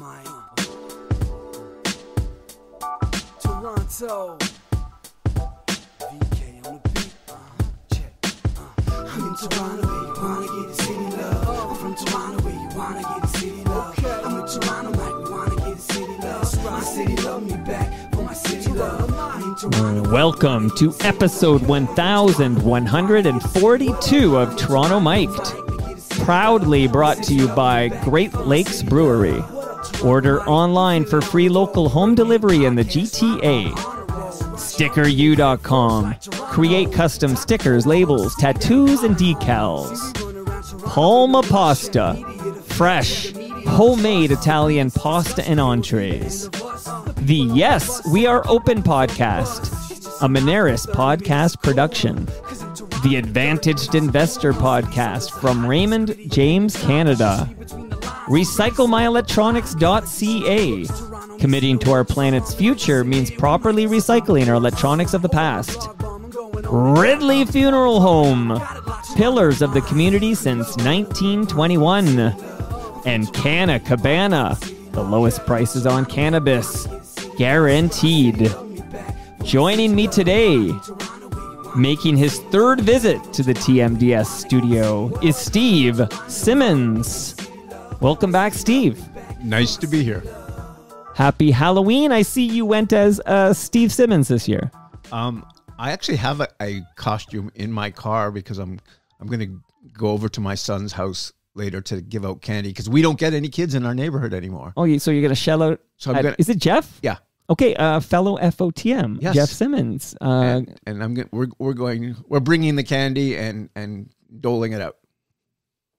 Mike. Toronto. VK on the beat. Uh-huh. Check. Uh. I'm in Toronto where you wanna get the city love. I'm from Toronto where you wanna get the city love. I'm in Toronto like we wanna get the city love. My city love me back for my city love. I'm in Toronto. Welcome to episode 1142 of Toronto Mike'd. Proudly brought to you by Great Lakes Brewery. Order online for free local home delivery in the GTA. StickerYou.com. Create custom stickers, labels, tattoos, and decals. Palma Pasta. Fresh, homemade Italian pasta and entrees. The Yes, We Are Open podcast, a Moneris podcast production. The Advantaged Investor podcast from Raymond James Canada. RecycleMyElectronics.ca. Committing to our planet's future means properly recycling our electronics of the past. Ridley Funeral Home. Pillars of the community since 1921. And Canna Cabana. The lowest prices on cannabis. Guaranteed. Joining me today, making his third visit to the TMDS studio, is Steve Simmons. Welcome back, Steve. Nice to be here. Happy Halloween. I see you went as uh, Steve Simmons this year. Um, I actually have a, a costume in my car because I'm I'm going to go over to my son's house later to give out candy because we don't get any kids in our neighborhood anymore. Oh, so you're going to shell out. So I'm at- gonna- is it Jeff? Yeah, Okay, uh, fellow FOTM, Yes. Jeff Simmons. Uh, and, and I'm go- we're we're going we're bringing the candy and and doling it out.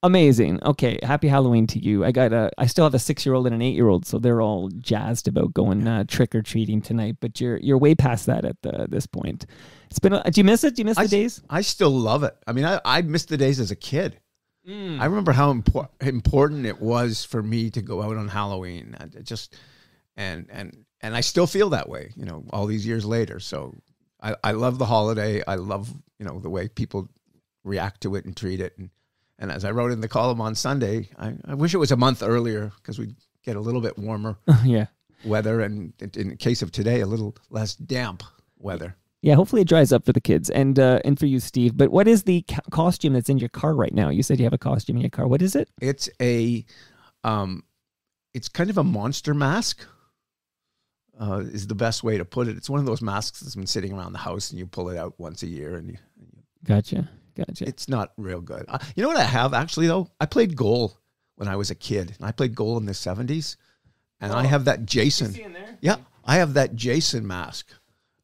Amazing. Okay, happy Halloween to you. I got a. I still have a six year old and an eight year old, so they're all jazzed about going uh, trick or treating tonight. But you're you're way past that at the, this point. It's been. A, do you miss it? Do you miss I the days? I still love it. I mean, I I missed the days as a kid. Mm. I remember how impor- important it was for me to go out on Halloween. I just and and and I still feel that way, you know, all these years later. So I, I love the holiday. I love you know the way people react to it and treat it. And and as I wrote in the column on Sunday, I, I wish it was a month earlier because we'd get a little bit warmer yeah. weather, and in the case of today, a little less damp weather. Yeah, hopefully it dries up for the kids and uh, and for you, Steve. But what is the costume that's in your car right now? You said you have a costume in your car. What is it? It's a, um, it's kind of a monster mask. Uh, is the best way to put it. It's one of those masks that's been sitting around the house, and you pull it out once a year, and you, Gotcha, gotcha. it's not real good. Uh, you know what I have actually though? I played goal when I was a kid. And I played goal in the seventies, and I have that Jason. Yeah, I have that Jason mask.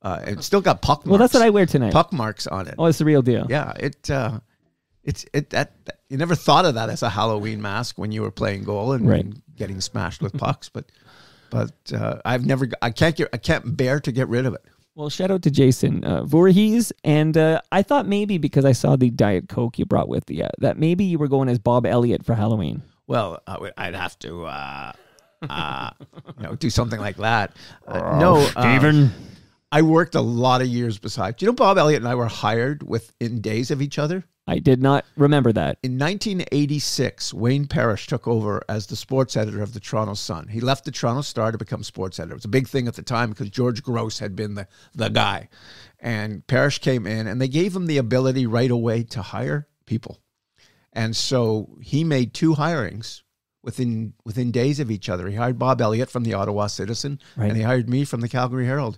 Uh, it's still got puck marks. well, that's what I wear tonight. puck marks on it. Oh, it's the real deal. Yeah, it uh, it's it that, that- you never thought of that as a Halloween mask when you were playing goal and, Right. and getting smashed with pucks, but but uh, I've never I can't get I can't bear to get rid of it. Well, shout out to Jason uh, Voorhees, and uh, I thought maybe because I saw the Diet Coke you brought with you, that maybe you were going as Bob Elliott for Halloween. Well, I would, I'd have to uh, uh, you know do something like that. Uh, no, uh, I worked a lot of years beside. You know Bob Elliott and I were hired within days of each other? I did not remember that. In 1986, Wayne Parrish took over as the sports editor of the Toronto Sun. He left the Toronto Star to become sports editor. It was a big thing at the time because George Gross had been the, the guy. And Parrish came in and they gave him the ability right away to hire people. And so he made two hirings within within days of each other. He hired Bob Elliott from the Ottawa Citizen Right. and he hired me from the Calgary Herald.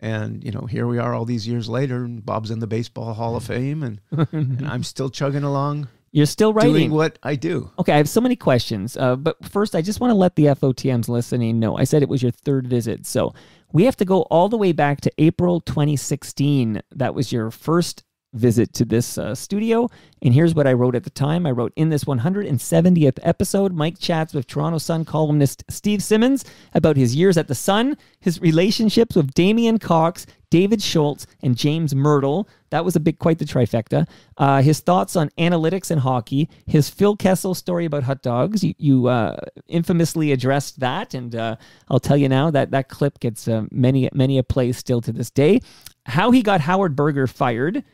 And you know, here we are all these years later, and Bob's in the Baseball Hall of Fame, and, and I'm still chugging along You're still writing. doing what I do. Okay, I have so many questions. Uh, but first, I just want to let the FOTMs listening know. I said it was your third visit. So we have to go all the way back to April 2016. That was your first visit to this uh, studio. And here's what I wrote at the time I wrote in this 170th episode, Mike chats with Toronto Sun columnist Steve Simmons about his years at the Sun, his relationships with Damian Cox, David Shoalts, and James Mirtle. That was a big, quite the trifecta. Uh, his thoughts on analytics and hockey, his Phil Kessel story about hot dogs. You, you uh, infamously addressed that, and uh, I'll tell you now that that clip gets uh, many, many a play still to this day. How he got Howard Berger fired.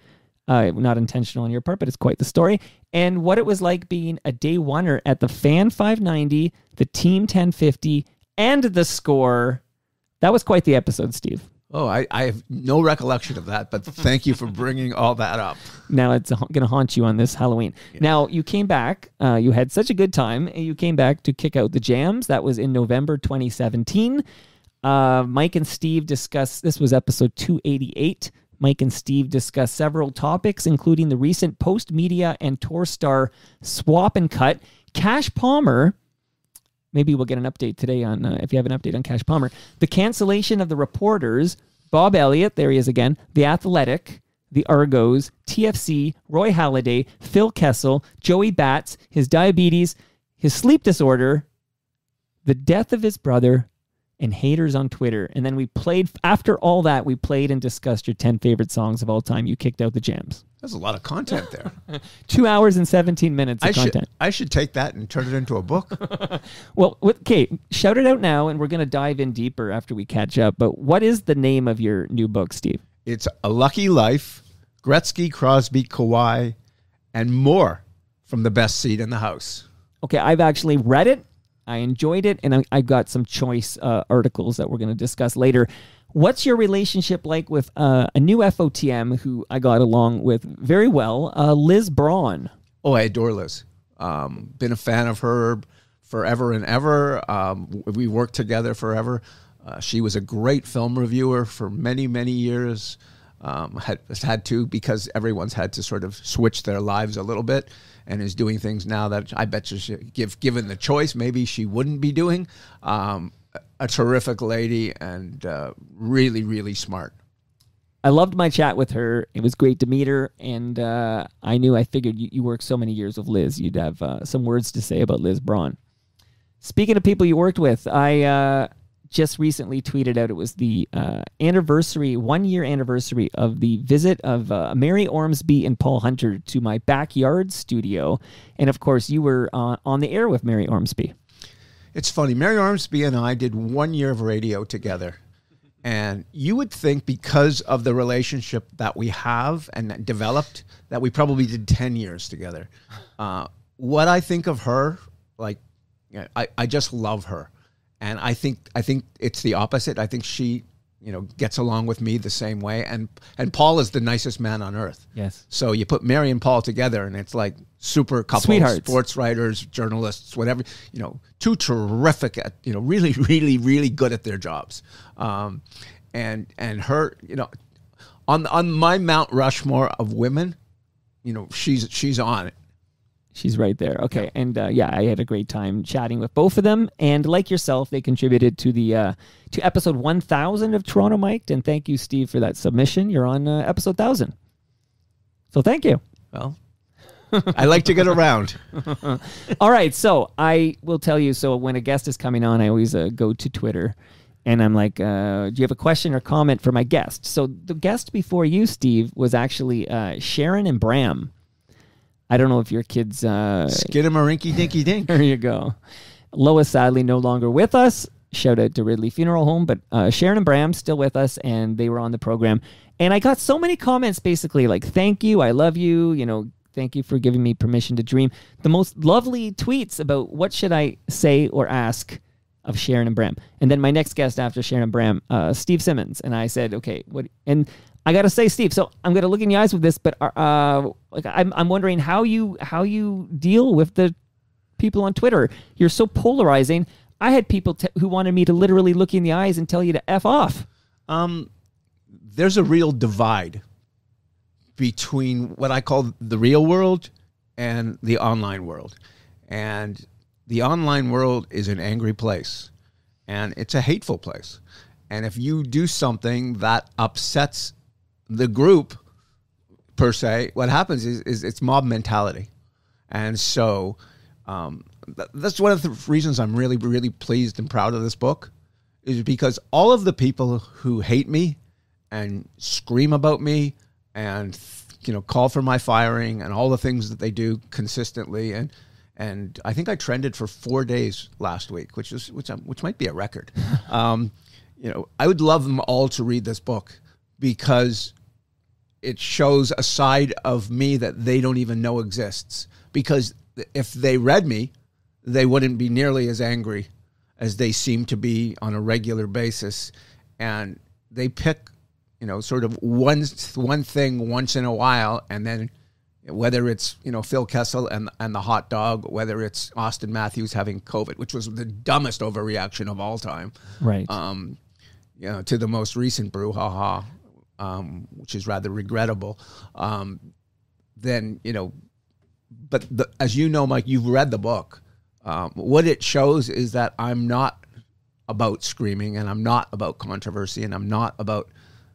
Uh, not intentional on your part, but it's quite the story. And what it was like being a day oneer at the Fan 590, the Team 1050, and the score. That was quite the episode, Steve. Oh, I, I have no recollection of that, but thank you for bringing all that up. Now it's going to haunt you on this Halloween. Now you came back. Uh, you had such a good time. and You came back to kick out the jams. That was in November 2017. Uh, Mike and Steve discussed. This was episode 288. Mike and Steve discussed several topics, including the recent Post Media and Torstar swap and cut. Cash Palmer maybe we'll get an update today on uh, if you have an update on Cash Palmer. The cancellation of the reporters, Bob Elliott, there he is again, The Athletic, The Argos, TFC, Roy Halladay, Phil Kessel, Joey Bats, his diabetes, his sleep disorder, the death of his brother, and haters on Twitter. And then we played, after all that, we played and discussed your 10 favorite songs of all time. You kicked out the jams. There's a lot of content there. Two hours and 17 minutes of I should content. I should take that and turn it into a book. Well, with, okay, shout it out now, and we're going to dive in deeper after we catch up. But what is the name of your new book, Steve? It's a lucky life, Gretzky, Crosby, Kawhi, and more from the best seat in the house. Okay, I've actually read it. I enjoyed it, and I, got some choice uh, articles that we're going to discuss later. What's your relationship like with uh, a new FOTM who I got along with very well, uh, Liz Braun? Oh, I adore Liz. Um, been a fan of her forever and ever. Um, we worked together forever. Uh, she was a great film reviewer for many, many years. Um, had had to because everyone's had to sort of switch their lives a little bit, and is doing things now that I bet you, she, give given the choice, maybe she wouldn't be doing. Um, a terrific lady and uh, really, really smart. I loved my chat with her. It was great to meet her, and uh, I knew I figured you, you worked so many years with Liz, you'd have uh, some words to say about Liz Braun. Speaking of people you worked with, I uh, just recently tweeted out it was the uh, anniversary, one year anniversary of the visit of uh, Mary Ormsby and Paul Hunter to my backyard studio, and of course you were uh, on the air with Mary Ormsby. It's funny. Mary Ormsby and I did one year of radio together. And you would think because of the relationship that we have and that developed, that we probably did 10 years together. Uh, what I think of her, like, I, I just love her. And I think I think it's the opposite. I think she, you know, gets along with me the same way. And and Paul is the nicest man on earth. Yes. So you put Mary and Paul together, and it's like super couple, Sweethearts. sports writers, journalists, whatever. You know, two terrific at you know, really, really, really good at their jobs. Um, and and her, you know, on on my Mount Rushmore of women, you know, she's she's on it. She's right there. Okay, and uh, yeah, I had a great time chatting with both of them. And like yourself, they contributed to the uh, to episode one thousand of Toronto Mike'd. And thank you, Steve, for that submission. You're on uh, episode thousand. So thank you. Well, I like to get around. All right, so I will tell you. So when a guest is coming on, I always uh, go to Twitter, and I'm like, uh, "Do you have a question or comment for my guest?" So the guest before you, Steve, was actually uh, Sharon and Bram. I don't know if your kids. Uh, Skid him a rinky dinky dink. there you go. Lois sadly no longer with us. Shout out to Ridley Funeral Home, but uh, Sharon and Bram still with us, and they were on the program. And I got so many comments, basically like "Thank you, I love you," you know, "Thank you for giving me permission to dream." The most lovely tweets about what should I say or ask of Sharon and Bram. And then my next guest after Sharon and Bram, uh, Steve Simmons, and I said, "Okay, what?" And I gotta say, Steve. So I'm gonna look in the eyes with this, but uh, like I'm, I'm wondering how you how you deal with the people on Twitter. You're so polarizing. I had people t- who wanted me to literally look in the eyes and tell you to f off. Um, there's a real divide between what I call the real world and the online world. And the online world is an angry place and it's a hateful place. And if you do something that upsets the group per se, what happens is, is it's mob mentality. And so um, th- that's one of the reasons I'm really, really pleased and proud of this book is because all of the people who hate me and scream about me and you know call for my firing and all the things that they do consistently and and I think I trended for four days last week, which is which um, which might be a record. um, you know, I would love them all to read this book because it shows a side of me that they don't even know exists. Because if they read me, they wouldn't be nearly as angry as they seem to be on a regular basis, and they pick, you know, sort of one one thing once in a while, and then whether it's you know Phil Kessel and and the hot dog, whether it's Auston Matthews having COVID, which was the dumbest overreaction of all time, Right. um, you know, to the most recent brouhaha, um, which is rather regrettable. Um, then you know, but the, as you know, Mike, you've read the book. Um, what it shows is that I'm not about screaming, and I'm not about controversy, and I'm not about.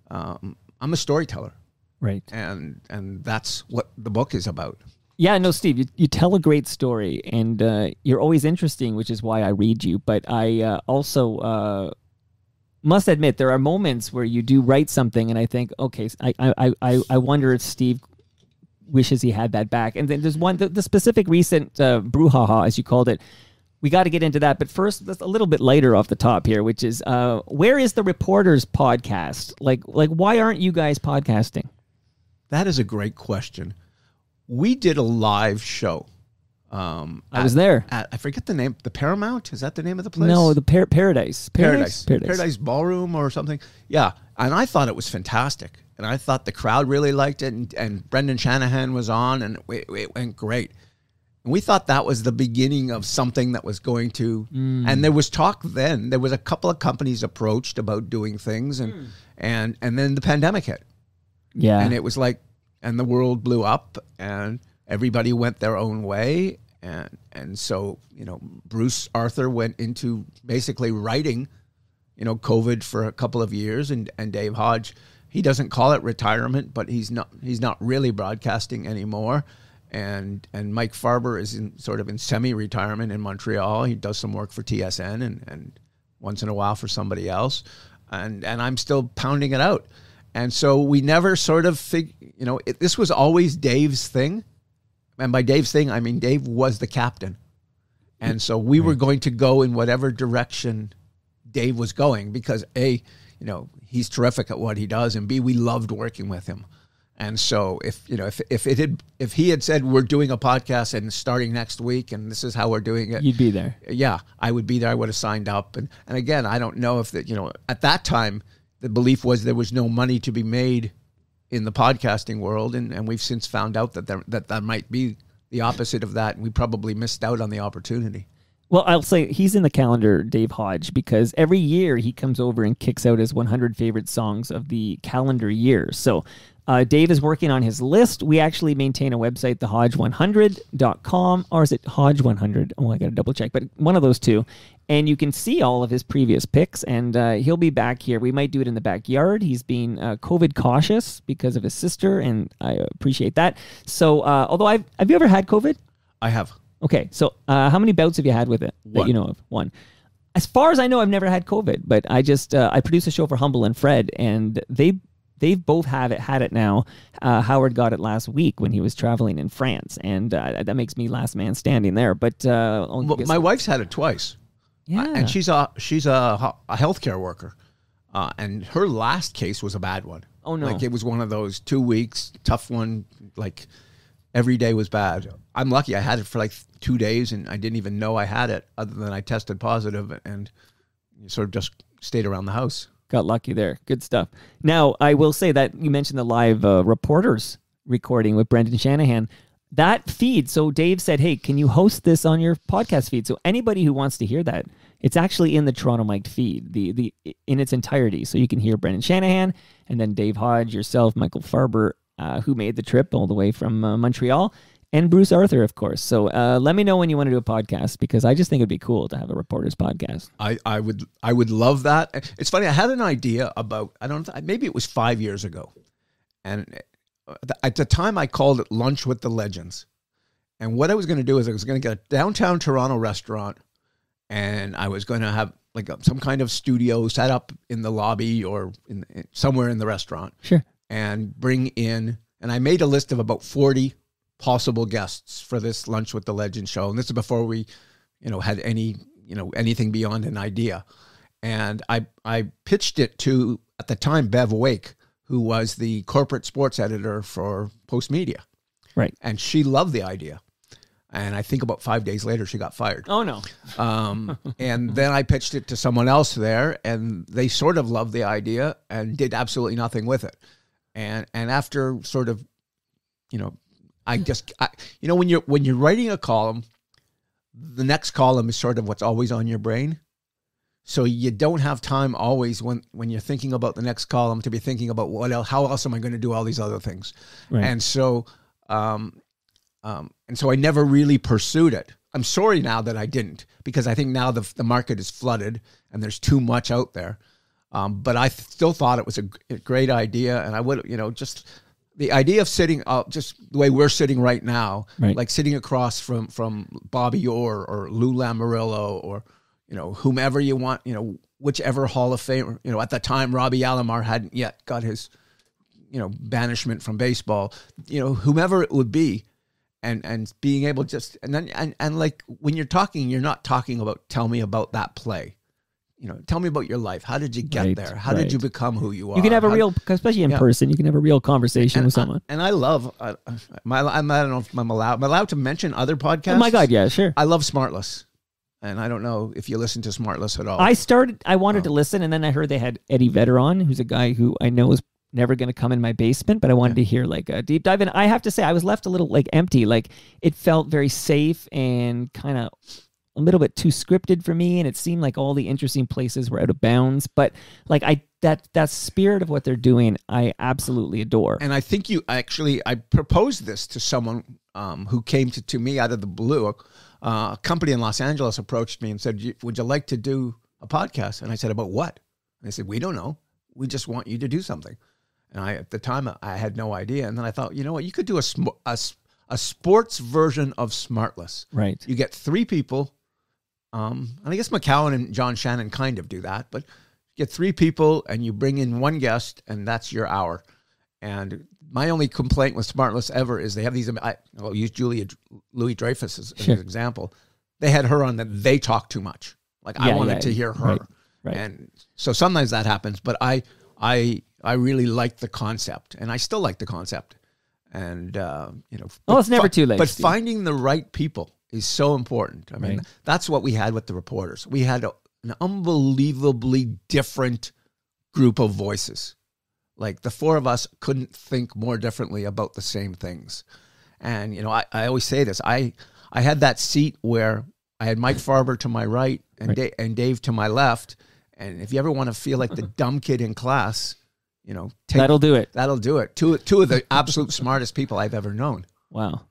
Um, I'm a storyteller, right. and and that's what the book is about. Yeah, no, Steve, you, you tell a great story, and uh, you're always interesting, which is why I read you. But I uh, also uh, must admit there are moments where you do write something, and I think, okay, I I, I, I wonder if Steve wishes he had that back. And then there's one the, the specific recent uh, brouhaha, as you called it. We got to get into that, but first, a little bit lighter off the top here, which is uh, where is the Reporters podcast? Like, like why aren't you guys podcasting? That is a great question. We did a live show. Um, I was there. At, I forget the name. The Paramount is that the name of the place? No, the par- Paradise. Paradise. Paradise. Paradise Ballroom or something. Yeah, and I thought it was fantastic, and I thought the crowd really liked it, and, and Brendan Shanahan was on, and it, it went great. And we thought that was the beginning of something that was going to. And there was talk then. There was a couple of companies approached about doing things, and and and then the pandemic hit Yeah. and it was like and the world blew up and everybody went their own way and and so you know Bruce Arthur went into basically writing you know covid for a couple of years and and Dave Hodge he doesn't call it retirement but he's not he's not really broadcasting anymore. And and Mike Farber is in sort of in semi-retirement in Montreal. He does some work for TSN and and once in a while for somebody else. And and I'm still pounding it out. And so we never sort of fig you know it, this was always Dave's thing and by Dave's thing I mean Dave was the captain and so we were going to go in whatever direction Dave was going because a you know he's terrific at what he does and b we loved working with him and so if you know if if it had if he had said we're doing a podcast and starting next week and this is how we're doing it You'd be there. yeah, I would be there. I would have signed up. And and again, I don't know if that you know at that time the belief was there was no money to be made in the podcasting world, and, and we've since found out that there, that that might be the opposite of that, and we probably missed out on the opportunity. Well, I'll say he's in the calendar, Dave Hodge, because every year he comes over and kicks out his 100 favorite songs of the calendar year. So uh, Dave is working on his list. We actually maintain a website, thehodge100.com, or is it Hodge100? Oh, I got to double check, but one of those two. And you can see all of his previous picks, and uh, he'll be back here. We might do it in the backyard. He's being uh, COVID cautious because of his sister, and I appreciate that. So, uh, although I've, have you ever had COVID? I have. Okay, so uh, how many bouts have you had with it that you know of? One. As far as I know, I've never had COVID, but I just uh, I produce a show for Humble and Fred, and they they've both have it had it now. Uh, Howard got it last week when he was traveling in France, and uh, that makes me last man standing there. But uh, Well, my wife's had it twice. Yeah, and she's a she's a, a healthcare worker, uh, and her last case was a bad one. Oh, no. Like it was one of those two weeks tough one. Like every day was bad. I'm lucky. I had it for like two days, and I didn't even know I had it, other than I tested positive and sort of just stayed around the house. got lucky there. Good stuff. Now, I will say that you mentioned the live uh, reporters recording with Brendan Shanahan. That feed, so Dave said, Hey, can you host this on your podcast feed? So anybody who wants to hear that, it's actually in the Toronto Mike feed, the the in its entirety. So you can hear Brendan Shanahan and then Dave Hodge, yourself, Michael Farber, uh, who made the trip all the way from uh, Montreal, and Bruce Arthur, of course. So uh, let me know when you want to do a podcast because I just think it'd be cool to have a reporters podcast. I, I would I would love that. It's funny. I had an idea about I don't know, maybe it was five years ago, and at the time I called it lunch with the legends. And what I was going to do is I was going to get a downtown Toronto restaurant, and I was going to have like a, some kind of studio set up in the lobby or in, in somewhere in the restaurant, Sure. and bring in. And I made a list of about forty possible guests for this lunch with the legend show, and this is before we, you know, had any you know anything beyond an idea. And I I pitched it to at the time Bev Wake, who was the corporate sports editor for Post Media, Right. and she loved the idea. And I think about five days later, she got fired. Oh no. Um, and then I pitched it to someone else there, and they sort of loved the idea and did absolutely nothing with it. And and after sort of, you know, I just, I, you know, when you're when you're writing a column, the next column is sort of what's always on your brain. So you don't have time always when when you're thinking about the next column to be thinking about what else, how else am I going to do all these other things, Right. and so, um, um, and so I never really pursued it. I'm sorry now that I didn't because I think now the the market is flooded and there's too much out there. Um, but I still thought it was a great idea, and I would, you know, just the idea of sitting, uh, just the way we're sitting right now, Right. like sitting across from from Bobby Orr or Lou Lamoriello or you know whomever you want, you know, whichever Hall of Fame, you know, at the time Robbie Alomar hadn't yet got his, you know, banishment from baseball, you know, whomever it would be, and and being able just and then and and like when you're talking, you're not talking about tell me about that play. You know, tell me about your life. How did you get Right, there? How did you become who you are? You can have a How- real, especially in Yeah. person, you can have a real conversation and with I- someone. and I love. Uh, my, I'm, I don't know if I'm allowed. Am I allowed to mention other podcasts? oh my God, yeah, sure. I love Smartless, and I don't know if you listen to Smartless at all. I started. I Oh. wanted to listen, and then I heard they had Eddie Vedder on, who's a guy who I know is never going to come in my basement. But I wanted to hear like a deep dive, and I have to say, I was left a little like empty. Like it felt very safe and kind of a little bit too scripted for me, and it seemed like all the interesting places were out of bounds. But like I that that spirit of what they're doing, I absolutely adore. and I think you actually I proposed this to someone um, who came to, to me out of the blue. Uh, a company in Los Angeles approached me and said, "Would you like to do a podcast?" And I said, "About what?" And they said, "We don't know. We just want you to do something." And I at the time I had no idea. And then I thought, you know what, you could do a sm- a, a sports version of Smartless. right. You get three people. Um, and I guess McCown and John Shannon kind of do that, but you get three people and you bring in one guest, and that's your hour. And my only complaint with Smartless ever is they have these. I, I'll use Julia Louis Dreyfus as, as an example. They had her on that they talk too much. Like I wanted yeah, to hear her, right, right. and so sometimes that happens. But I, I, I really like the concept, and I still like the concept. And uh, you know, but it's never too late, But Steve. finding the right people is so important. I mean, Right. that's what we had with the reporters. We had a, an unbelievably different group of voices. Like the four of us couldn't think more differently about the same things. And you know, I, I always say this. I I had that seat where I had Mike Farber to my right and Right. Da- and Dave to my left. And if you ever want to feel like the dumb kid in class, you know, take, That'll do it. that'll do it. Two two of the absolute smartest people I've ever known. Wow.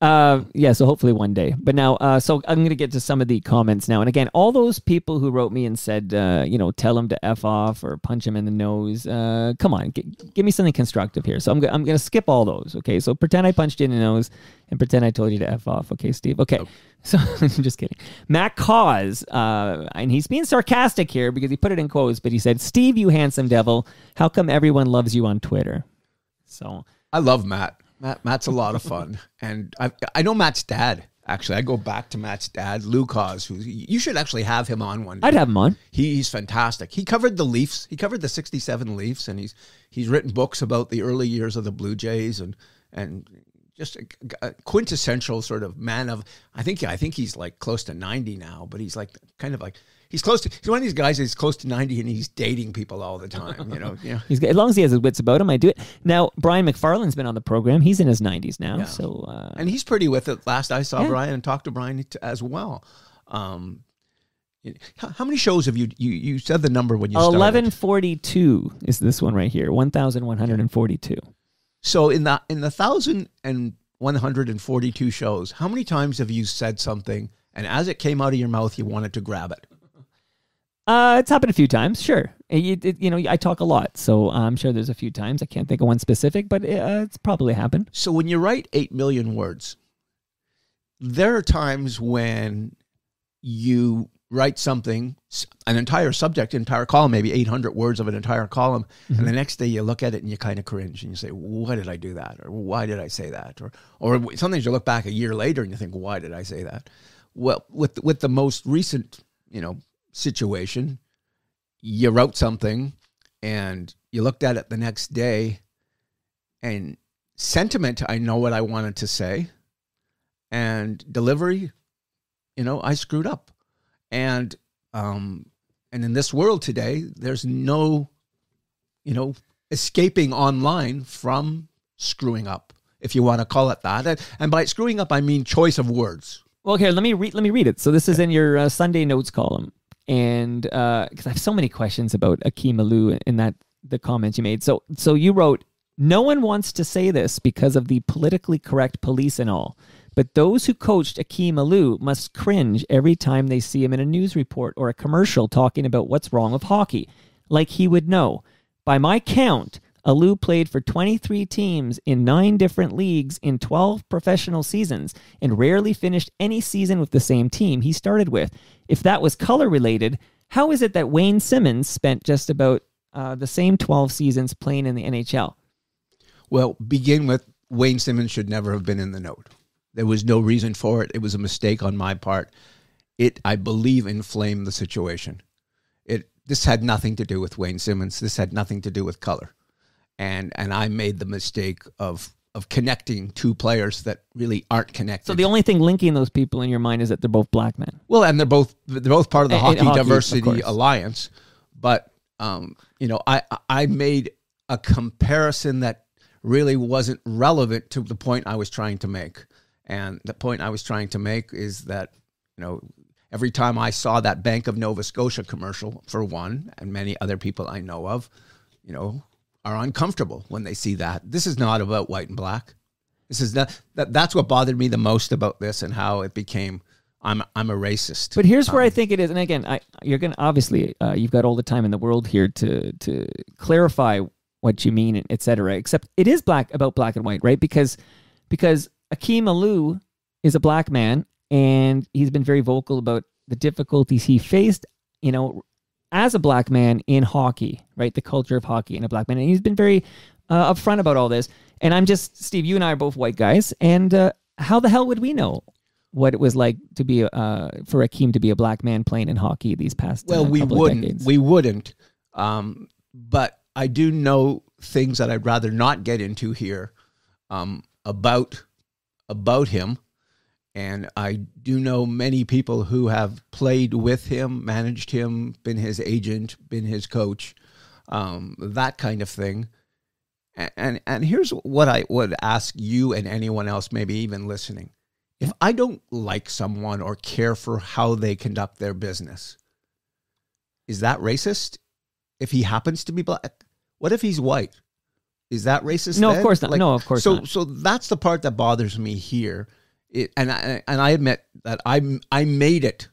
Uh, yeah, so hopefully one day. But now, uh, so I'm going to get to some of the comments now. And again, all those people who wrote me and said, uh, you know, tell him to F off or punch him in the nose, uh, come on, g- give me something constructive here. So I'm, go- I'm going to skip all those. Okay. So pretend I punched you in the nose and pretend I told you to F off. Okay, Steve. Okay. So I'm just kidding. Matt Cauz, uh, and he's being sarcastic here because he put it in quotes, but he said, Steve, you handsome devil, how come everyone loves you on Twitter? So I love Matt. Matt Matt's a lot of fun, and I I know Matt's dad. Actually, I go back to Matt's dad, Lou Cauz, who you should actually have him on one. Day. I'd have him on. He, he's fantastic. He covered the Leafs. He covered the '67 Leafs, and he's he's written books about the early years of the Blue Jays and and just a, a quintessential sort of man of. I think I think he's like close to 90 now, but he's like kind of like he's close to. He's one of these guys that's close to 90 and he's dating people all the time. You know, yeah. He's as long as he has his wits about him, I do it. Now, Brian McFarlane's been on the program. He's in his 90s now, Yeah. so uh, and he's pretty with it. Last I saw Yeah. Brian and talked to Brian t- as well. Um, how, many shows have you, you you said the number when you started? 1142 is this one right here. 1142. So in the in the thousand and one hundred and forty two shows, how many times have you said something and as it came out of your mouth, you wanted to grab it? Uh, it's happened a few times, sure. You, it- you know, I talk a lot, so I'm sure there's a few times. I can't think of one specific, but uh, it's probably happened. So when you write eight million words, there are times when you write something, an entire subject, entire column, maybe 800 words of an entire column, and the next day you look at it and you kind of cringe and you say, "Why did I do that?" or "Why did I say that?" or or sometimes you look back a year later and you think, "Why did I say that?" Well, with with the most recent, you know, situation, you wrote something and you looked at it the next day and sentiment i know what i wanted to say and delivery, you know, I screwed up. And um and in this world today, there's no you know, escaping online from screwing up, if you want to call it that. And, by screwing up I mean choice of words. Well, here let me read. Let me read it. So this is in your uh, Sunday notes column, and uh, because I have so many questions about Akim Aliu in that the comments you made. So so you wrote, no one wants to say this because of the politically correct police and all, but those who coached Akim Aliu must cringe every time they see him in a news report or a commercial talking about what's wrong with hockey, like he would know. By my count, Aliu played for 23 teams in nine different leagues in 12 professional seasons and rarely finished any season with the same team he started with. If that was color related, how is it that Wayne Simmons spent just about uh, the same 12 seasons playing in the NHL? Well, begin with Wayne Simmons should never have been in the note. There was no reason for it. It was a mistake on my part. It, I believe, inflamed the situation. It this had nothing to do with Wayne Simmons. This had nothing to do with color, and and I made the mistake of of connecting two players that really aren't connected. So the only thing linking those people in your mind is that they're both black men. Well, and they're both they're both part of the And- Hockey, hockey, Diversity. Alliance. But um, you know, I I made a comparison that really wasn't relevant to the point I was trying to make. And the point I was trying to make is that you know every time I saw that Bank of Nova Scotia commercial, for one, and many other people I know of, you know, are uncomfortable when they see that. This is not about white and black. This is not that. That's what bothered me the most about this and how it became. I'm I'm a racist. But here's where I think it is, and again, I, you're gonna obviously uh, you've got all the time in the world here to to clarify what you mean, et cetera. Except it is black about black and white, right? Because because Akim Aliu is a black man, and he's been very vocal about the difficulties he faced, you know, as a black man in hockey, right? The culture of hockey and a black man, and he's been very uh, upfront about all this. And I'm just Steve. You and I are both white guys, and uh, how the hell would we know? What it was like to be uh, for Akim to be a black man playing in hockey these past Well, uh, we wouldn't. We wouldn't. Um, but I do know things that I'd rather not get into here um, about about him, and I do know many people who have played with him, managed him, been his agent, been his coach, um, that kind of thing. A- And and here's what I would ask you and anyone else, maybe even listening. If I don't like someone or care for how they conduct their business, is that racist? If he happens to be black, what if he's white? Is that racist? No, of course not. No, of course so, not. So that's the part that bothers me here. It, and I, and I admit that I I made it,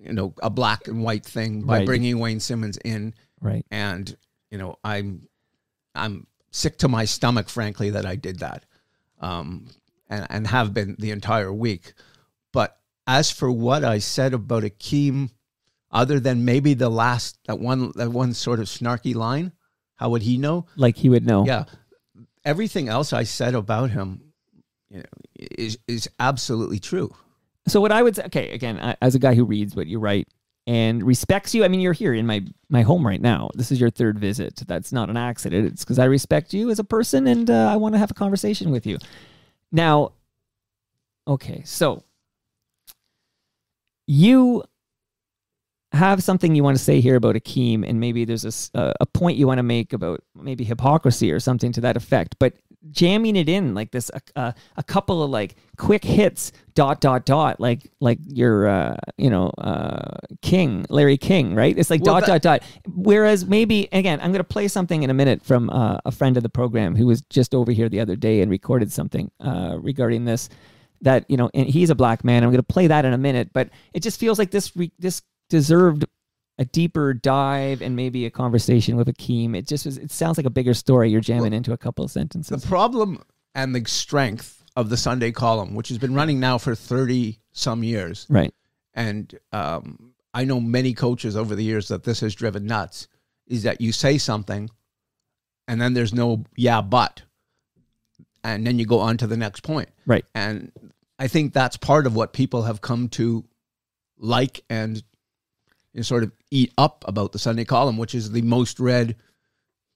you know, a black and white thing by Right. bringing Wayne Simmons in, right. and you know I'm I'm sick to my stomach, frankly, that I did that, um, and and have been the entire week. But as for what I said about Akim, other than maybe the last that one that one sort of snarky line, how would he know? Like he would know. Yeah, everything else I said about him, you know, is is absolutely true. So what I would say, okay, again, as a guy who reads what you write and respects you, I mean, you're here in my my home right now. This is your third visit. That's not an accident. It's because I respect you as a person and uh, I want to have a conversation with you. Now, okay, so you have something you want to say here about Akim, and maybe there's a, a point you want to make about maybe hypocrisy or something to that effect. But jamming it in like this, a, a, a couple of like quick hits, dot dot dot, like like your uh, you know uh, King, Larry King, right? It's like Well, dot that- dot dot. Whereas maybe again, I'm going to play something in a minute from uh, a friend of the program who was just over here the other day and recorded something uh, regarding this. That you know, and he's a black man. I'm going to play that in a minute, but it just feels like this re- this deserved a deeper dive and maybe a conversation with Akim. It just was. It sounds like a bigger story. You're jamming into a couple of sentences. The problem and the strength of the Sunday column, which has been running now for thirty some years, right. and um, I know many coaches over the years that this has driven nuts, is that you say something, and then there's no yeah but, and then you go on to the next point. Right. And I think that's part of what people have come to like and you know, sort of eat up about the Sunday column, which is the most read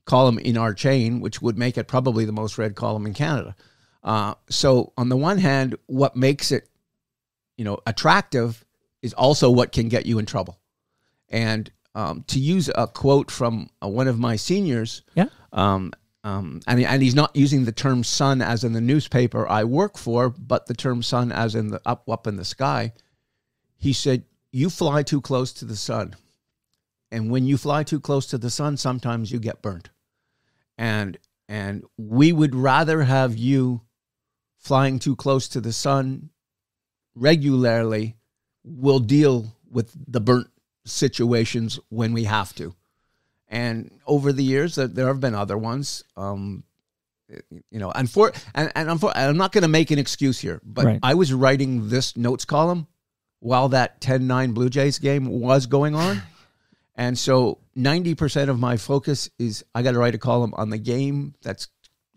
column in our chain, which would make it probably the most read column in Canada. Uh, so on the one hand, what makes it, you know, attractive is also what can get you in trouble. And um, to use a quote from uh, one of my seniors, Yeah. um, um, and, and he's not using the term sun as in the newspaper I work for, but the term sun as in the up up in the sky. He said, "You fly too close to the sun, and when you fly too close to the sun, sometimes you get burnt. And and we would rather have you flying too close to the sun regularly. We'll deal with the burnt situations when we have to." And over the years, there there have been other ones. Um, you know, and for and, and I'm, for, I'm not going to make an excuse here, but Right. I was writing this notes column while that 10-9 Blue Jays game was going on. And so 90% of my focus is I got to write a column on the game that's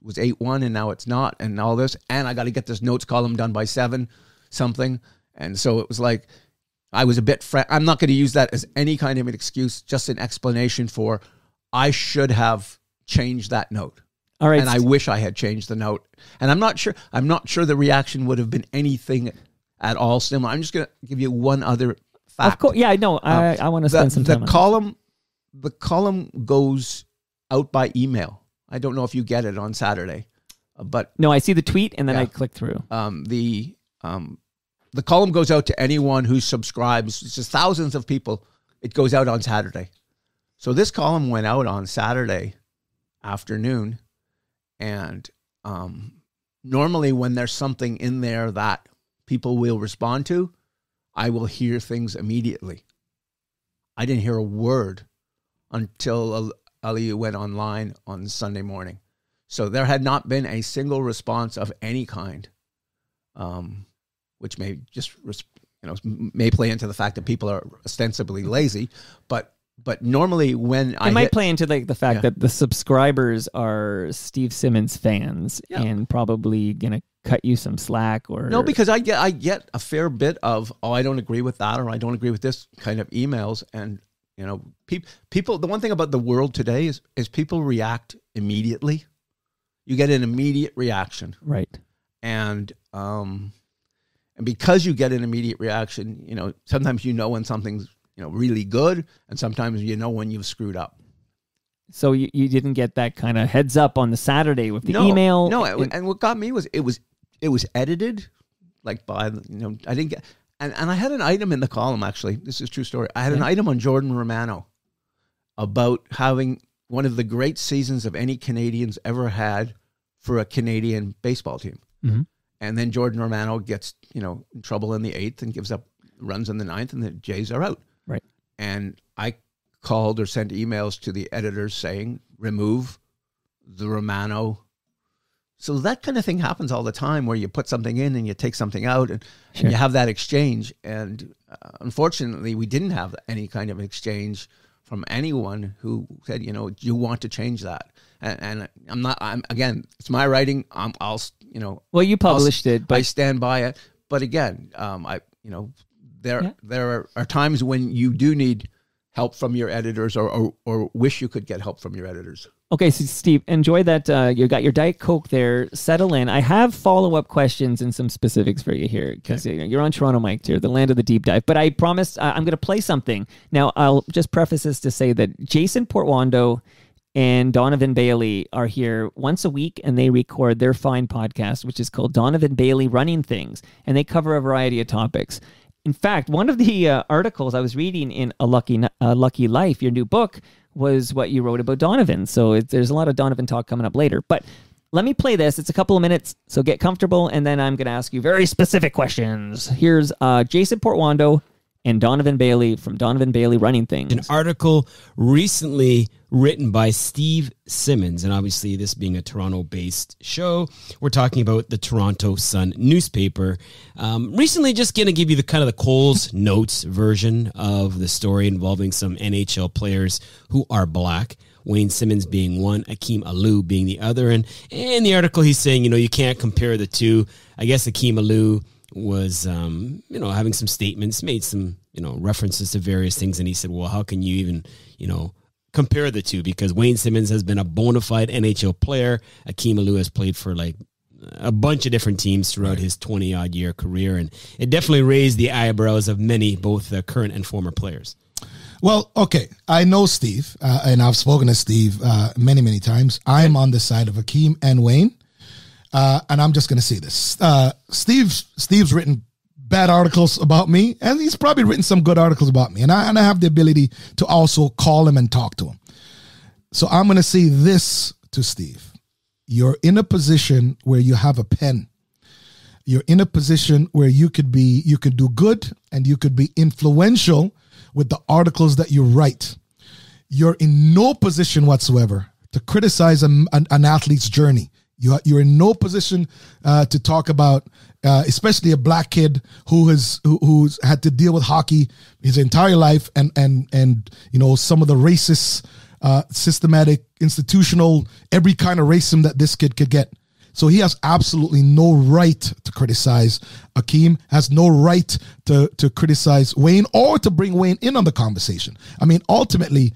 was 8-1 and now it's not and all this and I got to get this notes column done by 7 something. And so it was like I was a bit fr- I'm not going to use that as any kind of an excuse, just an explanation for I should have changed that note All right. and I wish I had changed the note. And I'm not sure. I'm not sure the reaction would have been anything at all similar. I'm just going to give you one other fact. of course. Yeah, I know. I, I want to the, spend some the time on column. The column goes out by email. I don't know if you get it on Saturday, uh, but No, I see the tweet and then Yeah. I click through. um, the um, the column goes out to anyone who subscribes. It's just thousands of people. It goes out on Saturday. So this column went out on Saturday afternoon, and um, normally when there's something in there that people will respond to, I will hear things immediately. I didn't hear a word until Al- Aliu went online on Sunday morning. So there had not been a single response of any kind, um, which may just you know may play into the fact that people are ostensibly lazy, but but normally when I might hit- play into like the fact Yeah. that the subscribers are Steve Simmons fans Yeah. and probably gonna cut you some slack or No, because I get I get a fair bit of oh I don't agree with that or I don't agree with this kind of emails and you know people people the one thing about the world today is is people react immediately. You get an immediate reaction right. and um and because you get an immediate reaction, you know, sometimes you know when something's, you know, really good and sometimes you know when you've screwed up. So you, you didn't get that kind of heads up on the Saturday with the no, email. No, and- and, what got me was it was it was edited, like by you know I didn't get and and I had an item in the column actually. This is a true story. I had an item on Jordan Romano about having one of the great seasons of any Canadians ever had for a Canadian baseball team. Mhm. And then Jordan Romano gets you know in trouble in the eighth and gives up runs in the ninth, and the Jays are out. Right. And I called or sent emails to the editors saying remove the Romano. So that kind of thing happens all the time where you put something in and you take something out and, Sure. and you have that exchange. And uh, unfortunately, we didn't have any kind of exchange from anyone who said, you know, you want to change that. And, and I'm not, I'm again, it's my writing. I'm, I'll, you know, well, you published it, I but stand by it. But again, um, I you know there Yeah. there are, are times when you do need help from your editors or, or or wish you could get help from your editors. Okay, so Steve, enjoy that. Uh, you got your Diet Coke there. Settle in. I have follow up questions and some specifics for you here because you're on Toronto Mike here, the land of the deep dive. But I promised uh, I'm going to play something. Now, I'll just preface this to say that Jason Portuondo and Donovan Bailey are here once a week and they record their fine podcast, which is called Donovan Bailey Running Things. And they cover a variety of topics. In fact, one of the uh, articles I was reading in A Lucky, Lucky Life, your new book, was what you wrote about Donovan. So it, there's a lot of Donovan talk coming up later. But let me play this. It's a couple of minutes, so get comfortable, and then I'm going to ask you very specific questions. Here's uh, Jason Portuondo and Donovan Bailey from Donovan Bailey Running Things. an article recently written by Steve Simmons. And obviously, this being a Toronto based show, we're talking about the Toronto Sun newspaper. Um, recently, just going to give you the kind of the Coles Notes version of the story involving some NHL players who are black. Wayne Simmons being one, Akim Aliu being the other. And in the article, he's saying, you know, you can't compare the two. I guess Akim Aliu was um, you know having some statements, made some you know references to various things, and he said, "Well, how can you even you know compare the two? Because Wayne Simmons has been a bona fide NHL player. Akim Aliu has played for like a bunch of different teams throughout his 20 odd year career. And it definitely raised the eyebrows of many, both uh, current and former players. Well, okay. I know Steve, uh, and I've spoken to Steve uh, many, many times. I'm on the side of Akim and Wayne, uh, and I'm just going to say this: uh, Steve's Steve's written bad articles about me, and he's probably written some good articles about me, and I and I have the ability to also call him and talk to him. So I'm going to say this to Steve: You're in a position where you have a pen. You're in a position where you could be, you could do good, and you could be influential with the articles that you write. You're in no position whatsoever to criticize a, an, an, athlete's journey. You are, you're in no position uh, to talk about, uh, especially a black kid who has who, who's had to deal with hockey his entire life, and and and you know some of the racist, uh, systematic, institutional, every kind of racism that this kid could get. So he has absolutely no right to criticize Akim, has no right to, to criticize Wayne or to bring Wayne in on the conversation. I mean, ultimately,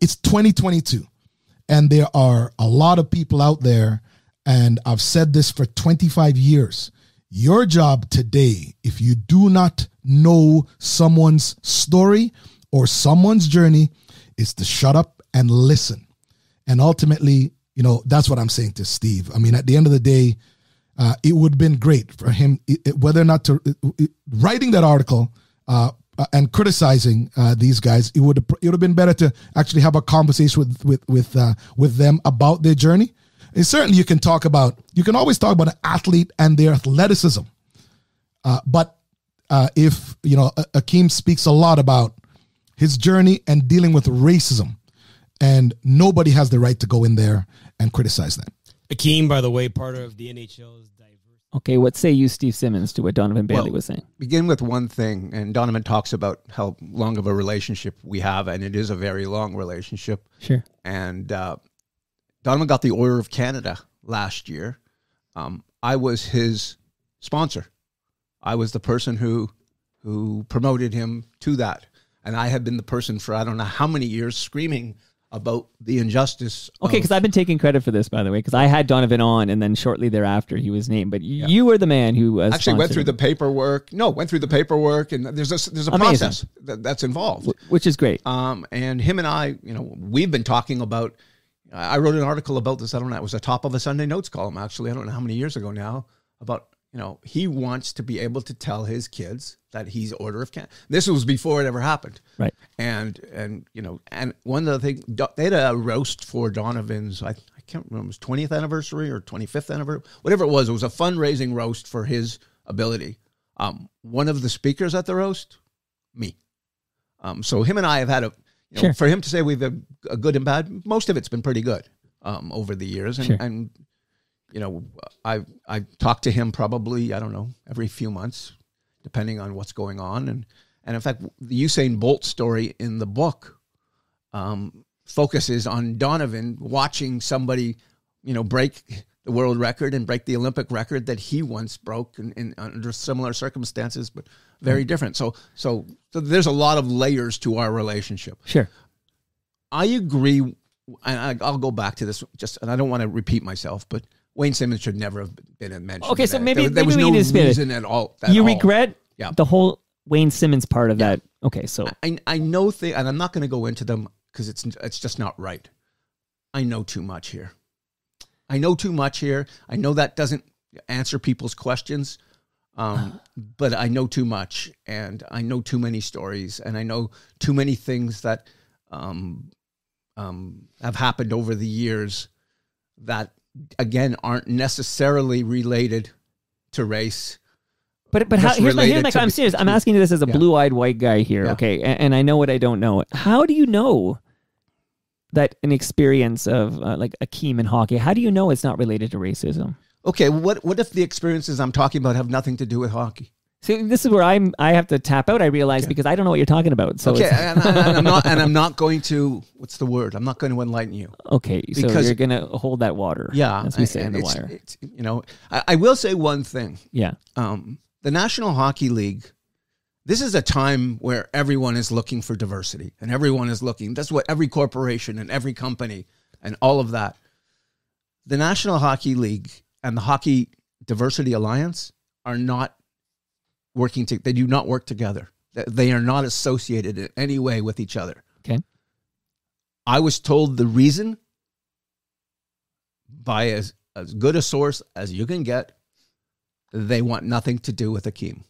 it's 2022, and there are a lot of people out there, and I've said this for 25 years. Your job today, if you do not know someone's story or someone's journey, is to shut up and listen. And ultimately, you know, that's what I'm saying to Steve. I mean, at the end of the day, uh, it would have been great for him, it, whether or not to it, writing that article uh, uh and criticizing uh, these guys. It would it would have been better to actually have a conversation with with with uh, with them about their journey. And certainly, you can talk about you can always talk about an athlete and their athleticism, uh, but if you know Akim speaks a lot about his journey and dealing with racism and nobody has the right to go in there and criticize that. Akim, by the way, part of the NHL's diverse. Okay, what say you, Steve Simmons, to what Donovan Bailey well, was saying? Begin with one thing, and Donovan talks about how long of a relationship we have, and it is a very long relationship. Sure. And uh, Donovan got the Order of Canada last year. Um, I was his sponsor. I was the person who who promoted him to that, and I had been the person for I don't know how many years screaming about the injustice. Okay, because I've been taking credit for this, by the way, because I had Donovan on, and then shortly thereafter he was named. But yeah. you were the man who uh, actually went through him. the paperwork. No, went through the paperwork, and there's a there's a Amazing. process that, that's involved, which is great. Um, and him and I, you know, we've been talking about. I wrote an article about this. I don't know. It was a top of a Sunday Notes column, actually. I don't know how many years ago now about you know, he wants to be able to tell his kids that he's Order of Canada. This was before it ever happened. Right. And, and you know, and one of the things, they had a roast for Donovan's, I, I can't remember, it was 20th anniversary or 25th anniversary, whatever it was. It was a fundraising roast for his ability. Um, one of the speakers at the roast, me. Um, so him and I have had a, you know, sure. for him to say we've had a good and bad, most of it's been pretty good um, over the years. And, sure. and you know, I I talk to him probably I don't know every few months, depending on what's going on, and and in fact, the Usain Bolt story in the book um, focuses on Donovan watching somebody, you know, break the world record and break the Olympic record that he once broke in, in under similar circumstances, but very different. So, so so there's a lot of layers to our relationship. Sure, I agree. And I'll go back to this just, and I don't want to repeat myself, but Wayne Simmons should never have been mentioned. Okay, so maybe there, there maybe was no reason at all. At you all. regret yeah. the whole Wayne Simmons part of yeah. that. Okay, so I I know things, and I'm not going to go into them because it's it's just not right. I know too much here. I know too much here. I know that doesn't answer people's questions, um, but I know too much, and I know too many stories, and I know too many things that um, um, have happened over the years that again aren't necessarily related to race. But but how, here's my here's my I'm serious. I'm asking you this as a yeah. blue eyed white guy here, yeah. okay? And, and, I know what I don't know. How do you know that an experience of uh, like Akeem in hockey? How do you know it's not related to racism? Okay, what what if the experiences I'm talking about have nothing to do with hockey? See, this is where I'm. I have to tap out. I realize because I don't know what you're talking about. So okay, and, and, I'm not, and I'm not going to. What's the word? I'm not going to enlighten you. Okay, because, so you're going to hold that water. Yeah, as we say in the wire. you know, I, I, will say one thing. Yeah. Um, the National Hockey League. This is a time where everyone is looking for diversity, and everyone is looking. That's what every corporation and every company and all of that. The National Hockey League and the hockey Diversity Alliance are not working. To, they do not work together. They- are not associated in any way with each other. Okay. I was told the reason by as, as good a source as you can get, they want nothing to do with Akim.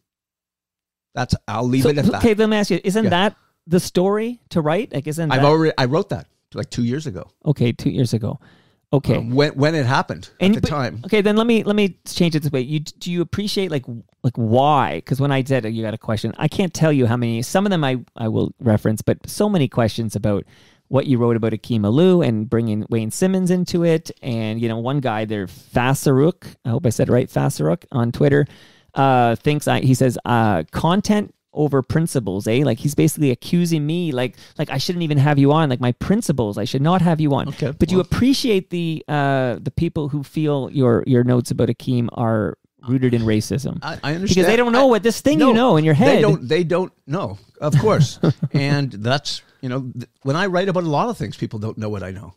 That's I'll leave So, it at that. okay, let me ask you: Isn't Yeah. that the story to write? Like, isn't I've that already I wrote that like two years ago. okay? Two years ago. Okay. Um, when when it happened And- at the but- time. Okay, then let me let me change it this way. You do you appreciate like like why? Because when I said you got a question, I can't tell you how many. Some of them I I will reference, but so many questions about what you wrote about Akim Aliu and bringing Wayne Simmons into it, and you know one guy there, Fasaruk. I hope I said it right, Fasaruk on Twitter, uh, thinks I he says uh, content over principles, eh? Like he's basically accusing me, like like I shouldn't even have you on, like my principles, I should not have you on. Okay, but you appreciate the uh the people who feel your your notes about Akim are rooted in racism. I, I understand because they don't know I- what this thing No, you know in your head. They don't. They don't know. Of course, and that's you know th- when I write about a lot of things, people don't know what I know.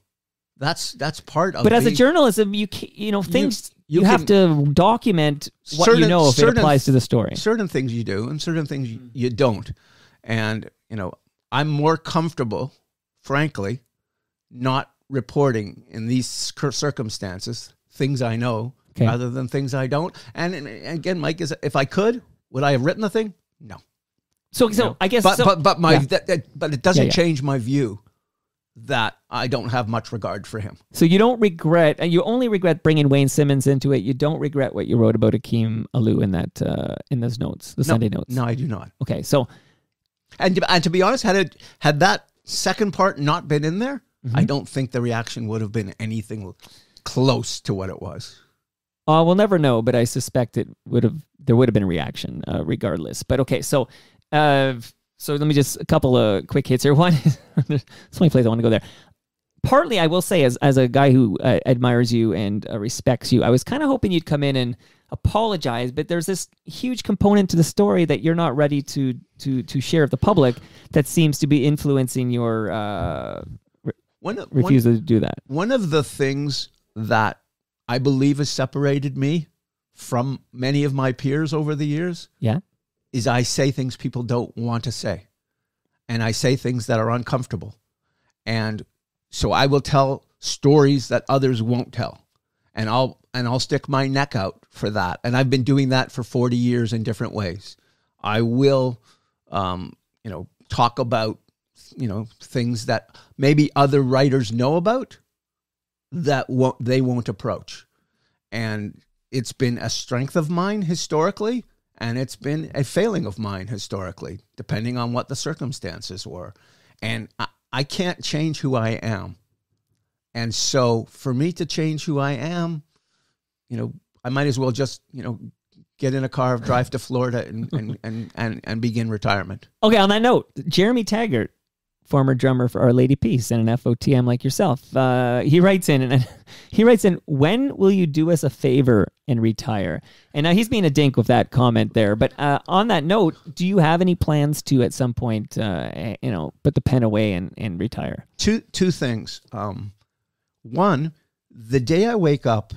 That's that's part of. but as a journalism, you you know things you, you have to document what you know if it applies to the story. certain things you do and certain things you, you don't, and you know I'm more comfortable, frankly, not reporting in these circumstances things I know Okay. rather than things I don't. And, and again, Mike is if I could, would I have written the thing? No. So so I guess but so, but but my yeah. that, that- but it doesn't Yeah, yeah. change my view that I don't have much regard for him. So you don't regret, and you only regret bringing Wayne Simmons into it. You don't regret what you wrote about Akim Aliu in that uh, in those notes, the No, Sunday notes. No, I do not. Okay, so And and to be honest, had it had that second part not been in there, Mm-hmm. I don't think the reaction would have been anything close to what it was. uh, we'll never know, but I suspect it would have. There would have been a reaction, uh, regardless. But okay, so uh, so let me just a couple of quick hits here. One, there's so many places I want to go there. Partly, I will say, as as a guy who uh, admires you and uh, respects you, I was kind of hoping you'd come in and apologize. But there's this huge component to the story that you're not ready to to to share with the public that seems to be influencing your uh, One, of- one, to do that. one of the things that I believe has separated me from many of my peers over the years Yeah. Is I say things people don't want to say. And I say things that are uncomfortable. And so I will tell stories that others won't tell. And I'll and I'll stick my neck out for that. And I've been doing that for 40 years in different ways. I will um, you know, talk about you know, things that maybe other writers know about that won't they won't approach. And it's been a strength of mine historically, and it's been a failing of mine historically, depending on what the circumstances were. And I, I can't change who I am. And so for me to change who I am, you know, I might as well just, you know, get in a car, drive to Florida and, and, and, and, and begin retirement. Okay, on that note, Jeremy Taggart, former drummer for Our Lady Peace and an FOTM like yourself, uh, he writes in and he writes in, "When will you do us a favor and retire?" And now he's being a dink with that comment there. But uh, on that note, do you have any plans to at some point, uh, you know, put the pen away and, and retire? two two things. Um, one, the day I wake up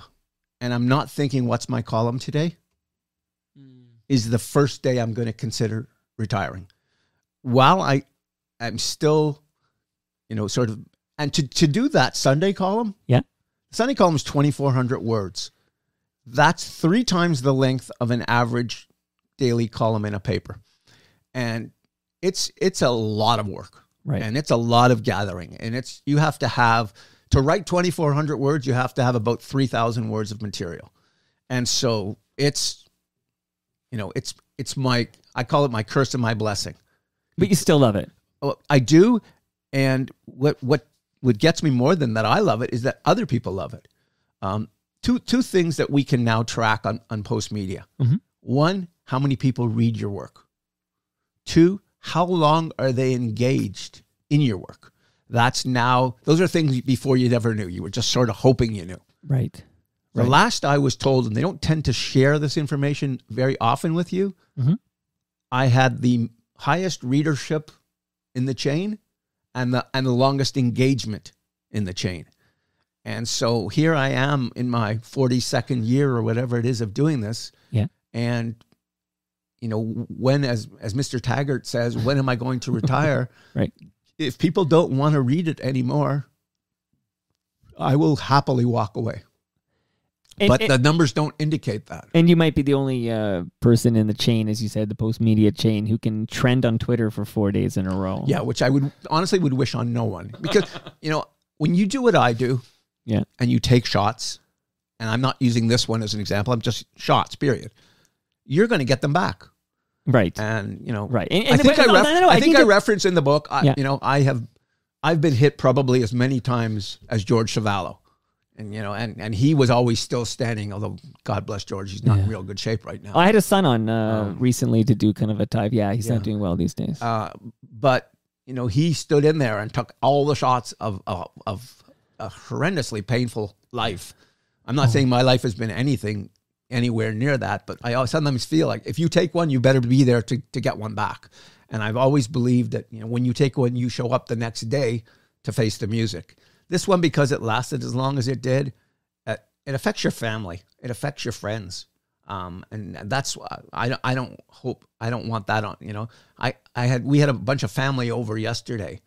and I'm not thinking what's my column today is the first day I'm going to consider retiring. While I am still, you know, sort of, and to, to do that Sunday column, Yeah. Sunday column is 2,400 words. That's three times the length of an average daily column in a paper. And it's it's a lot of work Right. and it's a lot of gathering and it's you have to have to write 2400 words you have to have about 3000 words of material and so it's you know it's it's my i call it my curse and my blessing but you still love it. Oh, i do and what what what gets me more than that i love it is that other people love it um, two two things that we can now track on on post media Mhm. one how many people read your work Two, how long are they engaged in your work? That's now, those are things before you never knew. You were just sort of hoping you knew. Right. The Right. last I was told, and they don't tend to share this information very often with you, Mhm. I had the highest readership in the chain and the and the longest engagement in the chain. And so here I am in my 42nd year or whatever it is of doing this. Yeah. And, you know, when, as, as Mr. Taggart says, when am I going to retire? Right. If people don't want to read it anymore, I will happily walk away. And, but and, the numbers don't indicate that. and you might be the only uh, person in the chain, as you said, the post media chain, who can trend on Twitter for four days in a row. Yeah, which I would honestly would wish on no one because you know when you do what I do, Yeah. and you take shots, and I'm not using this one as an example. I'm just shots. Period. You're going to get them back, Right. and you know, Right. And, I think I, no, no, no, I think I reference in the book. I, Yeah. You know, I have, I've been hit probably as many times as George Chuvalo, and you know, and and he was always still standing. Although God bless George, he's not in real good shape right now. I had a son on uh, Um, recently to do kind of a type. Yeah, he's yeah. not doing well these days. Uh, but you know, he stood in there and took all the shots of of, of a horrendously painful life. I'm not saying my life has been anything anywhere near that, but I sometimes feel like if you take one, you better be there to, to get one back. And I've always believed that you know when you take one, you show up the next day to face the music. This one, because it lasted as long as it did, uh, it affects your family, it affects your friends, um, and that's why I don't I don't hope I don't want that on. You know, I I had we had a bunch of family over yesterday,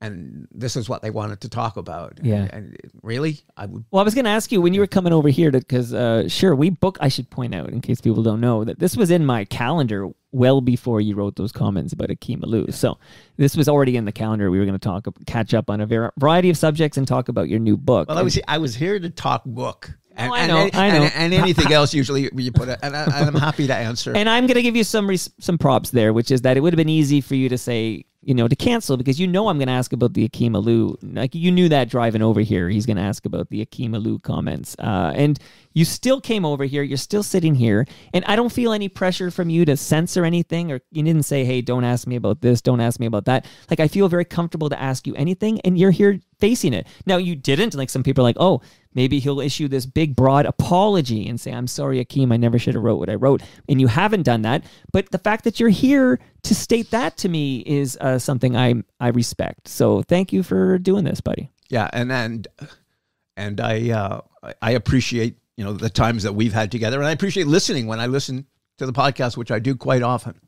and this is what they wanted to talk about. Yeah. and, and really, I would Well, I was going to ask you when you were coming over here because, uh, sure, we book. I should point out in case people don't know that this was in my calendar well before you wrote those comments about Akim Aliu. So this was already in the calendar. We were going to talk, catch up on a var- variety of subjects and talk about your new book. Well, I was I was here to talk book. And, Oh, I know, and, I know. And, and anything else, usually you put it, and, I, and I'm happy to answer. and I'm going to give you some res- some props there, which is that it would have been easy for you to say, you know, to cancel because you know I'm going to ask about the Akim Aliu. Like you knew that driving over here, he's going to ask about the Akim Aliu comments, uh, and you still came over here. You're still sitting here, and I don't feel any pressure from you to censor anything, or you didn't say, hey, don't ask me about this, don't ask me about that. Like I feel very comfortable to ask you anything, and you're here facing it. Now you didn't. Like some people are like, oh, maybe he'll issue this big broad apology and say, I'm sorry, Akim, I never should have wrote what I wrote. And you haven't done that. But the fact that you're here to state that to me is uh, something I I respect. So thank you for doing this, buddy. Yeah, and and and I uh, I- appreciate you know the times that we've had together, and I appreciate listening when I listen to the podcast, which I do quite often.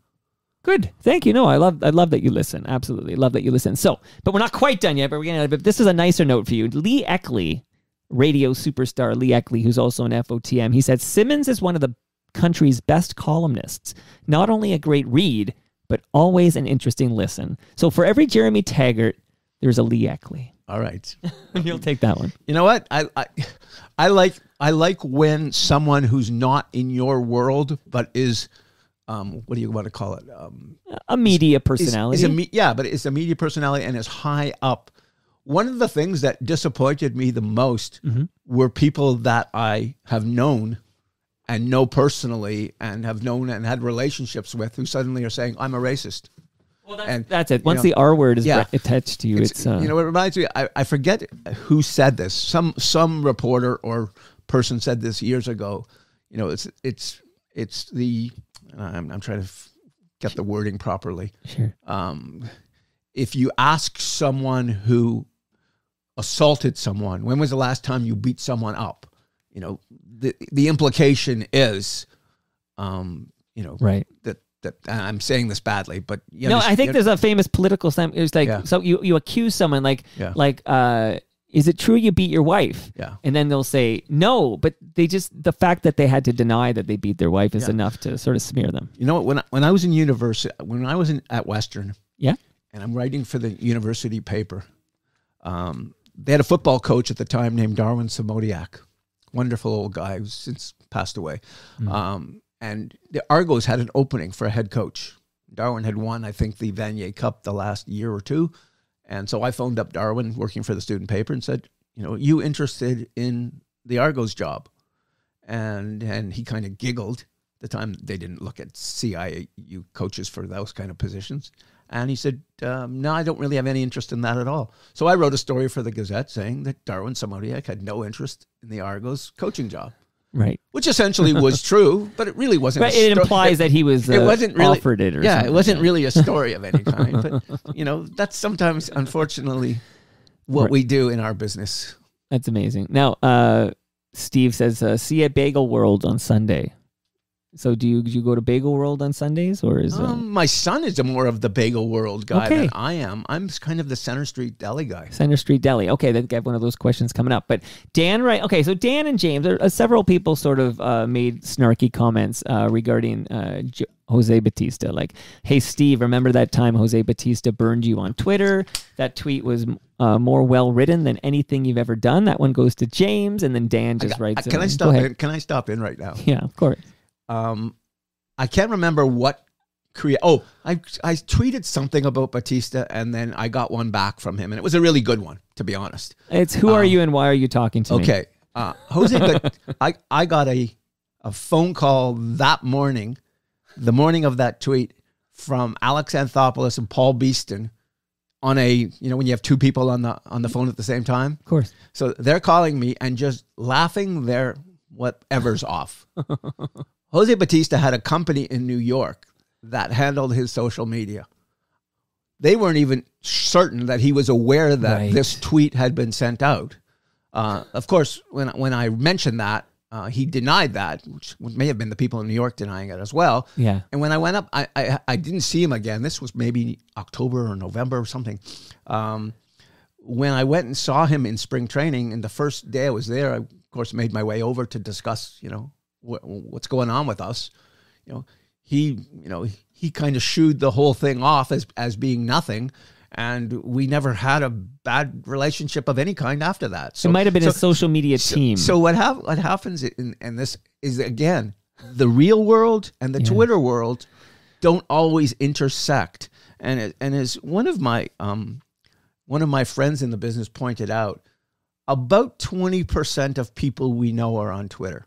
Good. Thank you. No, I love I love that you listen. Absolutely. Love that you listen. So, but we're not quite done yet, but we're getting but this is a nicer note for you. Lee Eckley, radio superstar Lee Eckley, who's also an FOTM, he said Simmons is one of the country's best columnists. Not only a great read, but always an interesting listen. So for every Jeremy Taggart, there's a Lee Eckley. All right, You'll take that one. you know what I I, I like I like when someone who's not in your world but is. Um, what do you want to call it? Um, A media is- personality. Is, a me- yeah, but it's a media personality and is high up. One of the things that disappointed me the most Mm-hmm. were people that I have known and know personally and have known and had relationships with who suddenly are saying, I'm a racist. and That's it. Once know, the R word is yeah. attached to you, it's, it's, uh, you know, it reminds me, I, I forget who said this. Some some reporter or person said this years ago. You know, it's it's it's the I'm, I'm trying to f- get the wording properly sure. um, if you ask someone who assaulted someone, when was the last time you beat someone up? You know, the the implication is, um, you know, Right. that that I'm saying this badly, but you know, no, I think there's a famous political slam. It was like Yeah. so you you accuse someone like Yeah. like uh is it true you beat your wife? Yeah. And then they'll say no, but they just the fact that they had to deny that they beat their wife is Yeah. enough to sort of smear them. You know what? When I, when I was in university, when I was in, at Western, Yeah. and I'm writing for the university paper, um, they had a football coach at the time named Darwin Semotiuk, wonderful old guy who's since passed away. Um, and the Argos had an opening for a head coach. Darwin had won, I think, the Vanier Cup the last year or two. And so I phoned up Darwin, working for the student paper, and said, you know, you interested in the Argos job? And and he kind of giggled. At the time they didn't look at CIU coaches for those kind of positions. And he said, um, no, I don't really have any interest in that at all. So I wrote a story for the Gazette saying that Darwin Semotiuk had no interest in the Argos coaching job, Right. which essentially was true, but it really wasn't. But it sto- implies that he was uh, it wasn't really offered it or yeah, something. it wasn't really a story of any kind. But you know, that's sometimes, unfortunately, what Right. we do in our business. That's amazing. Now, uh, Steve says, uh, "See you at Bagel World on Sunday." So, do you do you go to Bagel World on Sundays, or is Um, my son is a more of the bagel world guy Okay. than I am. I'm kind of the Center Street deli guy. Center Street Deli. Okay, they have one of those questions coming up. But Dan, right? Okay, so Dan and James, there, uh, several people sort of uh, made snarky comments uh, regarding uh, Jose Bautista. Like, hey, Steve, remember that time Jose Bautista burned you on Twitter? That tweet was uh, more well written than anything you've ever done. That one goes to James, and then Dan just writes. Can I stop? In, can I stop in right now? Yeah, of course. Um, I can't remember what create. Oh, I I tweeted something about Bautista, and then I got one back from him, and it was a really good one, to be honest. It's who are you and why are you talking to me? Um, Okay, uh, Jose, but I I got a a phone call that morning, the morning of that tweet from Alex Anthopoulos and Paul Beeston on a you know when you have two people on the on the phone at the same time. Of course. So they're calling me and just laughing their whatever's off. Jose Bautista had a company in New York that handled his social media. They weren't even certain that he was aware that Right. this tweet had been sent out. Uh, of course, when when I mentioned that, uh, he denied that, which may have been the people in New York denying it as well. Yeah. And when I went up, I, I I didn't see him again. This was maybe October or November or something. Um, when I went and saw him in spring training, and the first day I was there, I of course made my way over to discuss, you know, wh- what's going on with us. You know, he, you know, he kind of shooed the whole thing off as as being nothing, and we never had a bad relationship of any kind after that. So it might have been so- a social media team. so what hap- what happens in, in this is again the real world and the Twitter world don't always intersect, and it, and as one of my um one of my friends in the business pointed out, about twenty percent of people we know are on Twitter,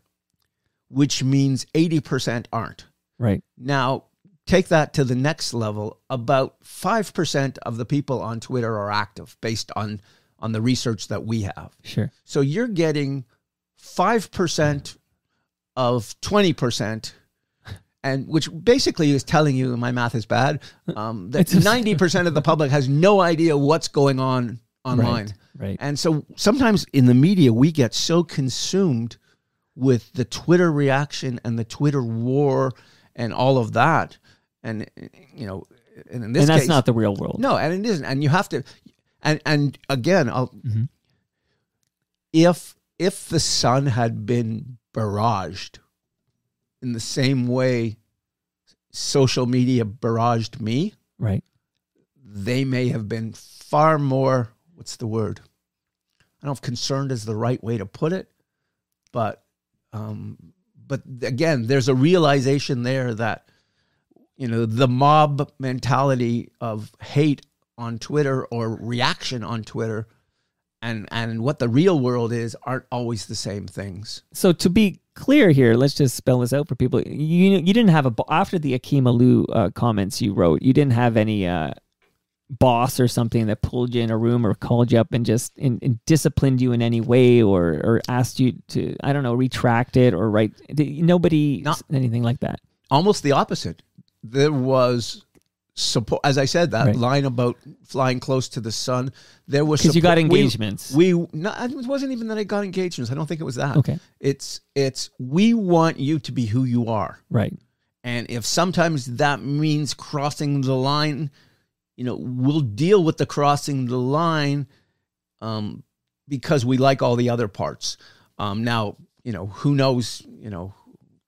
which means eighty percent aren't. right. Now, take that to the next level. About 5% of the people on Twitter are active based on, on the research that we have. Sure. So you're getting 5% of 20%. And which basically is telling you, my math is bad, um, that 90% of the public has no idea what's going on online. Right. Right. And so sometimes in the media, we get so consumed with the Twitter reaction and the Twitter war and all of that. And, you know, and in this and that's case, not the real world. no, and it isn't. And you have to, and, and again, I'll, Mhm. if, if the sun had been barraged in the same way social media barraged me, Right. they may have been far more what's the word i don't know if concerned is the right way to put it but um but again there's a realization there that you know the mob mentality of hate on twitter or reaction on twitter and and what the real world is aren't always the same things So to be clear here, let's just spell this out for people. You you didn't have a after the Akim Aliu uh, comments you wrote. You didn't have any uh, boss or something that pulled you in a room or called you up and just and, and disciplined you in any way or or asked you to I don't know retract it or write. Nobody No. s- anything like that. almost the opposite. There was support, as I said, that Right. line about flying close to the sun. There was Because you got support- we- engagements. We, no, it wasn't even that I got engagements. I don't think it was that. Okay. It's it's we want you to be who you are, right. and if sometimes that means crossing the line, you know, we'll deal with the crossing the line, um, because we like all the other parts. Um, now, you know, who knows, you know,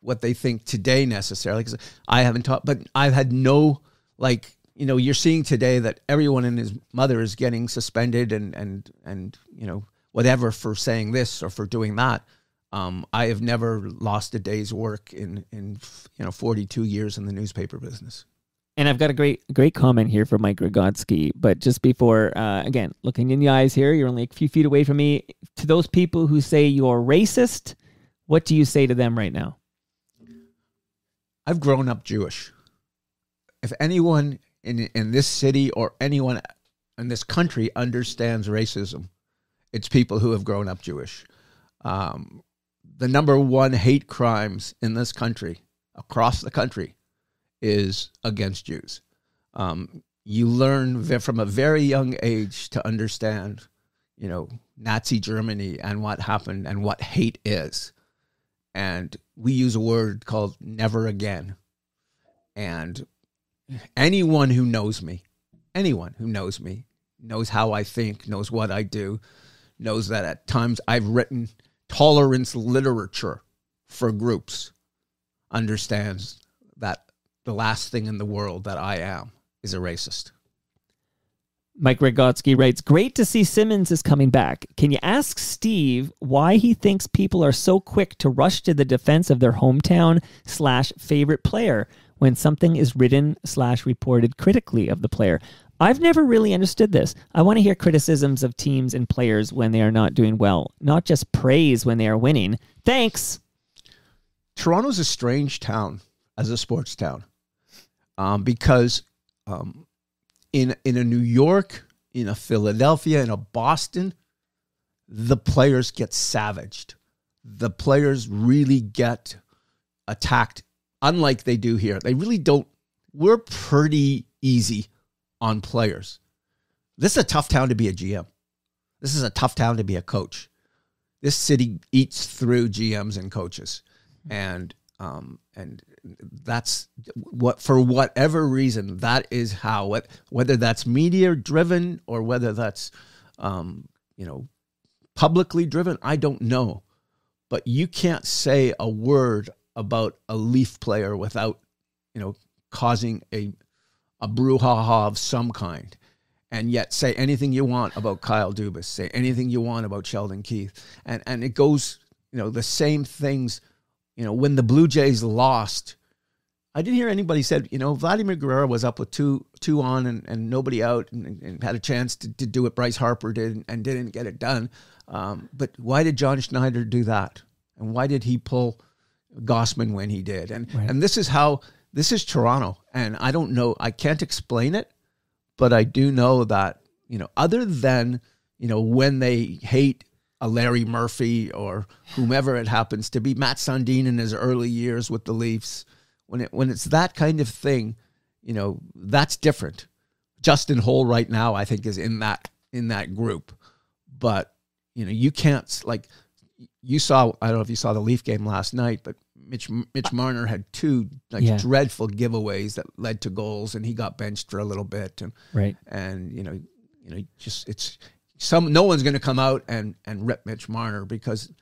what they think today necessarily because I haven't taught, but I've had no like you know you're seeing today that everyone and his mother is getting suspended and and and you know whatever for saying this or for doing that. Um, I have never lost a day's work in in you know 42 years in the newspaper business. And I've got a great great comment here from Mike Rogotsky. But just before, uh, again, looking in the eyes here, you're only a few feet away from me. To those people who say you're racist, what do you say to them right now? I've grown up Jewish. If anyone in in this city or anyone in this country understands racism, it's people who have grown up Jewish. Um, the number one hate crimes in this country, across the country, is against Jews. Um, you learn from a very young age to understand you know, Nazi Germany and what happened and what hate is. And we use a word called never again. And anyone who knows me, anyone who knows me, knows how I think, knows what I do, knows that at times I've written tolerance literature for groups, understands that the last thing in the world that I am is a racist. Mike Rogotsky writes, Great to see Simmons is coming back. Can you ask Steve why he thinks people are so quick to rush to the defense of their hometown slash favorite player when something is written slash reported critically of the player? I've never really understood this. I want to hear criticisms of teams and players when they are not doing well, not just praise when they are winning. Thanks. Toronto's a strange town as a sports town um, because um, in in a New York, in a Philadelphia, in a Boston, the players get savaged. The players really get attacked, unlike they do here. They really don't. We're pretty easy on players. This is a tough town to be a GM. This is a tough town to be a coach. This city eats through GMs and coaches, and um, and that's what for whatever reason that is how what whether that's media driven or whether that's um, you know publicly driven i don't know. But you can't say a word about a leaf player without you know causing a a brouhaha of some kind. And yet say anything you want about Kyle Dubas, say anything you want about Sheldon Keefe. And and it goes, you know, the same things you know, when the Blue Jays lost, I didn't hear anybody said, you know, Vladimir Guerrero was up with two two on and, and nobody out and, and had a chance to, to do what Bryce Harper did and didn't get it done. Um, but why did John Schneider do that? And why did he pull Gausman when he did? And Right. and this is how this is Toronto. And I don't know, I can't explain it, but I do know that, you know, other than, you know, when they hate a Larry Murphy or whomever it happens to be, Mats Sundin in his early years with the Leafs, when it when it's that kind of thing, you know, that's different. Justin Holl right now, I think, is in that in that group. But, you know, you can't like you saw I don't know if you saw the Leaf game last night, but Mitch Mitch Marner had two like Yeah. dreadful giveaways that led to goals and he got benched for a little bit and Right. and you know, you know, just it's some no one's going to come out and and rip Mitch Marner because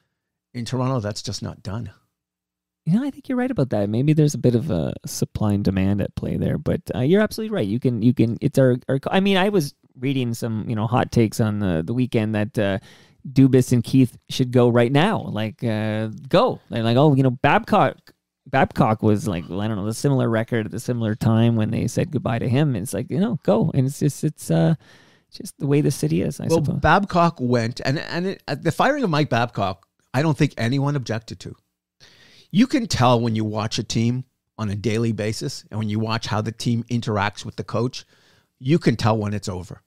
in Toronto that's just not done. You know, I think you're right about that. Maybe there's a bit of a supply and demand at play there, but uh, you're absolutely right. You can, you can. It's our, our. I mean, I was reading some, you know, hot takes on the the weekend that uh, Dubas and Keefe should go right now. Like, uh, go. They're like, oh, you know, Babcock. Babcock was like, well, I don't know, the similar record at the similar time when they said goodbye to him. It's like, you know, go. And it's just, it's uh, just the way the city is. I well, suppose. Babcock went, and and it, the firing of Mike Babcock, I don't think anyone objected to. You can tell when you watch a team on a daily basis, and when you watch how the team interacts with the coach, you can tell when it's over.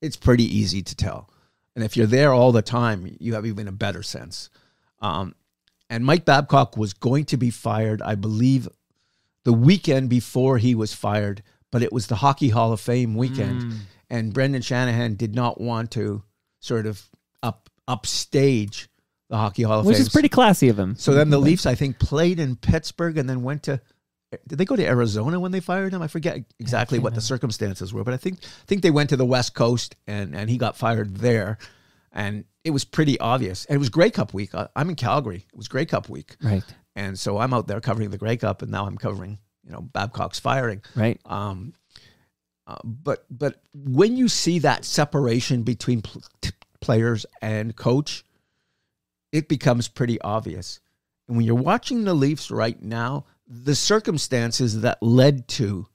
It's pretty easy to tell, and if you're there all the time, you have even a better sense. Um, and Mike Babcock was going to be fired, I believe, the weekend before he was fired, but it was the Hockey Hall of Fame weekend, and Brendan Shanahan did not want to sort of up upstage the Hockey Hall of Fame, which Fame. is pretty classy of him. So then the Leafs, I think, played in Pittsburgh and then went to. Did they go to Arizona when they fired him? I forget exactly what the circumstances were, but I think I think they went to the West Coast and and he got fired there, and it was pretty obvious. And it was Grey Cup week. I- I'm in Calgary. It was Grey Cup week, right, and so I'm out there covering the Grey Cup, and now I'm covering you know Babcock's firing. right. Um, uh, but but when you see that separation between pl- t- players and coach, it becomes pretty obvious. And when you're watching the Leafs right now, the circumstances that led to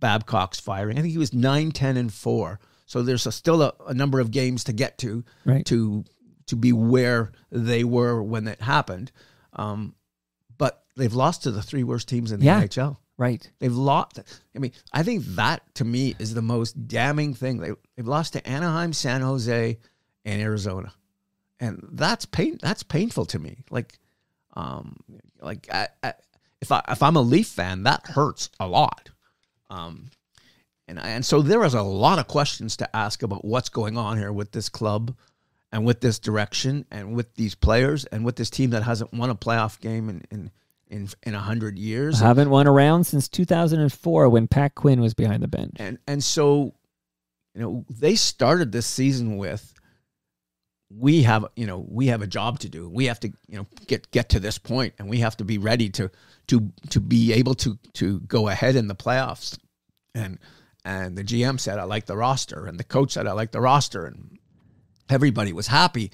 Babcock's firing, I think he was 9, 10, and 4. So there's a, still a, a number of games to get to Right. to to be where they were when it happened. Um, but they've lost to the three worst teams in the Yeah. NHL. Right. They've lost. I mean, I think that to me is the most damning thing. They they've lost to Anaheim, San Jose, and Arizona, and that's pain. That's painful to me. Like, um, like I, I, if I if I'm a Leaf fan, that hurts a lot. Um, and and so there is a lot of questions to ask about what's going on here with this club, and with this direction and with these players and with this team that hasn't won a playoff game in in in a hundred years. Haven't won around since 2004 when Pat Quinn was behind the bench. And and so, you know, they started this season with we have you know we have a job to do. We have to you know get get to this point, and we have to be ready to to to be able to to go ahead in the playoffs. And and the GM said I like the roster, and the coach said I like the roster, and everybody was happy.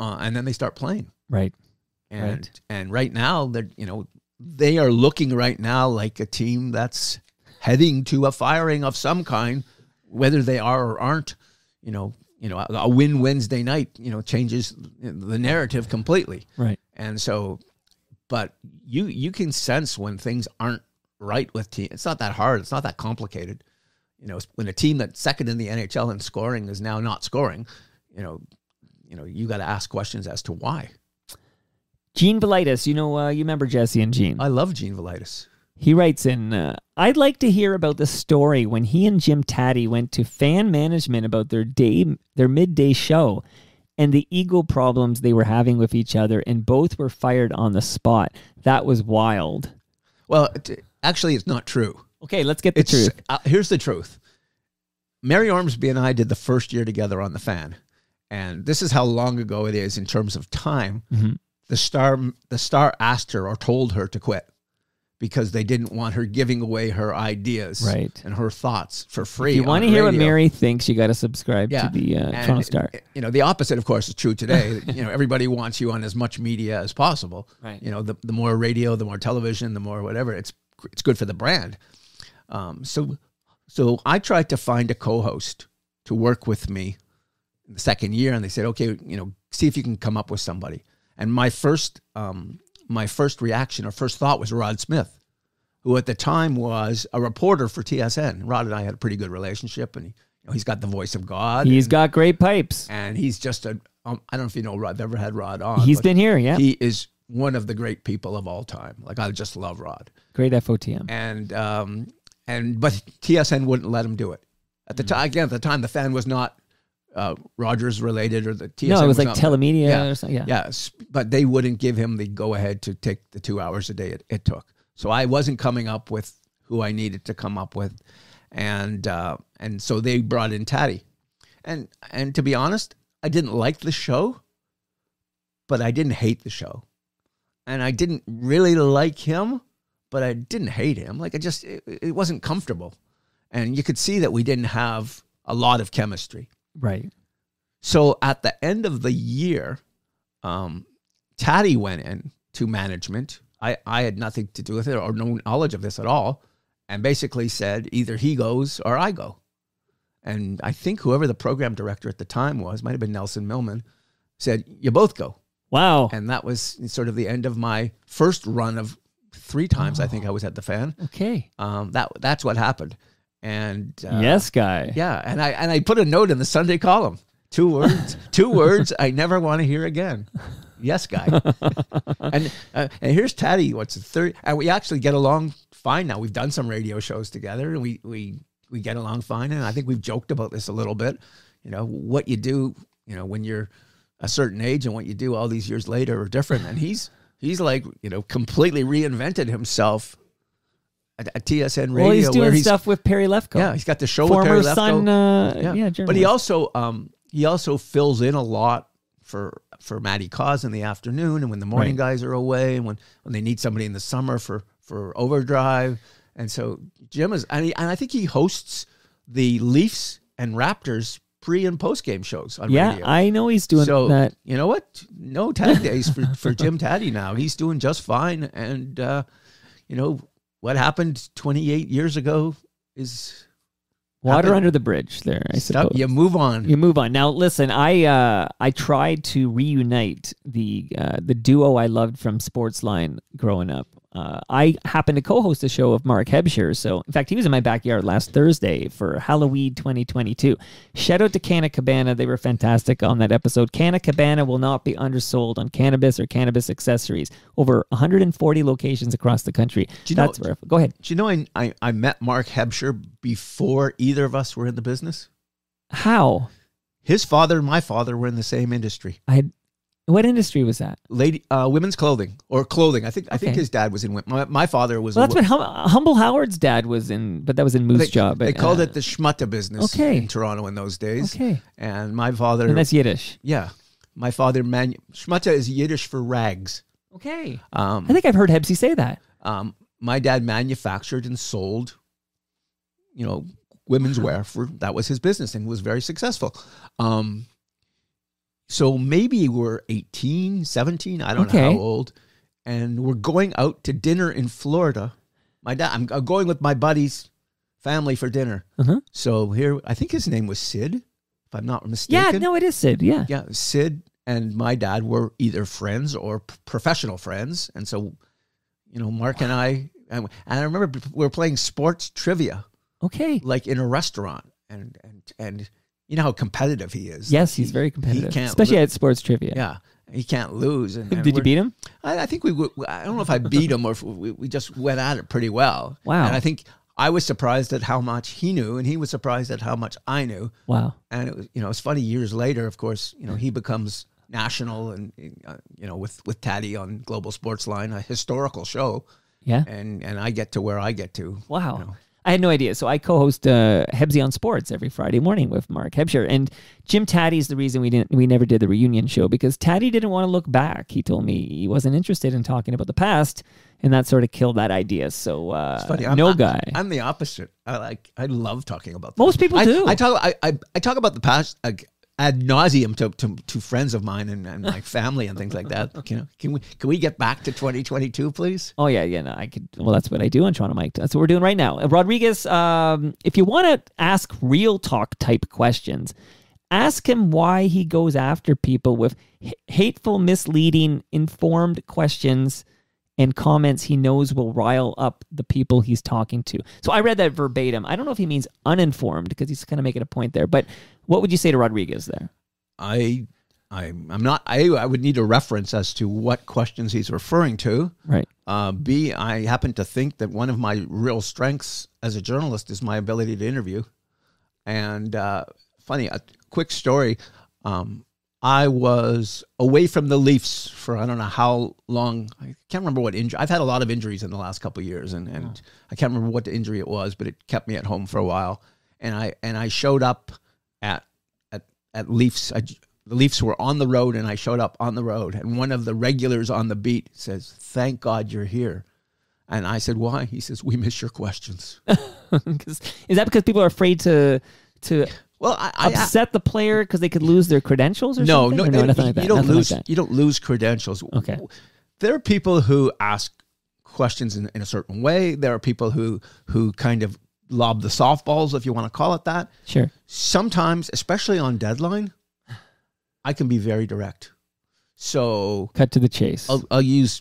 Uh, and then they start playing, Right. And Right. and right now they're you know they are looking right now like a team that's heading to a firing of some kind, whether they are or aren't. You know, you know, a, a win Wednesday night, you know, changes the narrative completely. Right. And so, but you you can sense when things aren't right with team. It's not that hard. It's not that complicated. You know, when a team that's second in the NHL in scoring is now not scoring, you know, you know, you got to ask questions as to why. Gene Valaitis, you know, uh, you remember Jesse and Gene. I love Gene Valaitis. He writes in, uh, I'd like to hear about the story when he and Jim Tatti went to fan management about their day, their midday show, and the ego problems they were having with each other, and both were fired on the spot. That was wild. Well, actually, it's not true. Okay, let's get the It's truth. uh, here's the truth. Mary Ormsby and I did the first year together on the fan, and this is how long ago it is in terms of time. Mhm. The star, the star asked her or told her to quit because they didn't want her giving away her ideas Right. and her thoughts for free. If you want to hear what. Mary thinks, you got to subscribe Yeah. to the uh, Toronto Star. You know, the opposite, of course, is true today. you know, everybody wants you on as much media as possible. Right. You know, the, the more radio, the more television, the more whatever. It's it's good for the brand. Um, so so I tried to find a co-host to work with me in the second year, and they said, okay, you know, see if you can come up with somebody. And my first um, my first reaction or first thought was Rod Smith, who at the time was a reporter for TSN. Rod and I had a pretty good relationship, and he, you know, he's got the voice of God. He's and- got great pipes. and he's just a um, I don't know if you know Rod. I've ever had Rod on. He's been here, yeah. He is one of the great people of all time. Like I just love Rod, Great FOTM. and um, and but TSN wouldn't let him do it at the Mm. time. Again, at the time, the fan was not uh, Rogers related or the TSN. no, it was like not- telemedia Yeah. or something. Yeah. Yes, but they wouldn't give him the go ahead to take the two hours a day it, it took. So I wasn't coming up with who I needed to come up with, and uh, and so they brought in Tatti, and and to be honest, I didn't like the show, but I didn't hate the show, and I didn't really like him, but I didn't hate him. Like I just it, it wasn't comfortable, and you could see that we didn't have a lot of chemistry. Right. So at the end of the year, um, Tatti went in to management. I, I had nothing to do with it or no knowledge of this at all. And basically said either he goes or I go. And I think whoever the program director at the time was, might have been Nelson Millman, said, You both go. Wow. And that was sort of the end of my first run of three times I think I was at the fan. Okay. Um, that that's what happened. And uh, yes, guy. yeah, and I and I put a note in the Sunday column. Two words, two words I never want to hear again. Yes, guy. and uh, and here's Tatti. What's the third? And we actually get along fine now. We've done some radio shows together, and we we we get along fine. And I think we've joked about this a little bit. You know what you do. You know when you're a certain age and what you do all these years later are different. And he's he's like you know completely reinvented himself at, at TSN Radio. Well, he's doing stuff with Perry Lefko. Yeah, he's got the show Former with Perry Lefko. son. Uh, yeah, Yeah, but he also um he also fills in a lot for for Matty Cauz in the afternoon and when the morning Right. guys are away and when when they need somebody in the summer for for overdrive and so Jim is and, he, and I think he hosts the Leafs and Raptors pre and post game shows on yeah, radio. I know he's doing so that. you know what? No tag days for for Jim Tatti now. He's doing just fine and uh you know what happened 28 years ago is Water happened. under the bridge. There, I stuff. suppose. You move on. You move on now. Listen, I uh, I tried to reunite the uh, the duo I loved from Sportsline growing up. Uh, I happen to co-host a show of Mark Hebsher, so in fact he was in my backyard last Thursday for Halloween 2022. Shout out to Canna Cabana; they were fantastic on that episode. Canna Cabana will not be undersold on cannabis or cannabis accessories. Over 140 locations across the country. Do you know- That's where. Go ahead. Do you know I, I I met Mark Hebsher before either of us were in the business? How? His father and my father were in the same industry, I had. What industry was that? lady, uh, women's clothing or clothing. I think I think Okay. his dad was in. My, my father was. Well, a that's wo- what hum- Humble Howard's dad was in, but that was in Moose they, Jaw. But, they called uh, it the schmutta business okay. in Toronto in those days. Okay. And my father, And that's Yiddish. yeah, my father manu- schmutta is Yiddish for rags. Okay. Um, I think I've heard Hebsy say that. um, my dad manufactured and sold, you know, women's wear for that was his business and was very successful. Um, so maybe we're 18, 17, I don't know how old, and we're going out to dinner in Florida. My dad, I'm, going with my buddy's family for dinner. Uh-huh. So here, I think his name was Sid, if I'm not mistaken. Yeah, no, it is Sid. Yeah. Yeah, Sid and my dad were either friends or p- professional friends, and so, you know, Mark and I, and, and I remember we were playing sports trivia, Okay. like in a restaurant, and and and you know how competitive he is. Yes, he's He- very competitive, can't especially at sports trivia. Yeah, he can't lose. And, and Did you beat him? I, I think we. I don't know if I beat him or if we, we just went at it pretty well. Wow. And I think I was surprised at how much he knew, and he was surprised at how much I knew. Wow. and it was you know it's funny years later of course you know he becomes national and uh, you know with with Tatti on Global Sports Line a historical show Yeah. and and I get to where I get to Wow. you know. I had no idea. So I co-host uh, Hebsy on Sports every Friday morning with Mark Hebscher, and Jim Tatti is the reason we didn't we never did the reunion show because Taddy didn't want to look back. He told me he wasn't interested in talking about the past, and that sort of killed that idea. So uh, funny I'm, no I'm- guy. I'm the opposite I like I love talking about the Most people I, do. I talk I, I, I talk about the past like, ad nauseum to, to, to friends of mine and, and my family and things like that you know can we can we get back to 2022 please Oh yeah, yeah. No, I could. Well, that's what I do on Toronto Mike. That's what we're doing right now. Uh, Rodriguez, um, if you want to ask real talk type questions, ask him why he goes after people with hateful, misleading, informed questions and comments he knows will rile up the people he's talking to. So I read that verbatim. I don't know if he means uninformed because he's kind of making a point there. But what would you say to Rodriguez there? I I I'm not I I would need a reference as to what questions he's referring to Right. Uh, B, I happen to think that one of my real strengths as a journalist is my ability to interview. And uh, funny, a quick story. Um, I was away from the Leafs for I don't know how long. I can't remember what injury. I've had a lot of injuries in the last couple of years, and, and I can't remember what the injury it was, but it kept me at home for a while. And I and I showed up at at at Leafs. I, the Leafs were on the road, and I showed up on the road. And one of the regulars on the beat says, "Thank God you're here." And I said, "Why?" He says, "We miss your questions." is that because people are afraid to to Well, I, I upset the player because they could lose their credentials or no, something? no, Or no, nothing you, like that. you don't Nothing lose. Like. You don't lose credentials. Okay. There are people who ask questions in, in a certain way. There are people who who kind of lob the softballs, if you want to call it that. Sure. Sometimes, especially on deadline, I can be very direct. So Cut to the chase. I'll, I'll use.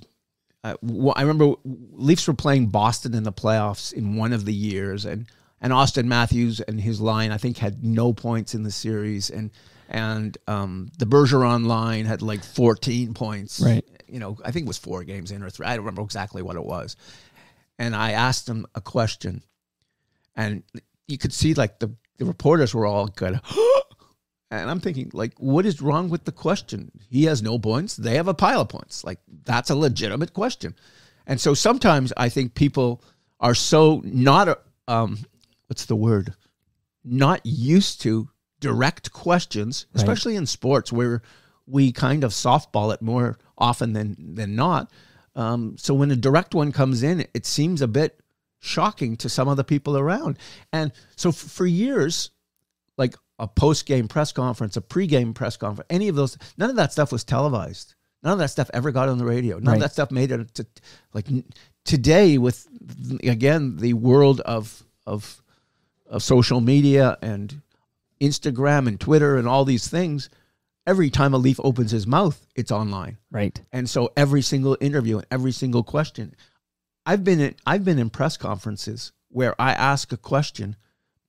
Uh, wh- I remember Leafs were playing Boston in the playoffs in one of the years, and and Auston Matthews and his line I think had no points in the series, and and um, the Bergeron line had like 14 points. Right. You know, I think it was four games in or three. I don't remember exactly what it was. And I asked him a question, and you could see like the the reporters were all good. And I'm thinking, like, what is wrong with the question? He has no points. They have a pile of points. Like, that's a legitimate question. And so sometimes I think people are so not, um, what's the word? Not used to direct questions, Right. especially in sports where we kind of softball it more often than than not. Um, so when a direct one comes in, it seems a bit shocking to some of the people around. And so for years, like a post game press conference, a pre game press conference, any of those, none of that stuff was televised. None of that stuff ever got on the radio. None Right. of that stuff made it to like n- today with again the world of of of social media and Instagram and Twitter and all these things. Every time a leaf opens his mouth, it's online. right. And so every single interview and every single question, I've been in, I've been in press conferences where I ask a question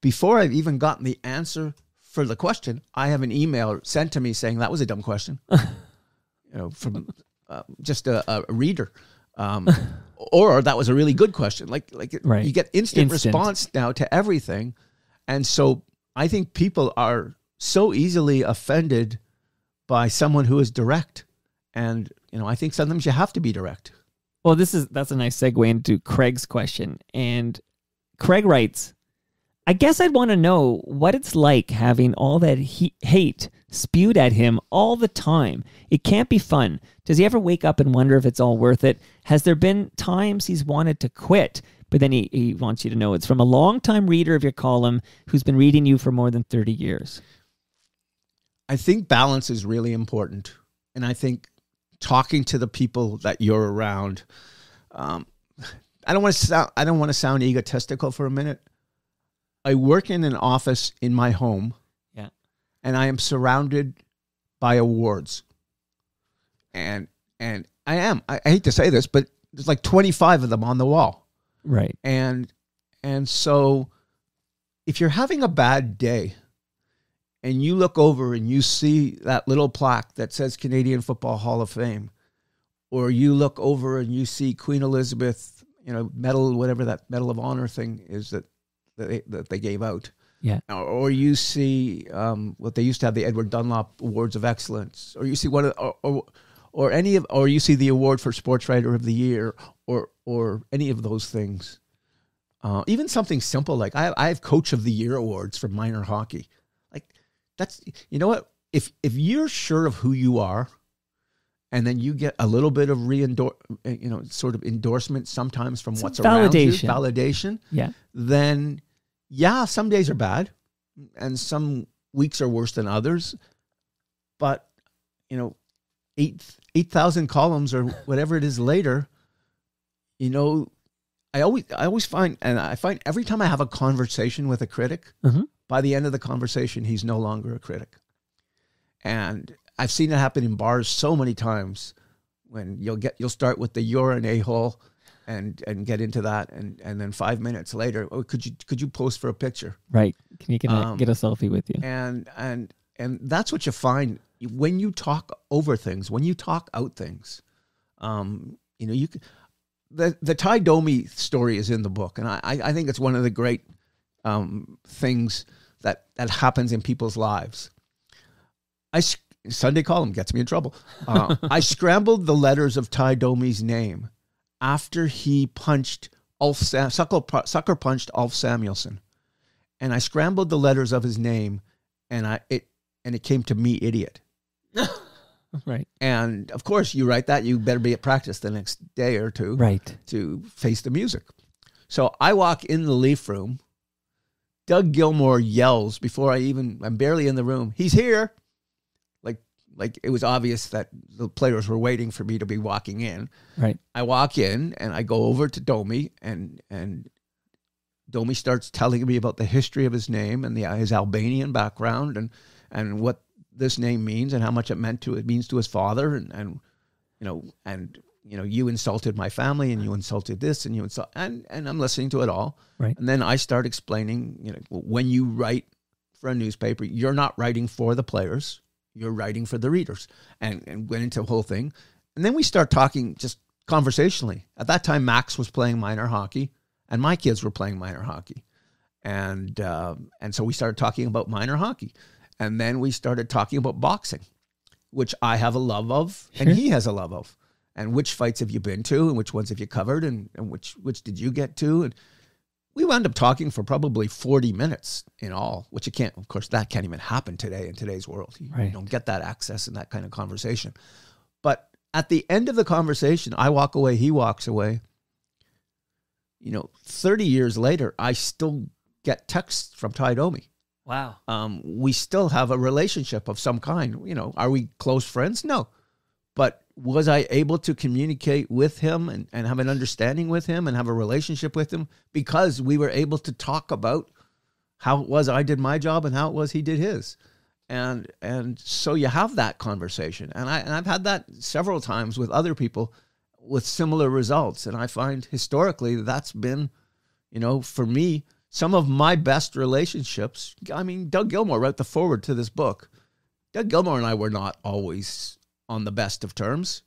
before I've even gotten the answer for the question. I have an email sent to me saying that was a dumb question, you know, from uh, just a, a reader, um, or that was a really good question. Like like Right. you get instant, Instant. response now to everything, and so I think people are so easily offended by someone who is direct. And, you know, I think sometimes you have to be direct. Well, this is that's a nice segue into Craig's question. And Craig writes, I guess I'd want to know what it's like having all that he- hate spewed at him all the time. It can't be fun. Does he ever wake up and wonder if it's all worth it? Has there been times he's wanted to quit? But then he, he wants you to know it's from a longtime reader of your column who's been reading you for more than 30 years. I think balance is really important, and I think talking to the people that you're around. Um, I don't want to sound. I don't want to sound egotistical for a minute. I work in an office in my home, Yeah. and I am surrounded by awards. And and I am. I, I hate to say this, but there's like 25 of them on the wall Right. and and so if you're having a bad day and you look over and you see that little plaque that says Canadian Football Hall of Fame or you look over and you see Queen Elizabeth you know medal whatever that medal of honor thing is that that they, that they gave out Yeah. or, you see um, what they used to have the Edward Dunlop Awards of Excellence, or you see one of, or, or or any of, or you see the award for Sports Writer of the Year, or or any of those things. Uh, even something simple like I, I have Coach of the Year awards for minor hockey. Like that's you know what if if you're sure of who you are, and then you get a little bit of reendor you know sort of endorsement sometimes from Some what's around you, validation. validation Yeah. then yeah, some days are bad and some weeks are worse than others. But, you know, eight 8,000 columns or whatever it is later, you know, I always I always find and I find every time I have a conversation with a critic, Mhm. by the end of the conversation he's no longer a critic. And I've seen it happen in bars so many times when you'll get you'll start with the you're an a-hole and and get into that and and then 5 minutes later, oh could you could you post for a picture? Right. Can you get a, Um, get a selfie with you? and and and that's what you find when you talk over things when you talk out things um you know you can the the Ty Domi story is in the book and i i think it's one of the great um things that that happens in people's lives. I s- sunday column gets me in trouble. Uh, i scrambled the letters of Ty Domi's name after he punched Ulf Sam, sucker, sucker punched Ulf Samuelsson. And I scrambled the letters of his name, and I it and it came to me, idiot. Right. And of course, you write that, you better be at practice the next day or two Right. to face the music. So I walk in the leaf room. Doug Gilmour yells before I even I'm barely in the room. He's here. Like like it was obvious that the players were waiting for me to be walking in. Right. I walk in and I go over to Domi and and Domi starts telling me about the history of his name and the his Albanian background and and what this name means and how much it meant to it means to his father and and you know and you know you insulted my family and you insulted this and you insult and and I'm listening to it all. Right. and then I start explaining you know when you write for a newspaper you're not writing for the players you're writing for the readers. And and went into the whole thing. And then we start talking just conversationally. At that time Max was playing minor hockey and my kids were playing minor hockey. And uh, and so we started talking about minor hockey and then we started talking about boxing which I have a love of and he has a love of. And which fights have you been to and which ones have you covered and, and which which did you get to? And we wound up talking for probably 40 minutes in all which you can't of course that can't even happen today in today's world. You Right. don't get that access and that kind of conversation. But at the end of the conversation i walk away he walks away. You know 30 years later i still get texts from ty domi Wow. um, we still have a relationship of some kind. You know, are we close friends? No. But was I able to communicate with him and, and have an understanding with him and have a relationship with him because we were able to talk about how it was I did my job and how it was he did his. And and so you have that conversation. And I and I've had that several times with other people with similar results. And I find historically that's been, you know, for me, some of my best relationships. I mean, Doug Gilmour wrote the forward to this book. Doug Gilmour and I were not always on the best of terms,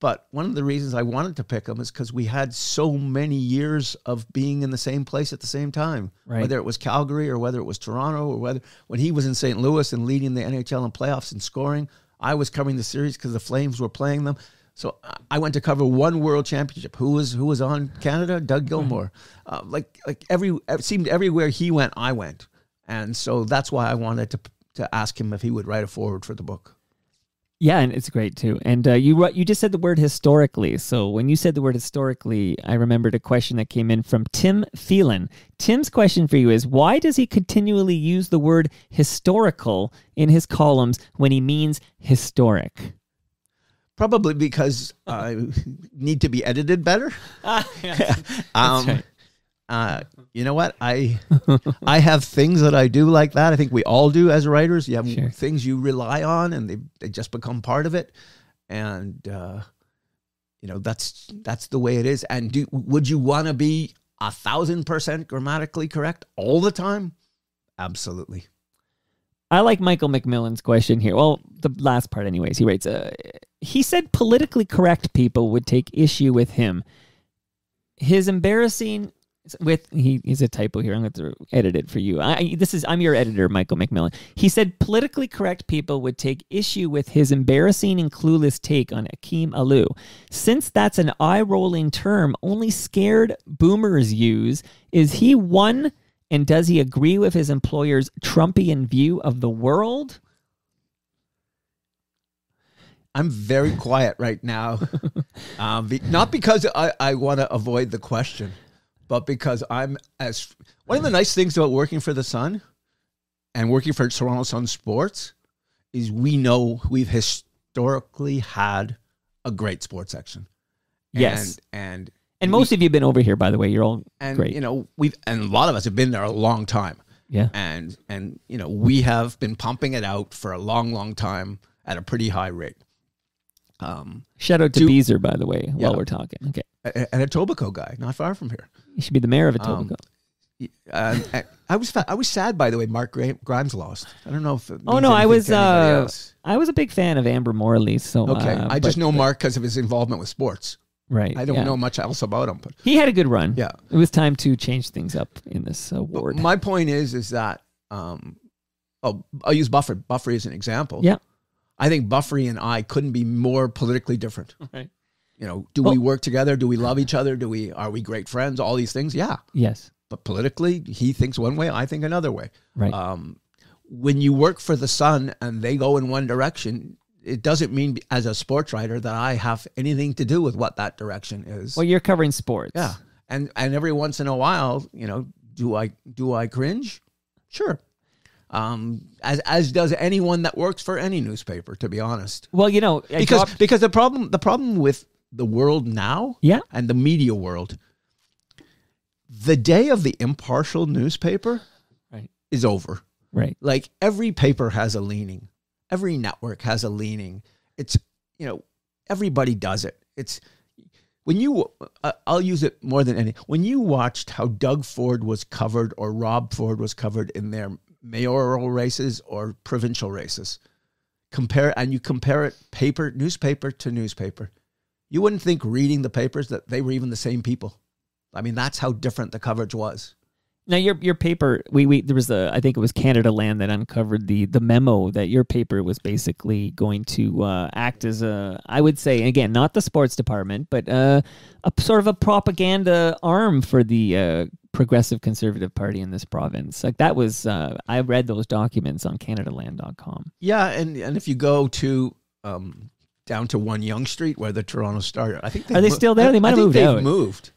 But one of the reasons I wanted to pick him is because we had so many years of being in the same place at the same time. Right. Whether it was Calgary or whether it was Toronto or whether when he was in St. Louis and leading the NHL in playoffs and scoring, I was covering the series because the Flames were playing them. So I- went to cover one World Championship. Who was who was on Canada? Doug Gilmour. Uh, like like every it seemed everywhere he went, I went, and so that's why I wanted to to ask him if he would write a forward for the book. Yeah, and it's great too. And uh, you you just said the word historically. So when you said the word historically, I remembered a question that came in from Tim Phelan. Tim's question for you is why does he continually use the word historical in his columns when he means historic? Probably because I need to be edited better. um, right. uh, you know what? I I have things that I do like that. I think we all do as writers. You have Sure. things you rely on, and they they just become part of it. And uh, you know that's that's the way it is. And do would you want to be a thousand percent grammatically correct all the time? Absolutely. I like Michael McMillan's question here. Well, the last part, anyways. He writes, uh, he said politically correct people would take issue with him. His embarrassing with he he's a typo here. I'm going to edit it for you. I, this is I'm your editor, Michael McMillan. He said politically correct people would take issue with his embarrassing and clueless take on Akim Aliu. Since that's an eye-rolling term only scared boomers use, is he one? And does he agree with his employer's Trumpian view of the world? I'm very quiet right now, um, be, not because I, I want to avoid the question, but because I'm as one of the nice things about working for the Sun and working for Toronto Sun Sports is we know we've historically had a great sports section. Yes. and and And most of you have been over here, by the way. You're all and great. you know we've and a lot of us have been there a long time yeah. and and you know we have been pumping it out for a long long time at a pretty high rate um Shout out to Do- Beezer, by the way, Yeah. while we're talking. Okay. a- and a Tobaco guy not far from here You should be the mayor of Um, Etobicoke. uh, I- was I was sad by the way Mark Grimes lost I don't know if oh, no, I was uh. I was a big fan of Amber Morley. So okay uh, I just know Mark because of his involvement with sports Right. I don't yeah. know much else about him but He had a good run. Yeah. It was time to change things up in this But award. my point is, is that um, oh, I'll use Buffery. Buffery as an example. Yeah. I think Buffery and I couldn't be more politically different. Right. You know, do we work together? Do we love each other? Do we are we great friends? All these things, yeah. yes. But politically, he thinks one way, I think another way. Right. Um, when you work for the Sun and they go in one direction, it doesn't mean as a sports writer that I have anything to do with what that direction is. well, you're covering sports. Yeah, and and every once in a while, you know, do I do I cringe? Sure. Um, as as does anyone that works for any newspaper, to be honest. Well, you know, Because because the problem the problem with the world now, Yeah. and the media world, the day of the impartial newspaper Right. is over. right. Like every paper has a leaning, every network has a leaning. It's you know everybody does it. It's when you uh, I'll use it more than any. When you watched how Doug Ford was covered or Rob Ford was covered in their mayoral races or provincial races, compare and you compare it paper newspaper to newspaper, you wouldn't think reading the papers that they were even the same people. I mean, that's how different the coverage was. Now your your paper, we we there was a I think it was Canadaland that uncovered the the memo that your paper was basically going to uh, act as a I would say again not the sports department but uh, a sort of a propaganda arm for the uh, progressive conservative party in this province. Like that was uh, I read those documents on CanadaLand.com. Yeah, and and if you go to um, down to One Yonge Street where the Toronto Star, I think Are they still there? They might I have think moved they've out. moved.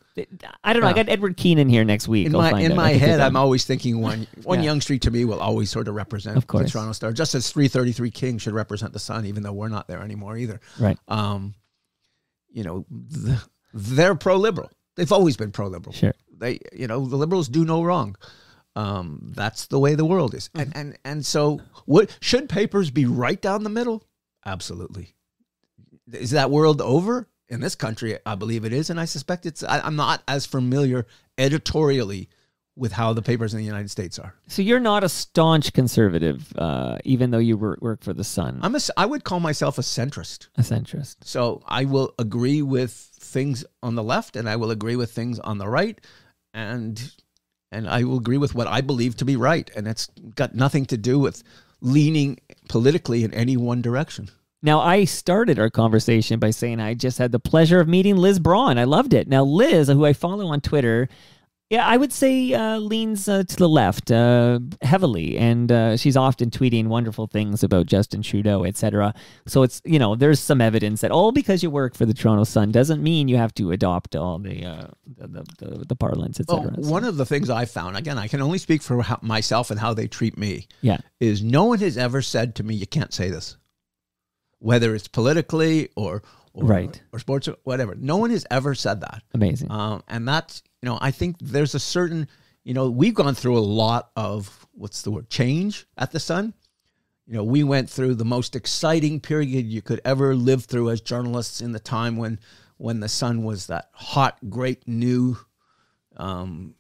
I don't know. I got Edward Keenan here next week. In I'll my in my head, I'm always thinking one One Yeah. Yonge Street to me will always sort of represent Of course. the Toronto Star, just as 333 King should represent the Sun, even though we're not there anymore either. right. Um, you know, th- they're pro-liberal. They've always been pro-liberal. Sure. They, you know, the liberals do no wrong. Um, that's the way the world is, and and and so, what should papers be right down the middle? Absolutely. Is that world over in this country? I believe it is, and I suspect it's. I, I'm not as familiar editorially with how the papers in the United States are. So you're not a staunch conservative, uh, even though you work, work for the Sun. I'm a, I would call myself a centrist. a centrist. So I will agree with things on the left, and I will agree with things on the right, and and I will agree with what I believe to be right, and it's got nothing to do with leaning politically in any one direction. Now, I started our conversation by saying I just had the pleasure of meeting Liz Braun. I loved it. Now, Liz, who I follow on Twitter, yeah, I would say uh, leans uh, to the left uh, heavily, and uh, she's often tweeting wonderful things about Justin Trudeau, etc. So it's you know there's some evidence that all because you work for the Toronto Sun doesn't mean you have to adopt all the uh, the, the, the parlance, Well, etc. one of the things I found, again, I can only speak for how, myself and how they treat me, yeah, is no one has ever said to me, "You can't say this," whether it's politically or or, Right. or sports or whatever. No one has ever said that. amazing. Um, and that's, you know, I think there's a certain, you know, we've gone through a lot of, what's the word, change at the Sun. You know, we went through the most exciting period you could ever live through as journalists in the time when, when the Sun was that hot, great new um,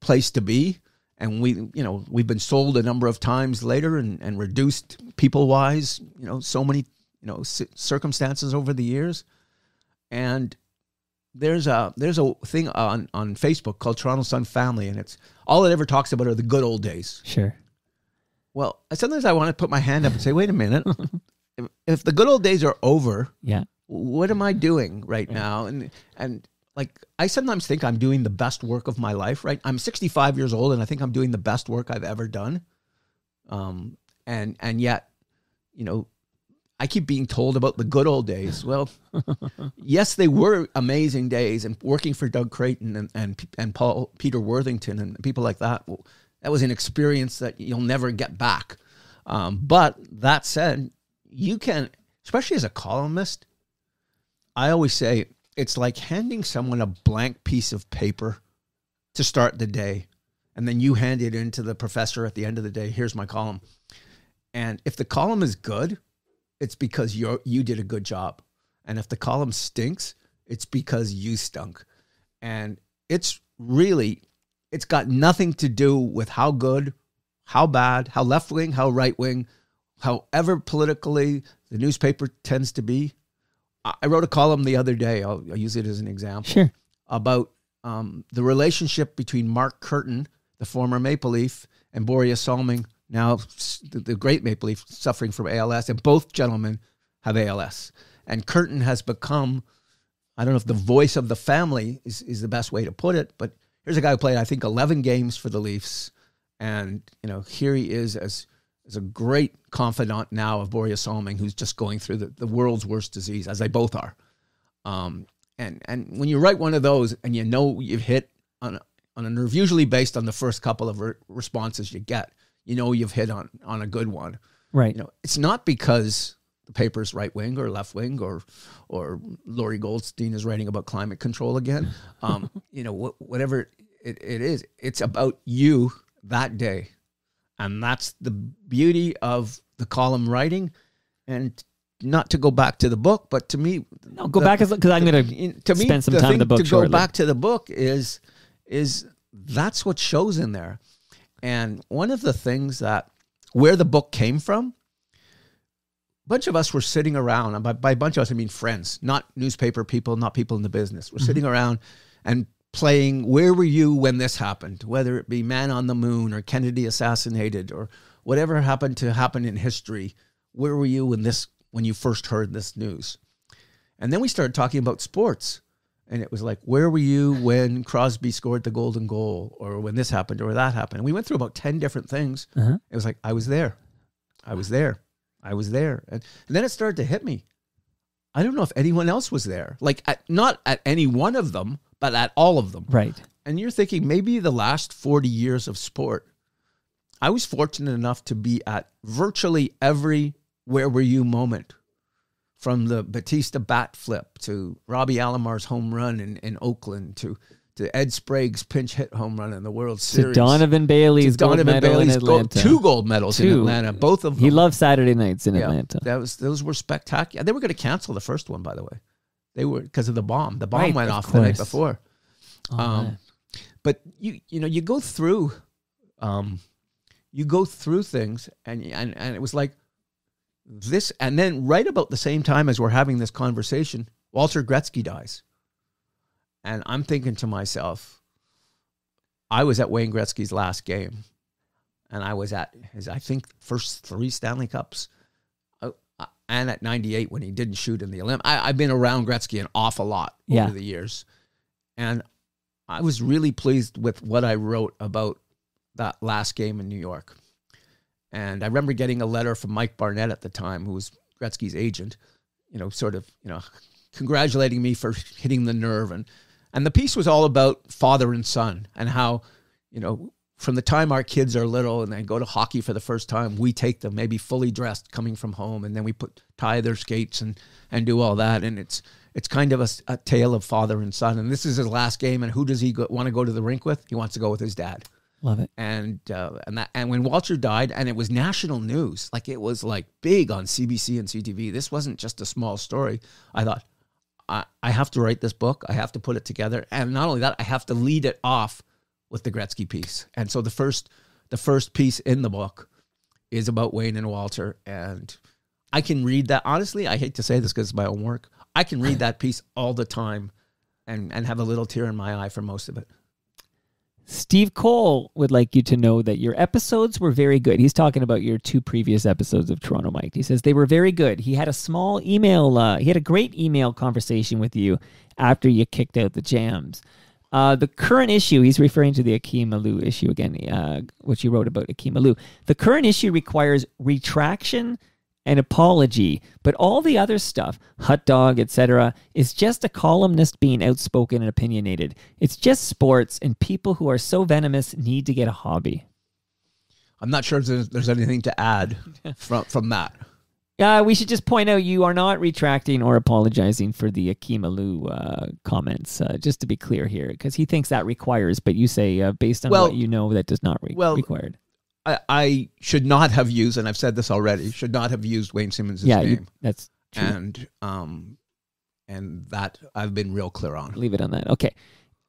place to be. And we, you know, we've been sold a number of times later and, and reduced people wise, you know, so many, you know, ci- circumstances over the years. And there's a there's a thing on on Facebook called Toronto Sun Family, and it's all it ever talks about are the good old days. sure. Well, sometimes I want to put my hand up and say, wait a minute, if, if the good old days are over, Yeah. what am I doing right now? And and like I sometimes think I'm doing the best work of my life. Right, I'm 65 years old, and I think I'm doing the best work I've ever done. Um, and and yet, you know, I keep being told about the good old days. Well, yes, they were amazing days, and working for Doug Creighton and and and Paul Peter Worthington and people like that. Well, that was an experience that you'll never get back. Um, but that said, you can, especially as a columnist, I always say it's like handing someone a blank piece of paper to start the day, and then you hand it in to the professor at the end of the day. Here's my column, and if the column is good, it's because you you did a good job, and if the column stinks, it's because you stunk, and it's really it's got nothing to do with how good, how bad, how left wing, how right wing, however politically the newspaper tends to be. I wrote a column the other day. I'll, I'll use it as an example Sure. about um, the relationship between Mark Kirton, the former Maple Leaf, and Borje Salming, now the, great Maple Leaf, suffering from ALS, and both gentlemen have ALS. And Kirton has become, I don't know if the voice of the family is, is the best way to put it, but here's a guy who played, I think, 11 games for the Leafs. And, you know, here he is as, as a great confidant now of Borje Salming, who's just going through the, the world's worst disease, as they both are. Um, and and when you write one of those and you know you've hit on a, on a nerve, usually based on the first couple of re- responses you get, you know you've hit on on a good one. Right. You know, it's not because the paper's right wing or left wing or or Lorrie Goldstein is writing about climate control again. Um, you know, wh- whatever it, it is, it's about you that day, and that's the beauty of the column writing. And not to go back to the book, but to me, No, go the- back because I'm going to in- to me, spend some time in the book to shortly. go back to the book is is that's what shows in there. And one of the things that where the book came from, a bunch of us were sitting around, and by, by a bunch of us I mean friends, not newspaper people, not people in the business. We're mm-hmm. sitting around and playing where were you when this happened, whether it be Man on the Moon or Kennedy assassinated or whatever happened to happen in history. Where were you when this when you first heard this news? And then we started talking about sports. And it was like, where were you when Crosby scored the golden goal or when this happened or that happened? And we went through about 10 different things. Uh-huh. It was like, I was there. I was there. I was there. And, and then it started to hit me. I don't know if anyone else was there. Like, at, not at any one of them, but at all of them. right. And you're thinking maybe the last 40 years of sport, I was fortunate enough to be at virtually every where were you moment from the Bautista bat flip to Robbie Alomar's home run in, in Oakland to, to Ed Sprague's pinch hit home run in the World To Series. Donovan Bailey's to gold medal Bailey's in gold- Atlanta. two gold medals in Atlanta, both of them. He loved Saturday nights in Yeah, Atlanta. That was those were spectacular. They were going to cancel the first one, by the way. They were because of the bomb. The bomb Right, went of off the night before. Oh, Um, but you you know you go through, um, you go through things, and and and it was like this, and then right about the same time as we're having this conversation, Walter Gretzky dies, and I'm thinking to myself, I was at Wayne Gretzky's last game, and I was at his I think first three Stanley Cups. Uh, uh, And at 98 when he didn't shoot in the Olymp, I, I've been around Gretzky an awful lot Yeah. over the years, and I was really pleased with what I wrote about that last game in New York. And I remember getting a letter from Mike Barnett at the time, who was Gretzky's agent, you know, sort of, you know, congratulating me for hitting the nerve. And and the piece was all about father and son and how, you know, from the time our kids are little and they go to hockey for the first time, we take them maybe fully dressed coming from home, and then we put tie their skates and and do all that. And it's it's kind of a, a tale of father and son. And this is his last game. And who does he go, want to go to the rink with? He wants to go with his dad Love it. and uh, and that and when Walter died, and it was national news, like it was like big on CBC and CTV. This wasn't just a small story. I thought, I, I have to write this book. I have to put it together, and not only that, I have to lead it off with the Gretzky piece. And so the first the first piece in the book is about Wayne and Walter, and I can read that. Honestly, I hate to say this because it's my own work. I can read that piece all the time, and and have a little tear in my eye for most of it. Steve Cole would like you to know that your episodes were very good. He's talking about your two previous episodes of Toronto Mike. He says they were very good. He had a small email, uh, he had a great email conversation with you after you kicked out the jams. Uh, the current issue, he's referring to the Akim Aliu issue again, uh, which you wrote about Akim Aliu. The current issue requires retraction and apology, but all the other stuff, hot dog, etc., is just a columnist being outspoken and opinionated. It's just sports, and people who are so venomous need to get a hobby. I'm not sure if there's, there's anything to add from from that. Uh, we should just point out you are not retracting or apologizing for the Akim Aliu uh, comments, uh, just to be clear here, because he thinks that requires, but you say uh, based on Well- what you know that does not re- well, required. I, I should not have used, and I've said this already, should not have used Wayne Simmons' Yeah, you, name, that's true. and um, and that I've been real clear on. leave it on that. Okay.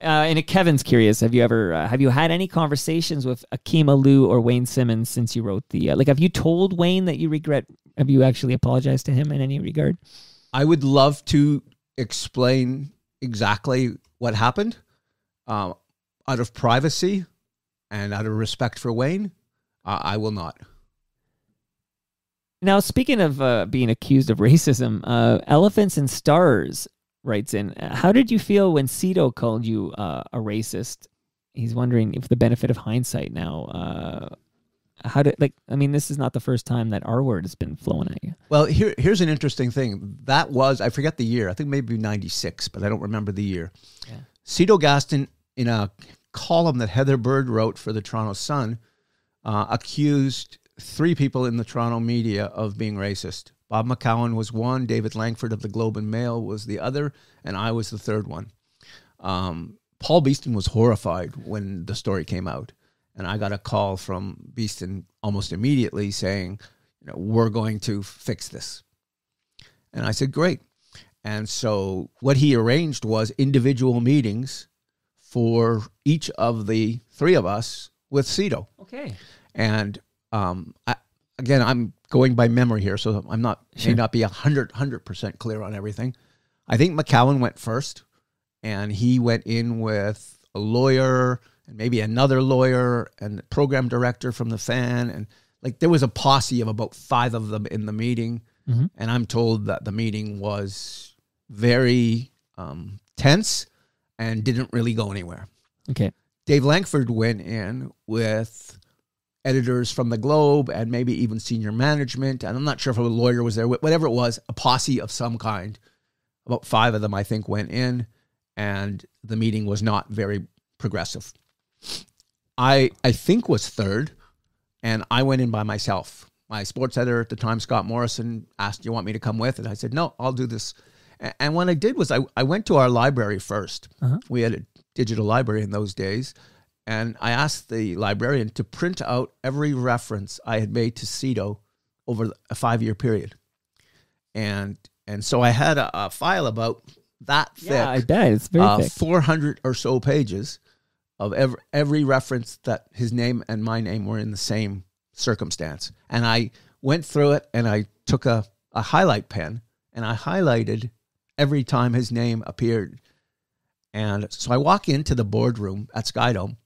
Uh, and Kevin's curious. Have you ever uh, have you had any conversations with Akim Aliu or Wayne Simmons since you wrote the uh, like? Have you told Wayne that you regret? Have you actually apologized to him in any regard? I would love to explain exactly what happened, uh, out of privacy and out of respect for Wayne. Uh, I will not. Now, speaking of uh, being accused of racism, uh, Elephants and Stars writes in, how did you feel when Cito called you uh, a racist? He's wondering if the benefit of hindsight now. Uh, how did like? I mean, this is not the first time that R word has been flown at you. Well, here here's an interesting thing. That was I forget the year. I think maybe '96, but I don't remember the year. Yeah. Cito Gaston, in a column that Heather Bird wrote for the Toronto Sun, uh, accused three people in the Toronto media of being racist. Bob McCown was one, David Langford of the Globe and Mail was the other, and I was the third one. Um, Paul Beeston was horrified when the story came out, and I got a call from Beeston almost immediately saying, "You know, we're going to fix this." And I said, "Great." And so what he arranged was individual meetings for each of the three of us with Cito. Okay. And um, I, again, I'm going by memory here, so I'm not Sure. may not be a hundred hundred percent clear on everything. I think McCown went first, and he went in with a lawyer and maybe another lawyer and program director from the fan, and like there was a posse of about five of them in the meeting. Mhm. And I'm told that the meeting was very um, tense and didn't really go anywhere. Okay. Dave Langford went in with editors from the Globe and maybe even senior management. And I'm not sure if a lawyer was there, whatever it was, a posse of some kind. About five of them, I think, went in, and the meeting was not very progressive. I I think was third, and I went in by myself. My sports editor at the time, Scott Morrison, asked, "Do you want me to come with?" And I said, "No, I'll do this." And what I did was I, I went to our library 1st Uh-huh. We had a digital library in those days, and I asked the librarian to print out every reference I had made to Cito over a five year period, and and so I had a, a file about that thick Yeah, I bet it's very uh, thick. 400 or so pages of every, every reference that his name and my name were in the same circumstance. And I went through it and I took a, a highlight pen and I highlighted every time his name appeared. And so I walk into the boardroom at Skydome.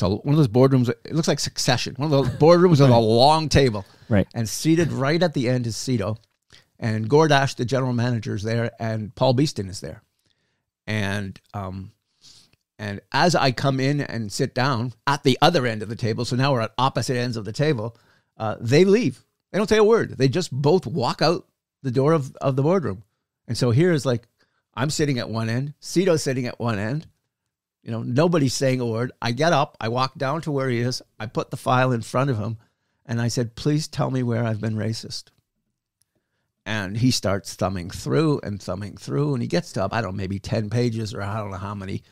So one of those boardrooms, it looks like Succession. One of those boardrooms with a long table. Right. And seated right at the end is Cito. And Gord Ash, the general manager, is there, and Paul Beeston is there. And um, and as I come in and sit down at the other end of the table, so now we're at opposite ends of the table, uh, they leave. They don't say a word. They just both walk out the door of, of the boardroom. And so here is like, I'm sitting at one end, Cito's sitting at one end. You know, nobody's saying a word. I get up, I walk down to where he is, I put the file in front of him, and I said, Please tell me where I've been racist. And he starts thumbing through and thumbing through, and he gets to, I don't know, maybe 10 pages or I don't know how many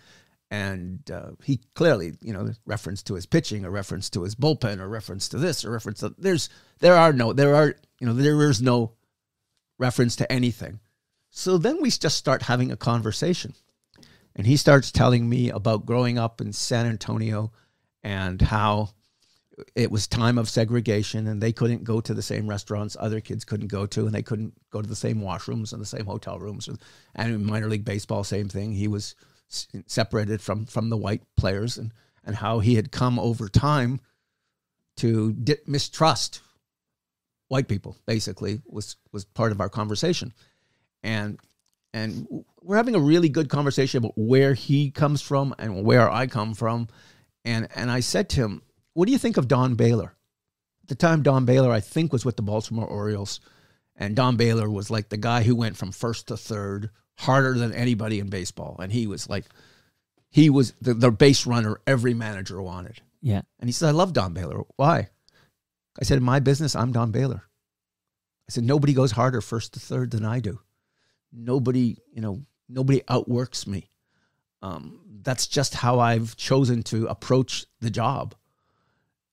and uh, he clearly, you know, reference to his pitching, a reference to his bullpen, a reference to this, a reference to there's there are no there are you know there is no reference to anything. So then we just start having a conversation, and he starts telling me about growing up in San Antonio and how it was time of segregation and they couldn't go to the same restaurants other kids couldn't go to and they couldn't go to the same washrooms and the same hotel rooms and in minor league baseball same thing. He was separated from from the white players and and how he had come over time to mistrust white people basically was was part of our conversation. And and we're having a really good conversation about where he comes from and where I come from and and I said to him what do you think of Don Baylor at the time Don Baylor I think was with the Baltimore Orioles and Don Baylor was like the guy who went from first to third harder than anybody in baseball. And he was like, he was the, the base runner every manager wanted. Yeah. And he said, I love Don Baylor. Why? I said, in my business, I'm Don Baylor. I said, nobody goes harder first to third than I do. Nobody, you know, nobody outworks me. Um, that's just how I've chosen to approach the job.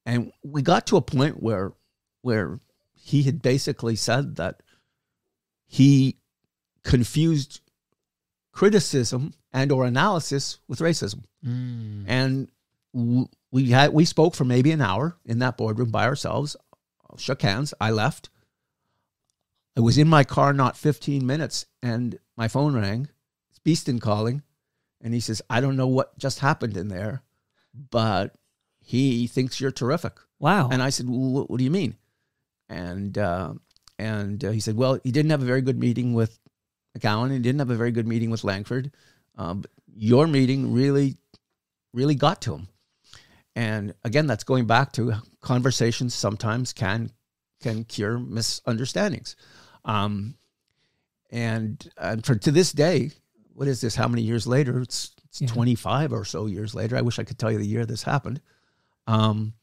And we got to a point where, where he had basically said that he confused criticism and or analysis with racism. And we had we spoke for maybe an hour in that boardroom by ourselves. Shook hands. I left. I was in my car not 15 minutes, and my phone rang. It's Beeston calling, and he says, "I don't know what just happened in there, but he thinks you're terrific." Wow. And I said, well, what, do you mean? And uh, and uh, he said, well, he didn't have a very good meeting with McCown. He didn't have a very good meeting with Langford. Um, but your meeting really, really got to him. And again, that's going back to conversations sometimes can can cure misunderstandings. Um, and and for to this day, what is this? How many years later? It's, it's Yeah. 25 or so years later. I wish I could tell you the year this happened. Um,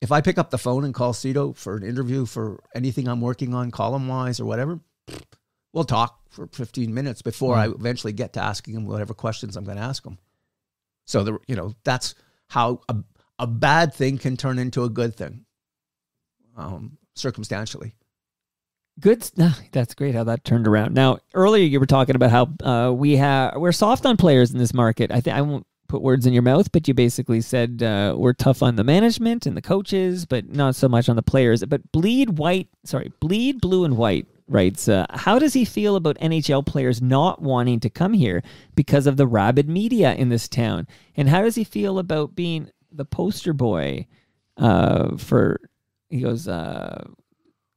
if I pick up the phone and call Cito for an interview for anything I'm working on, column wise or whatever, we'll talk for 15 minutes before I eventually get to asking him whatever questions I'm going to ask him. So the you know that's how a, a bad thing can turn into a good thing, um, circumstantially. Good. ah, That's great how that turned around. Now, earlier you were talking about how uh, we have we're soft on players in this market. I think I won't put words in your mouth, but you basically said uh, we're tough on the management and the coaches, but not so much on the players. But bleed white, sorry, bleed blue and white writes, uh, how does he feel about NHL players not wanting to come here because of the rabid media in this town? And how does he feel about being the poster boy uh, for? He goes. Uh,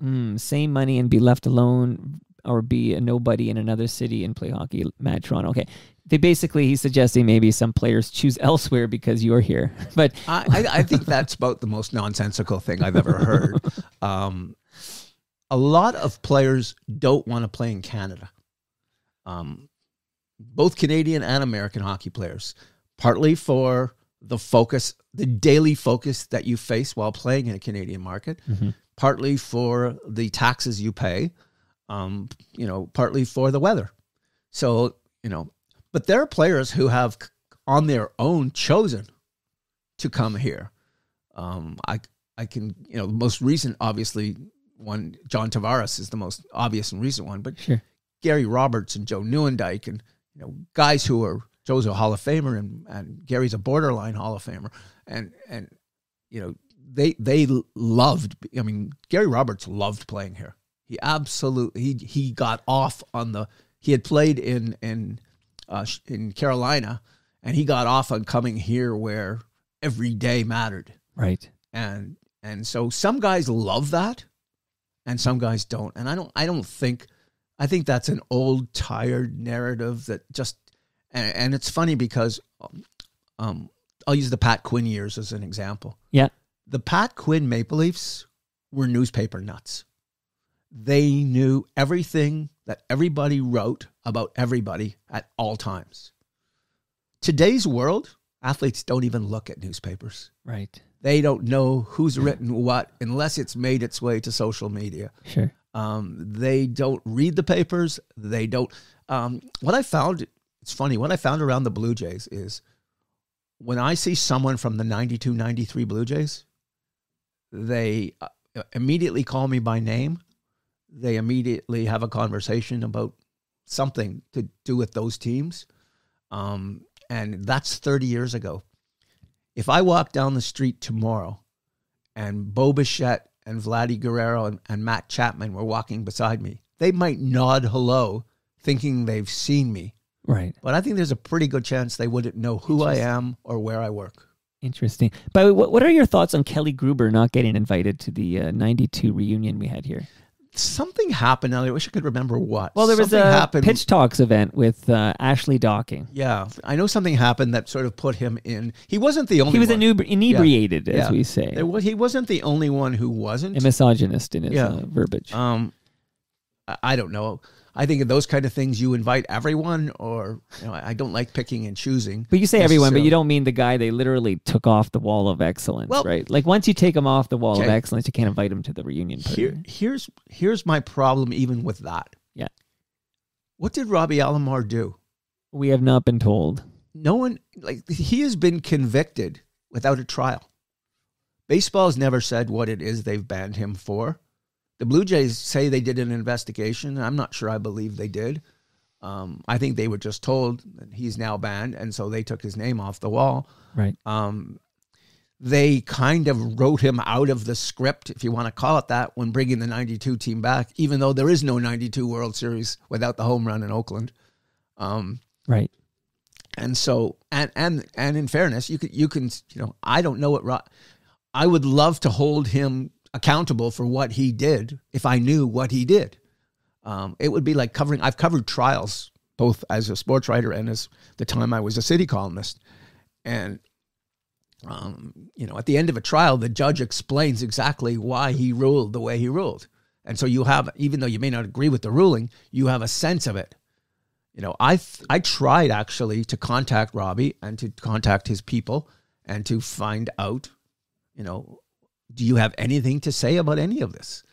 mm, same money and be left alone or be a nobody in another city and play hockey mad Toronto. Okay. They basically he's suggesting maybe some players choose elsewhere because you're here. But I, I, I think that's about the most nonsensical thing I've ever heard. Um, a lot of players don't want to play in Canada. Um, both Canadian and American hockey players, partly for the focus, the daily focus that you face while playing in a Canadian market, partly for the taxes you pay, um, you know, partly for the weather. So, you know, but there are players who have on their own chosen to come here. Um, I I can you know the most recent obviously one John Tavares is the most obvious and recent one, but Sure. Gary Roberts and Joe Nieuwendyk and you know guys who are Joe's a Hall of Famer and, and Gary's a borderline Hall of Famer. And and you know, they they loved I mean, Gary Roberts loved playing here. He absolutely he he got off on the he had played in in uh, in Carolina and he got off on coming here where every day mattered. Right. And and so some guys love that and some guys don't. And I don't I don't think I think that's an old tired narrative that just and, and it's funny because um, um I'll use the Pat Quinn years as an example. Yeah. The Pat Quinn Maple Leafs were newspaper nuts. They knew everything that everybody wrote about everybody at all times. Today's world, athletes don't even look at newspapers. Right. They don't know who's written what unless it's made its way to social media. Sure. Um, they don't read the papers. They don't. Um, what I found, it's funny, what I found around the Blue Jays is when I see someone from the 92 93 Blue Jays, they uh, immediately call me by name. They immediately have a conversation about something to do with those teams. Um, and that's 30 years ago. If I walk down the street tomorrow and Bo Bichette and Vladdy Guerrero and, and Matt Chapman were walking beside me, they might nod hello, thinking they've seen me. Right. But I think there's a pretty good chance they wouldn't know who I am or where I work. Interesting. By the way, what, what are your thoughts on Kelly Gruber not getting invited to the uh, 92 reunion we had here? Something happened. I wish I could remember what. Well, there was Something a happened. Pitch Talks event with uh, Ashley Docking. Yeah, I know something happened that sort of put him in. He wasn't the only. He was one. inebriated, as Yeah. we say, There was, he wasn't the only one who wasn't. a misogynist in his Yeah. uh, verbiage. Um, I don't know. I think of those kind of things, you invite everyone, or you know, I don't like picking and choosing. But you say everyone, but you don't mean the guy they literally took off the wall of excellence, Well- right? Like once you take him off the wall of excellence, you can't invite him to the reunion party. Here, here's here's my problem, even with that. Yeah. What did Robbie Alomar do? We have not been told. No one like he has been convicted without a trial. Baseball's never said what it is they've banned him for. The Blue Jays say they did an investigation. I'm not sure I believe they did. Um, I think they were just told that he's now banned, and so they took his name off the wall. Right. Um, they kind of wrote him out of the script, if you want to call it that, when bringing the 92 team back, even though there is no 92 World Series without the home run in Oakland. Um, Right. and so, and, and, and in fairness, you can, you can, you know, I don't know what, Ro- I would love to hold him accountable for what he did if I knew what he did. Um, it would be like covering, I've covered trials both as a sports writer and as the time I was a city columnist. And um, you know, at the end of a trial, the judge explains exactly why he ruled the way he ruled. And so you have, even though you may not agree with the ruling, you have a sense of it. You know, I I tried actually to contact Robbie and to contact his people and to find out, you know, do you have anything to say about any of this?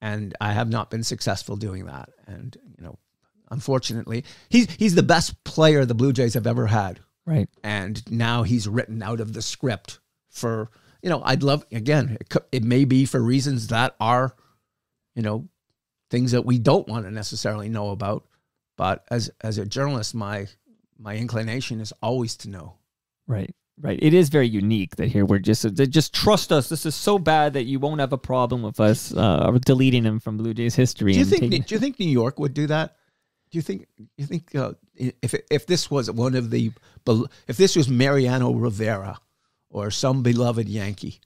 And I have not been successful doing that. And you know, unfortunately, he's he's the best player the Blue Jays have ever had Right. and now he's written out of the script for you know i'd love again it, it may be for reasons that are you know things that we don't want to necessarily know about but as as a journalist my my inclination is always to know Right. Right. It is very unique that here we're just just trust us. This is so bad that you won't have a problem with us uh, deleting him from Blue Jays history. do you think taking- do you think new york would do that do you think you think uh, if if this was one of the if this was Mariano Rivera or some beloved Yankee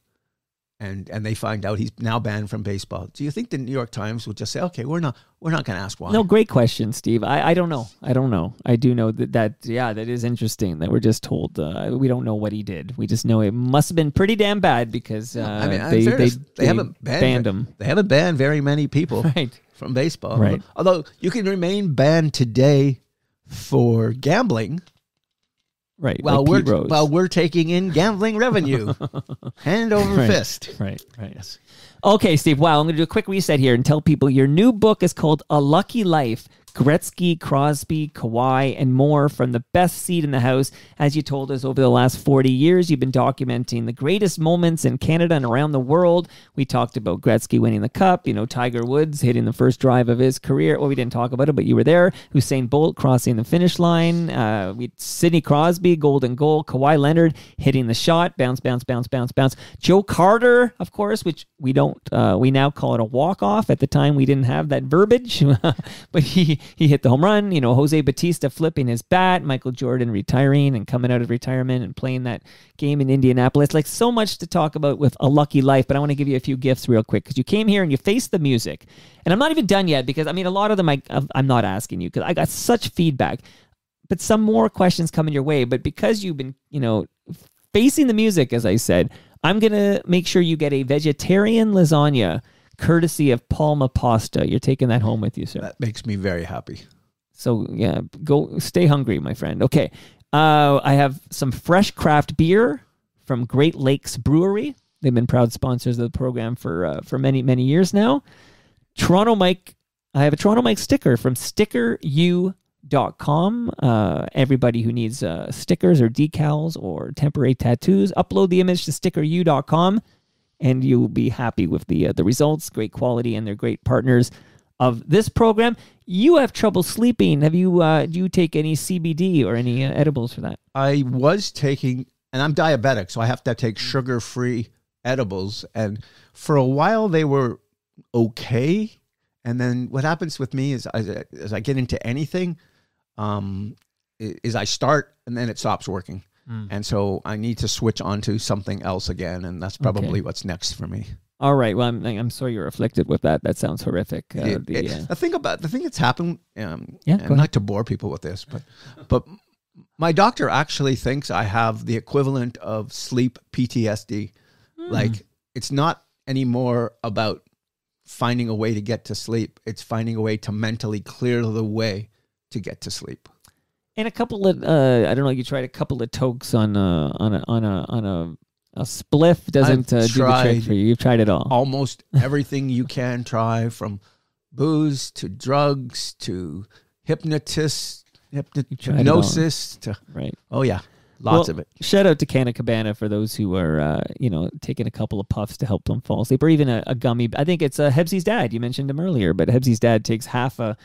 and and they find out he's now banned from baseball do you think the New York Times would just say okay we're not we're not going to ask why No, great question, Steve. I, I don't know. I don't know. I do know that, that yeah, that is interesting that we're just told uh, we don't know what he did. We just know it must have been pretty damn bad because uh, I mean, in they, they, they, haven't banned, banned him. They haven't banned very many people Right. from baseball. Right. Although you can remain banned today for gambling Right. while like we're while we're taking in gambling revenue, hand over Right. fist. Right, right. Yes. Okay, Steve. Wow, I'm going to do a quick reset here and tell people your new book is called A Lucky Life Gretzky, Crosby, Kawhi, and more from the best seat in the house. As you told us over the last 40 years, you've been documenting the greatest moments in Canada and around the world. We talked about Gretzky winning the cup, you know, Tiger Woods hitting the first drive of his career. Well, we didn't talk about it, but you were there. Usain Bolt crossing the finish line. Uh, we Sidney Crosby, golden goal. Kawhi Leonard hitting the shot, bounce, bounce, bounce, bounce, bounce. Joe Carter, of course, which we don't, uh, we now call it a walk off. At the time, we didn't have that verbiage, but he he hit the home run. You know, Jose Bautista flipping his bat, Michael Jordan retiring and coming out of retirement and playing that game in Indianapolis. Like so much to talk about with a lucky life, but I want to give you a few gifts real quick because you came here and you faced the music, and I'm not even done yet because I mean a lot of them I I'm not asking you because I got such feedback, but some more questions coming your way. But because you've been you know facing the music, as I said, I'm gonna make sure you get a vegetarian lasagna courtesy of Palma Pasta. You're taking that home with you, sir. That makes me very happy. So yeah, go stay hungry, my friend. Okay, uh, I have some fresh craft beer from Great Lakes Brewery. They've been proud sponsors of the program for uh, for many many years now. Toronto Mike, I have a Toronto Mike sticker from StickerYou.com. Uh, everybody who needs uh, stickers or decals or temporary tattoos, upload the image to StickerYou.com and you'll be happy with the uh, the results. Great quality, and they're great partners of this program. You have trouble sleeping. Have you? Uh, do you take any CBD or any uh, edibles for that? I was taking, and I'm diabetic, so I have to take sugar free edibles. And for a while, they were okay. And then what happens with me is, as, as I get into anything, um, is I start and then it stops working. And so I need to switch onto something else again. And that's probably what's next for me. All right. Well, I'm I'm sorry you're afflicted with that. That sounds horrific. Uh, It- the, it- uh, the thing about the thing that's happened, um, Yeah, and not to bore people with this, but but my doctor actually thinks I have the equivalent of sleep PTSD. Hmm. Like it's not anymore about finding a way to get to sleep; it's finding a way to mentally clear the way to get to sleep. And a couple of uh, I don't know. You tried a couple of tokes on a on a on a on a a spliff doesn't uh, do the trick for you. You've tried it all. Almost everything you can try, from booze to drugs to hypnotists, hypno- tried it all. hypnosis to Right. oh yeah, lots Well, of it. Shout out to Canna Cabana for those who are, uh, you know, taking a couple of puffs to help them fall asleep, or even a, a gummy. I think it's uh, Hebsy's dad. You mentioned him earlier, but Hebsy's dad takes half a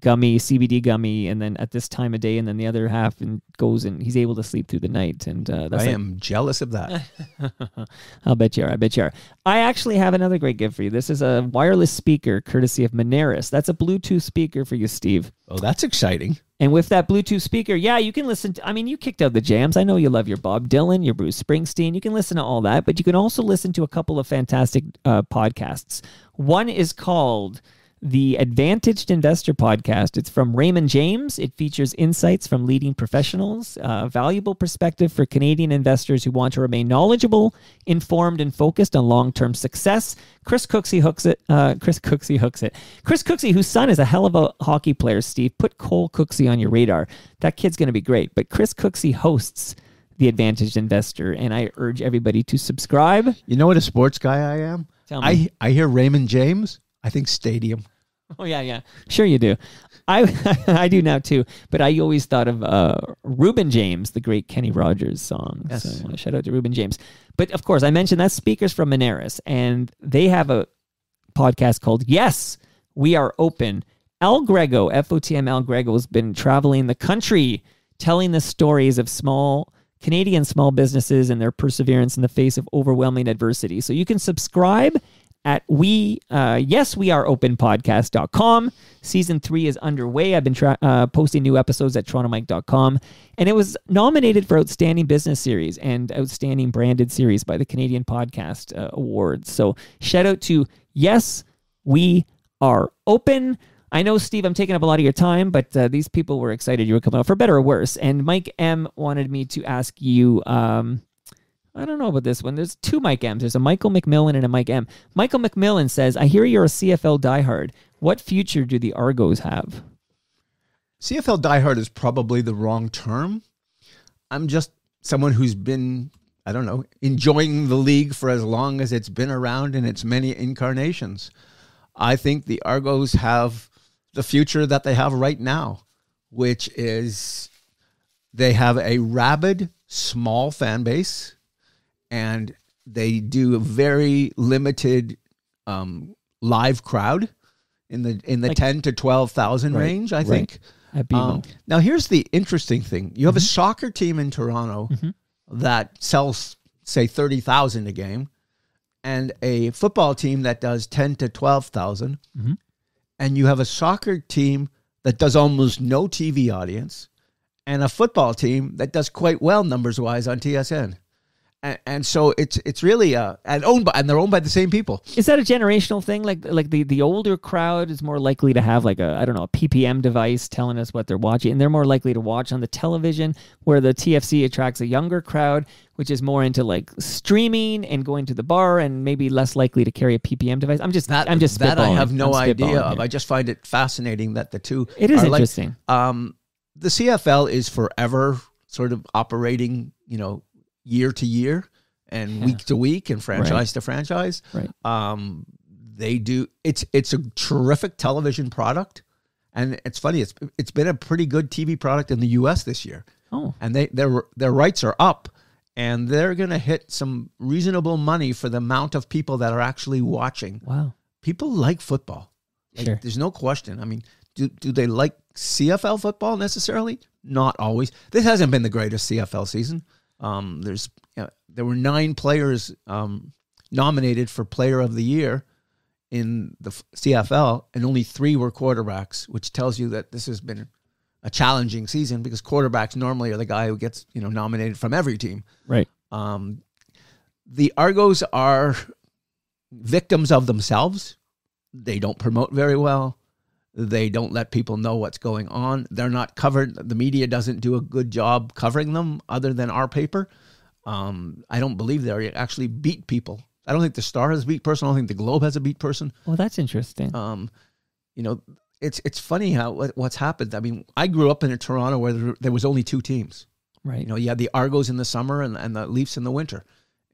gummy, CBD gummy, and then at this time of day, and then the other half, and goes and he's able to sleep through the night. And uh, that's I like- am jealous of that. I'll bet you are. I bet you are. I actually have another great gift for you. This is a wireless speaker courtesy of Moneris. That's a Bluetooth speaker for you, Steve. oh, that's exciting. And with that Bluetooth speaker, yeah, you can listen to, I mean, you kicked out the jams. I know you love your Bob Dylan, your Bruce Springsteen. You can listen to all that, but you can also listen to a couple of fantastic uh, podcasts. One is called the Advantaged Investor Podcast. It's from Raymond James. It features insights from leading professionals, uh, valuable perspective for Canadian investors who want to remain knowledgeable, informed, and focused on long-term success. Chris Cooksey hooks it. Uh, Chris Cooksey hooks it. Chris Cooksey, whose son is a hell of a hockey player, Steve. Put Cole Cooksey on your radar. That kid's going to be great. But Chris Cooksey hosts the Advantaged Investor, and I urge everybody to subscribe. You know what a sports guy I am? Tell me. I I hear Raymond James. I think stadium. Oh yeah, yeah. Sure you do. I I do now too. But I always thought of uh, Reuben James, the great Kenny Rogers song. Yes. So uh, shout out to Reuben James. But of course, I mentioned that's speakers from Moneris, and they have a podcast called Yes, We Are Open. Al Greco, FOTM Al Greco, has been traveling the country telling the stories of small Canadian small businesses and their perseverance in the face of overwhelming adversity. So you can subscribe at we uh, yes we are open podcast.com season three is underway. I've been tra- uh, posting new episodes at torontomike.com and it was nominated for outstanding business series and outstanding branded series by the canadian podcast uh, awards. So shout out to yes we are open. I know, Steve, I'm taking up a lot of your time, but uh, these people were excited you were coming out for better or worse. And Mike M wanted me to ask you, um, I don't know about this one. There's two Mike M's. There's a Michael McMillan and a Mike M. Michael McMillan says, I hear you're a CFL diehard. What future do the Argos have? CFL diehard is probably the wrong term. I'm just someone who's been, I don't know, enjoying the league for as long as it's been around in its many incarnations. I think the Argos have the future that they have right now, which is they have a rabid small fan base and they do a very limited um, live crowd in the in the Like- 10 to 12,000 Right, range, I right. think. Um, now, here's the interesting thing: you have Mm-hmm. a soccer team in Toronto that sells, say, thirty thousand a game, and a football team that does ten to twelve Mhm. and you have a soccer team that does almost no TV audience, and a football team that does quite well numbers wise on TSN. And, and so it's it's really uh and owned by and they're owned by the same people. Is that a generational thing? Like like the, the older crowd is more likely to have like a I don't know a PPM device telling us what they're watching, and they're more likely to watch on the television. Where the TFC attracts a younger crowd, which is more into like streaming and going to the bar, and maybe less likely to carry a PPM device. I'm just That I'm just that I have no idea of. here. I just find it fascinating that the two It is are like- interesting. um, the CFL is forever sort of operating, you know, year to year and Yeah. week to week and franchise to franchise. Right. Um, they do. It's it's a terrific television product, and it's funny. It's it's been a pretty good TV product in the U.S. this year, Oh, and they their their rights are up. And they're going to hit some reasonable money for the amount of people that are actually watching. wow. People like football. Like, Sure. There's no question. I mean, do, do they like CFL football necessarily? Not always. This hasn't been the greatest CFL season. Um, there's you know, there were nine players um, nominated for Player of the Year in the CFL, and only three were quarterbacks, which tells you that this has been a challenging season because quarterbacks normally are the guy who gets you know nominated from every team. Right. Um, the Argos are victims of themselves. They don't promote very well. They don't let people know what's going on. They're not covered. The media doesn't do a good job covering them, other than our paper. Um, I don't believe they actually beat people. I don't think the Star has a beat person. I don't think the Globe has a beat person. Well, that's interesting. Um, you know, it's it's funny how what, what's happened. I mean, I grew up in a Toronto where there, there was only two teams. right. You know, you had the Argos in the summer and, and the Leafs in the winter.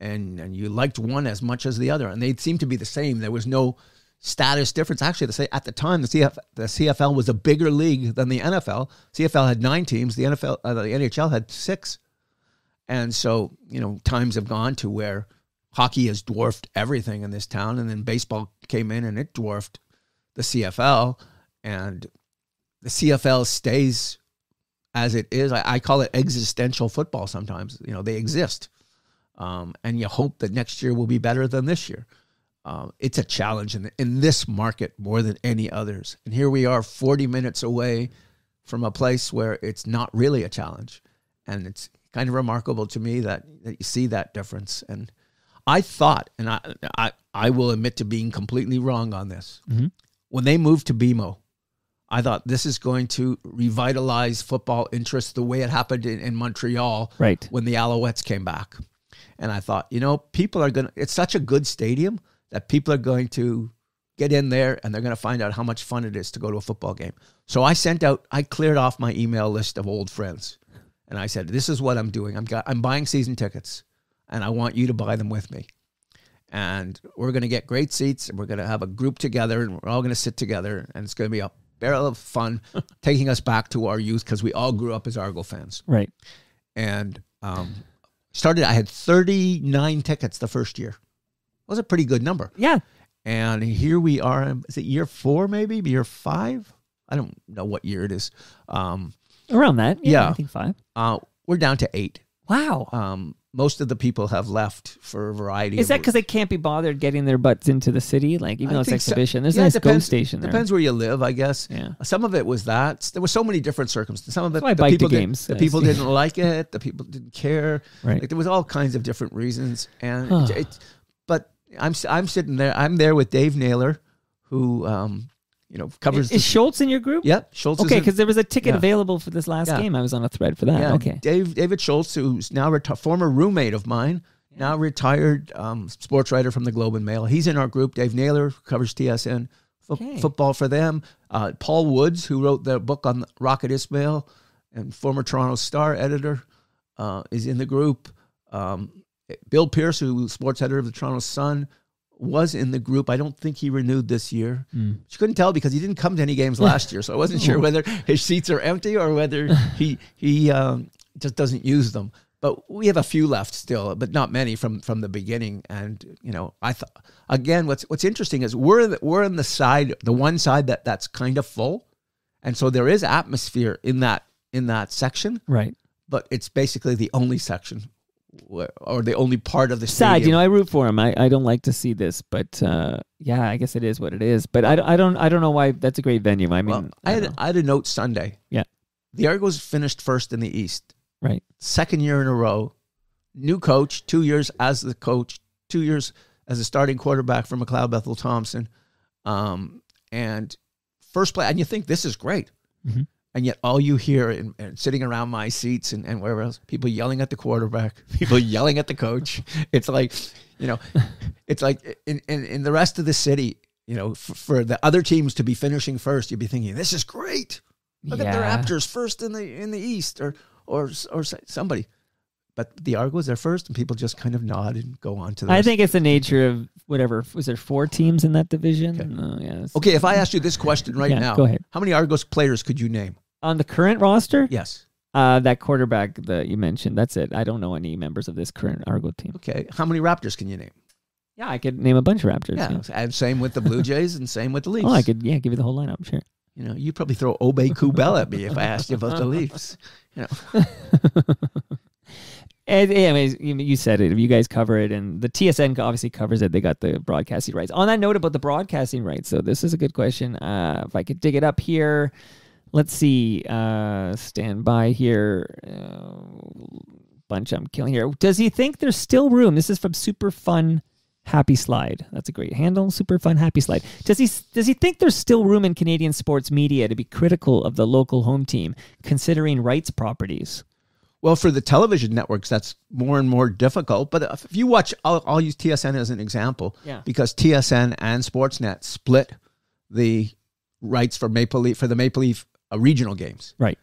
And and you liked one as much as the other. And they seemed to be the same. There was no status difference. Actually, the, at the time, the, CF, the CFL was a bigger league than the NFL. CFL had nine teams. The NFL, uh, the NHL had six. And so, you know, times have gone to where hockey has dwarfed everything in this town. And then baseball came in and it dwarfed the CFL. And the CFL stays as it is. I, I call it existential football sometimes. You know, they exist. Um, and you hope that next year will be better than this year. Um, it's a challenge in, in this market more than any others. And here we are 40 minutes away from a place where it's not really a challenge. And it's kind of remarkable to me that, that you see that difference. And I thought, and I, I, I will admit to being completely wrong on this, Mhm. when they moved to BMO, I thought this is going to revitalize football interest the way it happened in, in Montreal Right. when the Alouettes came back. And I thought, you know, people are going to, it's such a good stadium that people are going to get in there and they're going to find out how much fun it is to go to a football game. So I sent out, I cleared off my email list of old friends. And I said, this is what I'm doing. I'm, got, I'm buying season tickets and I want you to buy them with me. And we're going to get great seats and we're going to have a group together and we're all going to sit together and it's going to be a barrel of fun taking us back to our youth because we all grew up as Argo fans Right. and um, started. I had 39 tickets the first year. Was a pretty good number. Yeah. And here we are. Is it year four, maybe year five? I don't know what year it is. Um, Around that. Yeah. Yeah. I think five. uh, we're down to eight. Wow. Um, most of the people have left for a variety. Is that because they can't be bothered getting their butts into the city? Like, even I though it's think so. exhibition, there's Yeah, a nice depends- GO station there. Depends where you live, I guess. Yeah. Some of it was that. There were so many different circumstances. Some of it, the people, didn't- games. the people didn't like it. The people didn't care. Right. Like there was all kinds of different reasons, and it, it- I'm I'm sitting there. I'm there with Dave Naylor, who um, you know covers. Is, is the, Shoalts in your group? yep, Shoalts. Okay, because there was a ticket Yeah. available for this last Yeah. game. I was on a thread for that. yeah, Okay. Dave David Shoalts, who's now reti- former roommate of mine, now retired um, sports writer from the Globe and Mail. He's in our group. Dave Naylor covers TSN fo- Okay. football for them. Uh, Paul Woods, who wrote the book on Rocket Ismail, and former Toronto Star editor, uh, is in the group. Um, Bill Pierce, who was sports editor of the Toronto Sun, was in the group. I don't think he renewed this year. Hmm. You couldn't tell because he didn't come to any games last year, so I wasn't sure whether his seats are empty or whether he he um, just doesn't use them. But we have a few left still, but not many from from the beginning. And you know, I thought again, what's what's interesting is we're the, we're on the side, the one side that that's kind of full, and so there is atmosphere in that in that section, Right. but it's basically the only section. Or the only part of the Sad, stadium. you know. I root for him. I, I don't like to see this, but uh, yeah, I guess it is what it is. But I, I don't I don't know why that's a great venue. I mean, Well, I I had, know. I had a note Sunday. Yeah. The Argos finished first in the East, right. second year in a row. New coach, two years as the coach, two years as a starting quarterback for McLeod Bethel Thompson. Um, and first play, and you think this is great. Mhm. And yet, all you hear and, and sitting around my seats and, and wherever else, people yelling at the quarterback, people yelling at the coach. It's like, you know, it's like in, in, in the rest of the city, you know, for, for the other teams to be finishing first, you'd be thinking, this is great. Look at the Raptors first in the in the East, or or or somebody. But the Argos are first, and people just kind of nod and go on to the. I think it's the nature of whatever. Was there four teams in that division? Okay. No, yeah. Okay, if I asked you this question right Yeah, now, go ahead. How many Argos players could you name? On the current roster, Yes. uh, that quarterback that you mentioned, that's it. I don't know any members of this current Argo team. Okay. How many Raptors can you name? Yeah, I could name a bunch of Raptors. Yeah. yeah. And same with the Blue Jays, and same with the Leafs. Oh, I could yeah give you the whole lineup. Sure. You know, you'd probably throw Obey Kubel at me if I asked you about the Leafs. You know. And, anyways, you, you said it. You guys cover it, and the TSN obviously covers it. They got the broadcasting rights. On that note about the broadcasting rights, so this is a good question. Uh, if I could dig it up here, let's see. Uh, stand by here. Uh, bunch I'm killing here. Does he think there's still room? This is from Super Fun Happy Slide. That's a great handle. Super Fun Happy Slide. Does he does he think there's still room in Canadian sports media to be critical of the local home team, considering rights properties? Well, for the television networks, that's more and more difficult. But if you watch, I'll, I'll use TSN as an example, Yeah. because TSN and Sportsnet split the rights for Maple Leaf for the Maple Leaf uh, regional games. Right.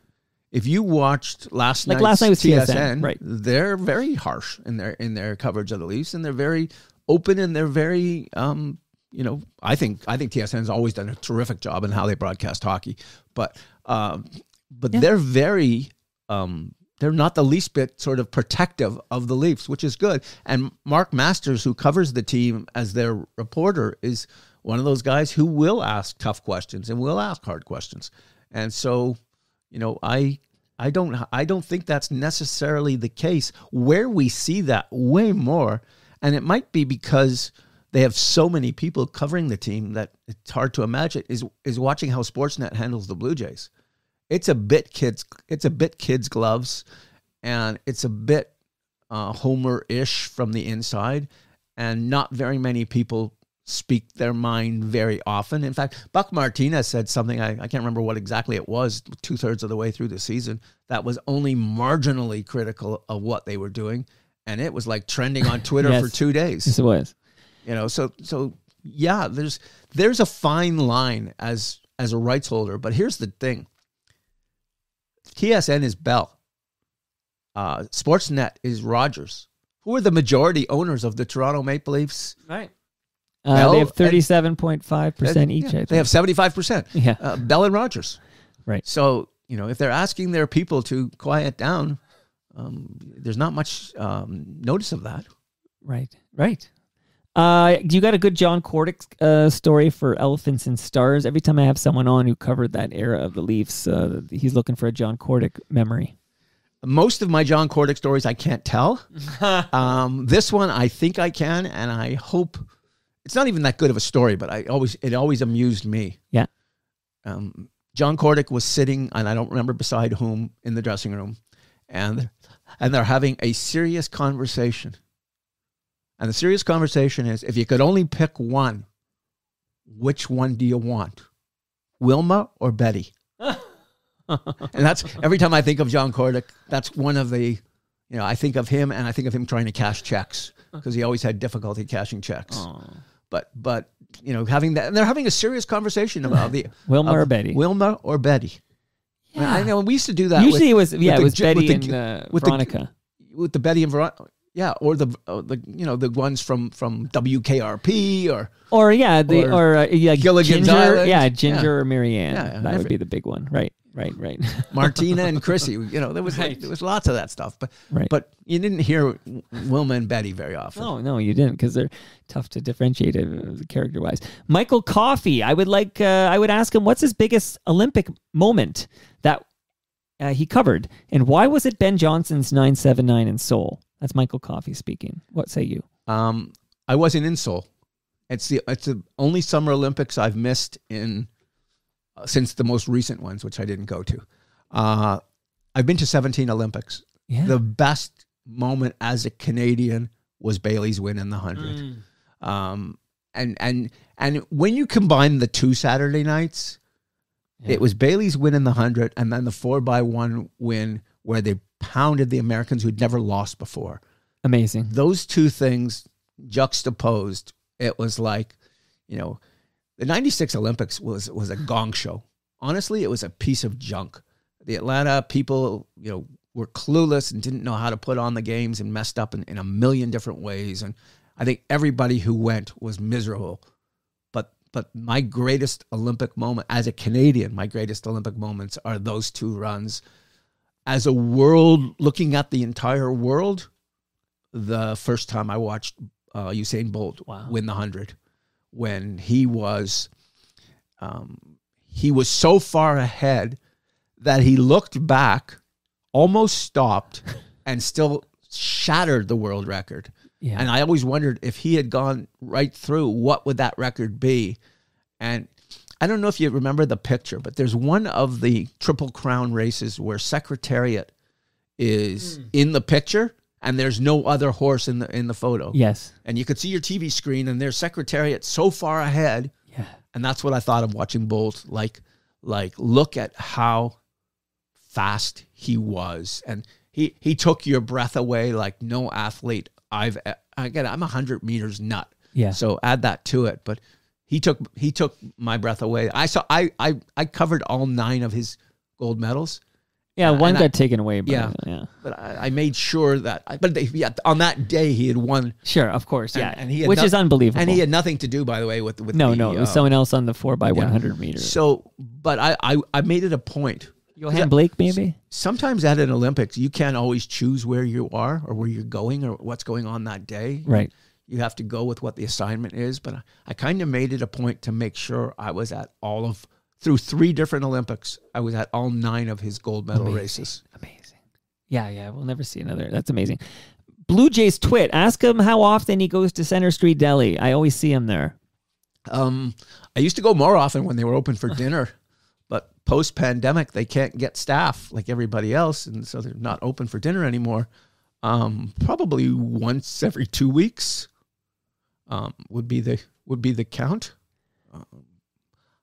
If you watched last Like last night was TSN, TSN, right. They're very harsh in their in their coverage of the Leafs, and they're very open and they're very, um, you know, I think I think TSN has always done a terrific job in how they broadcast hockey, but um, but Yeah. they're very um, they're not the least bit sort of protective of the Leafs, which is good. And Mark Masters, who covers the team as their reporter, is one of those guys who will ask tough questions and will ask hard questions. And so, you know, I I don't I don't think that's necessarily the case. Where we see that way more, and it might be because they have so many people covering the team that it's hard to imagine is is watching how Sportsnet handles the Blue Jays it's a bit kids it's a bit kids gloves and it's a bit uh, homer-ish from the inside and not very many people speak their mind very often in fact buck martinez said something i, I can't remember what exactly it was two-thirds of the way through the season that was only marginally critical of what they were doing and it was like trending on twitter Yes. for two days Yes, it was. you know so so yeah there's there's a fine line as as a rights holder but here's the thing tsn is bell uh sportsnet is rogers who are the majority owners of the toronto maple leafs Right. Uh, Bell they have thirty-seven point five percent Yeah, each. I think. they have 75% Yeah. uh, bell and rogers Right. so you know if they're asking their people to quiet down um, there's not much um, notice of that Right. Right. Uh, you got a good John Kordic uh, story for Elephants and Stars. Every time I have someone on who covered that era of the Leafs, uh, he's looking for a John Kordic memory. most of my John Kordic stories I can't tell. um, this one I think I can, and I hope it's not even that good of a story, but I always it always amused me. Yeah. Um, John Kordic was sitting, and I don't remember beside whom in the dressing room, and and they're having a serious conversation. And the serious conversation is: if you could only pick one, which one do you want, Wilma or Betty? and that's every time I think of John Kordic, that's one of the, you know, I think of him and I think of him trying to cash checks because he always had difficulty cashing checks. But but you know, having that, and they're having a serious conversation about the Wilma or Betty? Wilma or Betty. I, I know we used to do that. Usually with, it was yeah, it was ju- Betty with the- and uh, with the- Veronica. with the Betty and Veronica. Yeah, or the uh, the you know the ones from from WKRP or Or yeah, the Or or, uh, yeah, Gilligan's Ginger, Island. yeah, Ginger Yeah. or Marianne. Yeah, yeah, that every- would be the big one. Right, right, right. Martina and Chrissy. You know, there was like, there was lots of that stuff, but Right. but you didn't hear Wilma and Betty very often. No, no, you didn't because they're tough to differentiate uh, character wise. Michael Coffey, I would like, uh, I would ask him, what's his biggest Olympic moment that uh, he covered, and why was it Ben Johnson's nine seven nine in Seoul? That's Michael Coffey speaking. What say you? Um, I wasn't in Seoul. It's the it's the only Summer Olympics I've missed in uh, since the most recent ones, which I didn't go to. Uh, I've been to 17 Olympics. Yeah, The best moment as a Canadian was Bailey's win in the hundred. Um, and and and when you combine the two Saturday nights, Yeah. it was Bailey's win in the hundred, and then the four by one win where they pounded the Americans who'd never lost before amazing. those two things juxtaposed, it was like, you know, the 96 Olympics was was a gong show. Honestly, it was a piece of junk. The Atlanta people, you know, were clueless and didn't know how to put on the games and messed up in, in a million different ways. And I think everybody who went was miserable. But but my greatest Olympic moment as a Canadian, my greatest Olympic moments are those two runs. As a world looking at the entire world, the first time I watched uh, Usain Bolt Wow. win the hundred, when he was, um, he was so far ahead that he looked back, almost stopped, and still shattered the world record. Yeah, And I always wondered if he had gone right through, what would that record be? And I don't know if you remember the picture, but there's one of the Triple Crown races where Secretariat is in the picture and there's no other horse in the in the photo. yes, And you could see your TV screen and their Secretariat so far ahead. yeah, And that's what I thought of watching Bolt. Like, like look at how fast he was, and he he took your breath away like no athlete I've. Again, I'm a hundred meters nut, yeah. so add that to it. But he took he took my breath away. I saw I I I covered all nine of his gold medals, yeah, uh, one and got I- taken away. But, yeah. yeah, but I, I made sure that. I, but they, yeah, on that day he had won, sure, of course, And- yeah, and he had which no- is unbelievable. and he had nothing to do, by the way, with with no, the, no, it was uh, someone else on the four by one hundred meters. So, but I, I I made it a point Yohan Blake, maybe. sometimes at an Olympics, you can't always choose where you are or where you're going or what's going on that day. Right. You have to go with what the assignment is. But I, I kind of made it a point to make sure I was at all of, through three different Olympics, I was at all nine of his gold medal Amazing. races. Amazing. Yeah, yeah. We'll never see another. That's amazing. Blue Jays twit. Ask him how often he goes to Centre Street Deli. I always see him there. Um, I used to go more often when they were open for dinner, but post pandemic, they can't get staff like everybody else. And so they're not open for dinner anymore. Um, probably once every two weeks um, would be the would be the count. Um,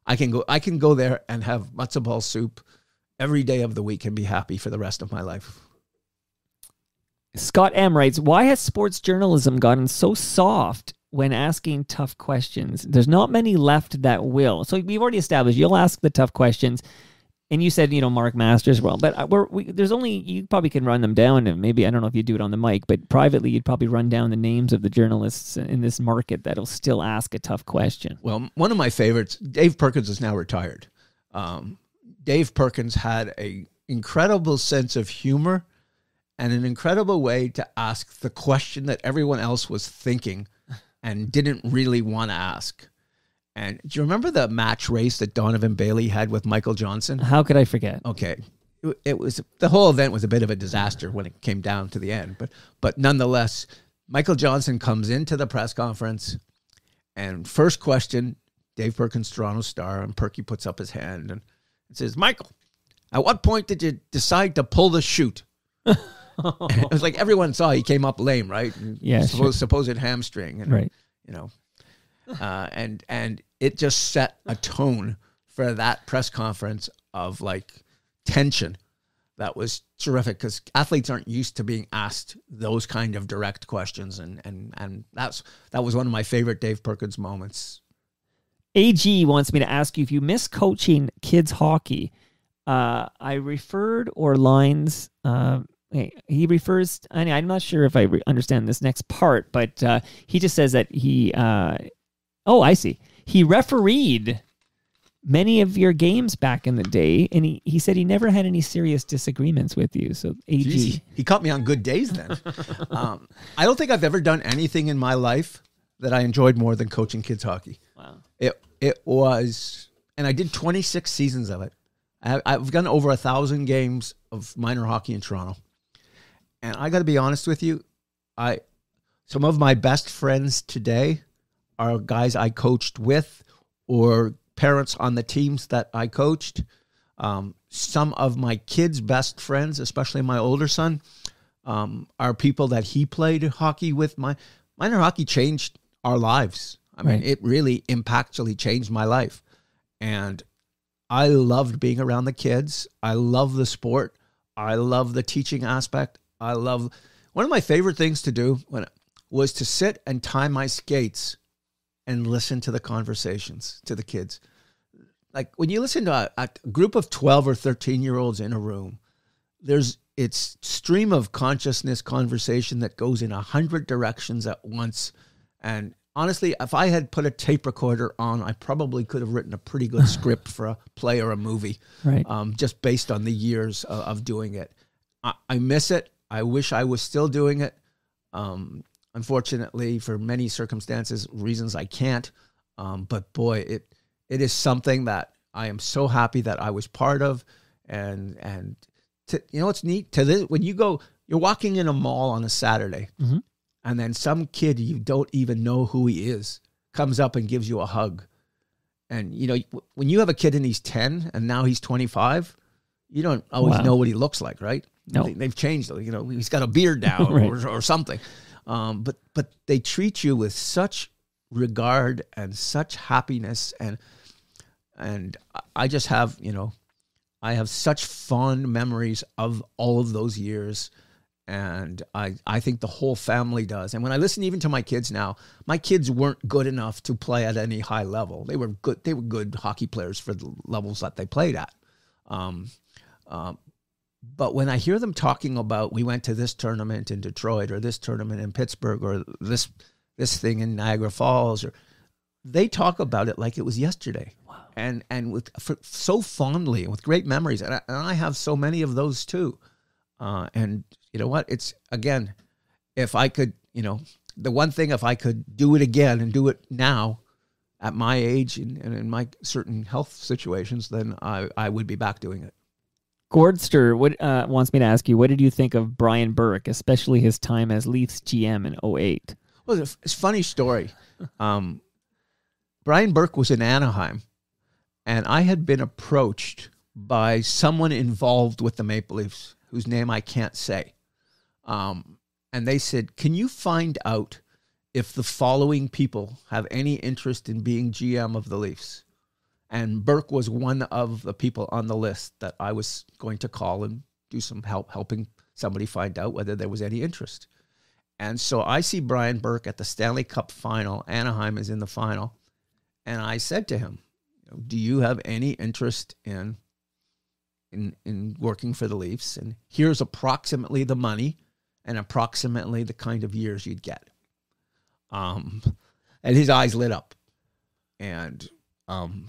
I can go I can go there and have matzo ball soup every day of the week and be happy for the rest of my life. Scott M writes, Why has sports journalism gotten so soft when asking tough questions? There's not many left that will. So we've already established you'll ask the tough questions. And you said, you know, Mark Masters, well, but uh, we're, we, there's only, you probably can run them down. And maybe, I don't know if you do it on the mic, but privately, you'd probably run down the names of the journalists in this market that'll still ask a tough question. Well, one of my favorites, Dave Perkins is now retired. Um, Dave Perkins had a incredible sense of humor and an incredible way to ask the question that everyone else was thinking and didn't really want to ask. And do you remember the match race that Donovan Bailey had with Michael Johnson? How could I forget? Okay. It- was the whole event was a bit of a disaster when it came down to the end, but but nonetheless, Michael Johnson comes into the press conference, and first question, Dave Perkins, Toronto Star, and Perky puts up his hand and says, "Michael, at what point did you decide to pull the chute?" it was like everyone saw he came up lame, right? Yeah, supposed, sure. supposed hamstring, and Right. you know, uh, and and it just set a tone for that press conference of like tension that was terrific because athletes aren't used to being asked those kind of direct questions and and and that's that was one of my favorite Dave Perkins moments. AG wants me to ask you if you miss coaching kids hockey. Uh, I referred or lines uh, he refers. I mean, I'm not sure if I understand this next part, but uh, he just says that he. Oh, I see. He refereed many of your games back in the day, and he, he said he never had any serious disagreements with you. So AG, Jeez, he caught me on good days then. um, I don't think I've ever done anything in my life that I enjoyed more than coaching kids hockey. wow, It it was, and I did 26 seasons of it. I, I've done over a thousand games of minor hockey in Toronto, and I got to be honest with you, I some of my best friends today are guys I coached with or parents on the teams that I coached. Um, some of my kids' best friends, especially my older son, um, are people that he played hockey with. My minor hockey changed our lives. I mean, Right. it really impactfully changed my life, and I loved being around the kids. I love the sport. I love the teaching aspect. I love one of my favorite things to do when was to sit and tie my skates and listen to the conversations to the kids. Like when you listen to a, a group of 12 or 13 year olds in a room, there's it's stream of consciousness conversation that goes in a hundred directions at once. And honestly, if I had put a tape recorder on, I probably could have written a pretty good script for a play or a movie right? um, just based on the years of, of doing it. I, I miss it. I wish I was still doing it. Um, unfortunately, for many circumstances, reasons I can't. Um, but boy, it it is something that I am so happy that I was part of, and and to, you know it's neat to this when you go, you're walking in a mall on a Saturday, Mhm. and then some kid you don't even know who he is comes up and gives you a hug and you know when you have a kid and he's 10 and now he's 25 you don't always Wow. know what he looks like right No. they, have changed you know he's got a beard now Right. or, or something um, but but they treat you with such regard and such happiness and and I- just have you know i have such fond memories of all of those years and I, I think the whole family does. And when I listen even to my kids now, my kids weren't good enough to play at any high level. They were good. They were good hockey players for the levels that they played at. Um, um, but when I hear them talking about we went to this tournament in Detroit or this tournament in Pittsburgh or this this thing in Niagara Falls, or they talk about it like it was yesterday. And and with for, so fondly and with great memories, and I, and I have so many of those too. Uh, and you know what? It's again, if I could, you know, the one thing, if I could do it again and do it now at my age and, and in my certain health situations, then I, I would be back doing it. Gordster what, uh, wants me to ask you, what did you think of Brian Burke, especially his time as Leafs GM in 08? Well, it's a funny story. Um, Brian Burke was in Anaheim, and I had been approached by someone involved with the Maple Leafs, whose name I can't say. Um, and they said, Can you find out if the following people have any interest in being GM of the Leafs? And Burke was one of the people on the list that I was going to call and do some help helping somebody find out whether there was any interest. And so I see Brian Burke at the Stanley Cup final. Anaheim is in the final. And I said to him, Do you have any interest in in in working for the Leafs? And here's approximately the money and approximately the kind of years you'd get. Um and his eyes lit up. And um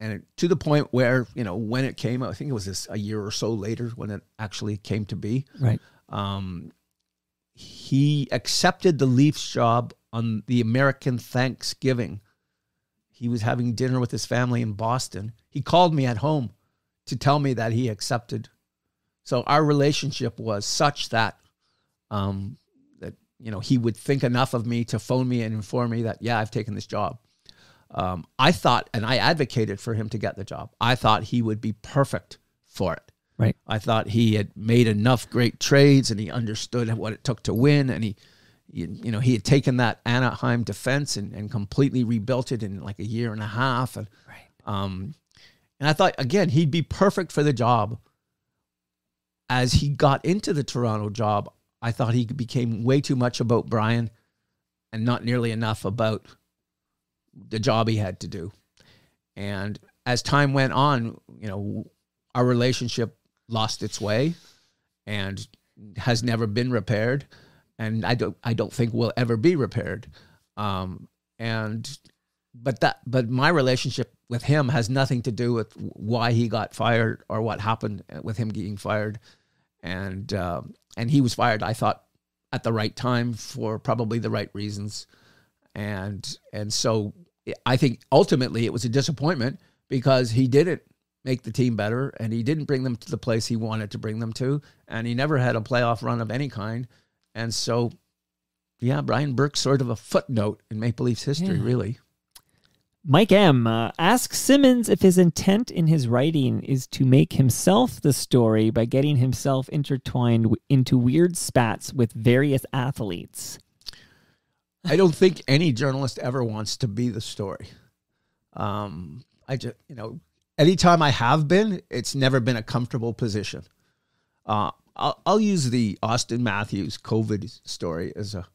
and it, to the point where, you know, when it came, I think it was this a year or so later when it actually came to be Right. um, he accepted the Leafs job on the American Thanksgiving. He was having dinner with his family in Boston. He called me at home to tell me that he accepted. So our relationship was such that um, that you know he would think enough of me to phone me and inform me that yeah I've taken this job. Um, I thought, and I advocated for him to get the job. I thought he would be perfect for it. Right. I thought he had made enough great trades and he understood what it took to win. And he, you you know, he had taken that Anaheim defense and, and completely rebuilt it in like a year and a half. And, Right. um, and I thought, again, he'd be perfect for the job. As he got into the Toronto job, I thought he became way too much about Brian and not nearly enough about the job he had to do. And as time went on, you know, our relationship lost its way. And has never been repaired, and I don't I don't think will ever be repaired. Um, and but that but my relationship with him has nothing to do with why he got fired or what happened with him getting fired, and um, and he was fired. I thought at the right time for probably the right reasons, and and so I think ultimately it was a disappointment because he didn't make the team better and he didn't bring them to the place he wanted to bring them to, and he never had a playoff run of any kind, and so. Yeah, Brian Burke's sort of a footnote in Maple Leafs history, Yeah. really. Mike M uh, asks Simmons if his intent in his writing is to make himself the story by getting himself intertwined w- into weird spats with various athletes. I don't think any journalist ever wants to be the story. Um, I just, you know, anytime I have been, it's never been a comfortable position. Uh, I'll, I'll use the Auston Matthews COVID story as a.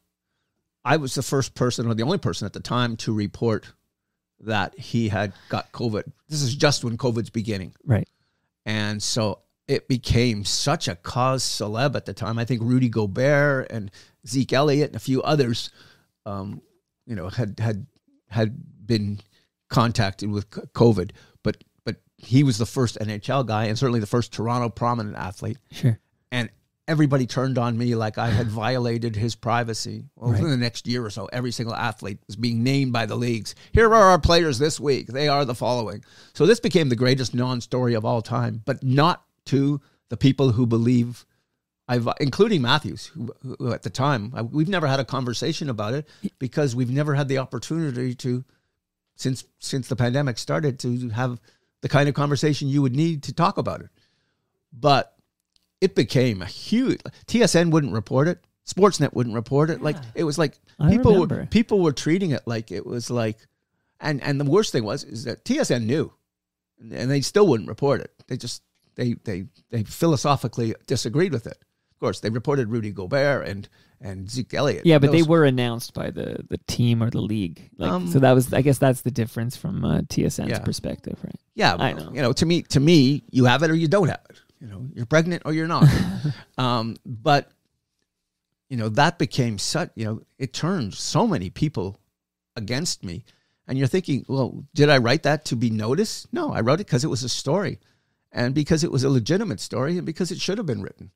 I was the first person, or the only person at the time, to report that he had got COVID. This is just when COVID's beginning. Right. And so it became such a cause celeb at the time. I think Rudy Gobert and Zeke Elliott and a few others, um, you know, had had had been contacted with COVID. But but he was the first NHL guy and certainly the first Toronto prominent athlete. Sure. And everybody turned on me like I had violated his privacy. Well, within the next year or so, every single athlete was being named by the leagues. Here are our players this week. They are the following. So this became the greatest non-story of all time, but not to the people who believe. I've, including Matthews, who, who at the time I, we've never had a conversation about it because we've never had the opportunity to, since since the pandemic started, to have the kind of conversation you would need to talk about it. But it became a huge TSN wouldn't report it. Sportsnet wouldn't report it. Like it was like I people were, people were treating it like it was like and and the worst thing was is that TSN knew and they still wouldn't report it. They just they they they philosophically disagreed with it. Of course, they reported Rudy Gobert and and Zeke Elliott. Yeah, but they were announced by the, the team or the league. Like, Um, so that was, I guess, that's the difference from uh, TSN's Yeah. perspective, right? Yeah, I know. You know, to me, to me, you have it or you don't have it. You know, you're pregnant or you're not. um, but you know that became such. You know, it turned so many people against me, and you're thinking, well, did I write that to be noticed? No, I wrote it because it was a story, and because it was a legitimate story, and because it should have been written.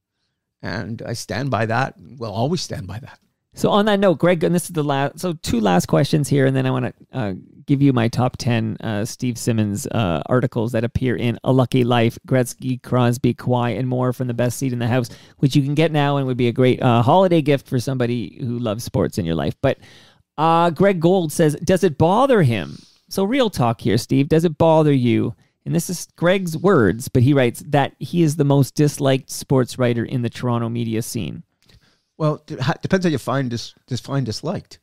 And I stand by that. We'll always stand by that. So on that note, Greg, and this is the last. So two last questions here, and then I want to uh, give you my top ten uh, Steve Simmons uh, articles that appear in A Lucky Life, Gretzky, Crosby, Kawhi, and more from the best seat in the house, which you can get now and would be a great uh, holiday gift for somebody who loves sports in your life. But uh, Greg Gold says, does it bother him? So real talk here, Steve. Does it bother you? And this is Greg's words, but he writes that he is the most disliked sports writer in the Toronto media scene. Well, it depends how you find dis, define disliked.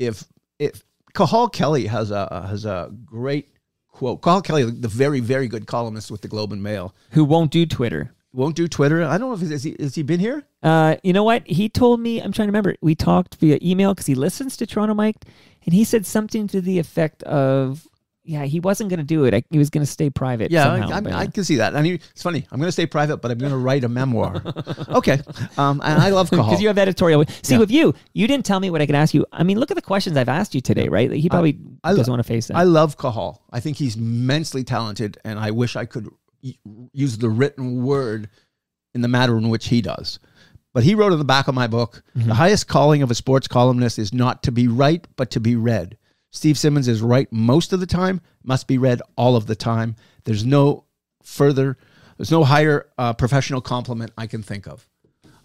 If if Cathal Kelly has a has a great quote. Cathal Kelly, the very very good columnist with the Globe and Mail, Who won't do Twitter? won't do Twitter. I don't know if has he has he been here. Uh, you know what? He told me, I'm trying to remember, we talked via email because he listens to Toronto Mike, and he said something to the effect of, yeah, he wasn't going to do it. I, he was going to stay private. Yeah, somehow, I, but, I, I can see that. I mean, it's funny. I'm going to stay private, but I'm going to write a memoir. okay, um, and I love Cathal. because you have editorial. See, Yeah. with you, you didn't tell me what I could ask you. I mean, look at the questions I've asked you today, right? Like, he probably I doesn't want to face that. I love Cathal. I think he's immensely talented, and I wish I could use the written word in the manner in which he does. But he wrote in the back of my book the highest calling of a sports columnist is not to be right, but to be read. Steve Simmons is right most of the time, must be read all of the time. There's no further, there's no higher uh, professional compliment I can think of.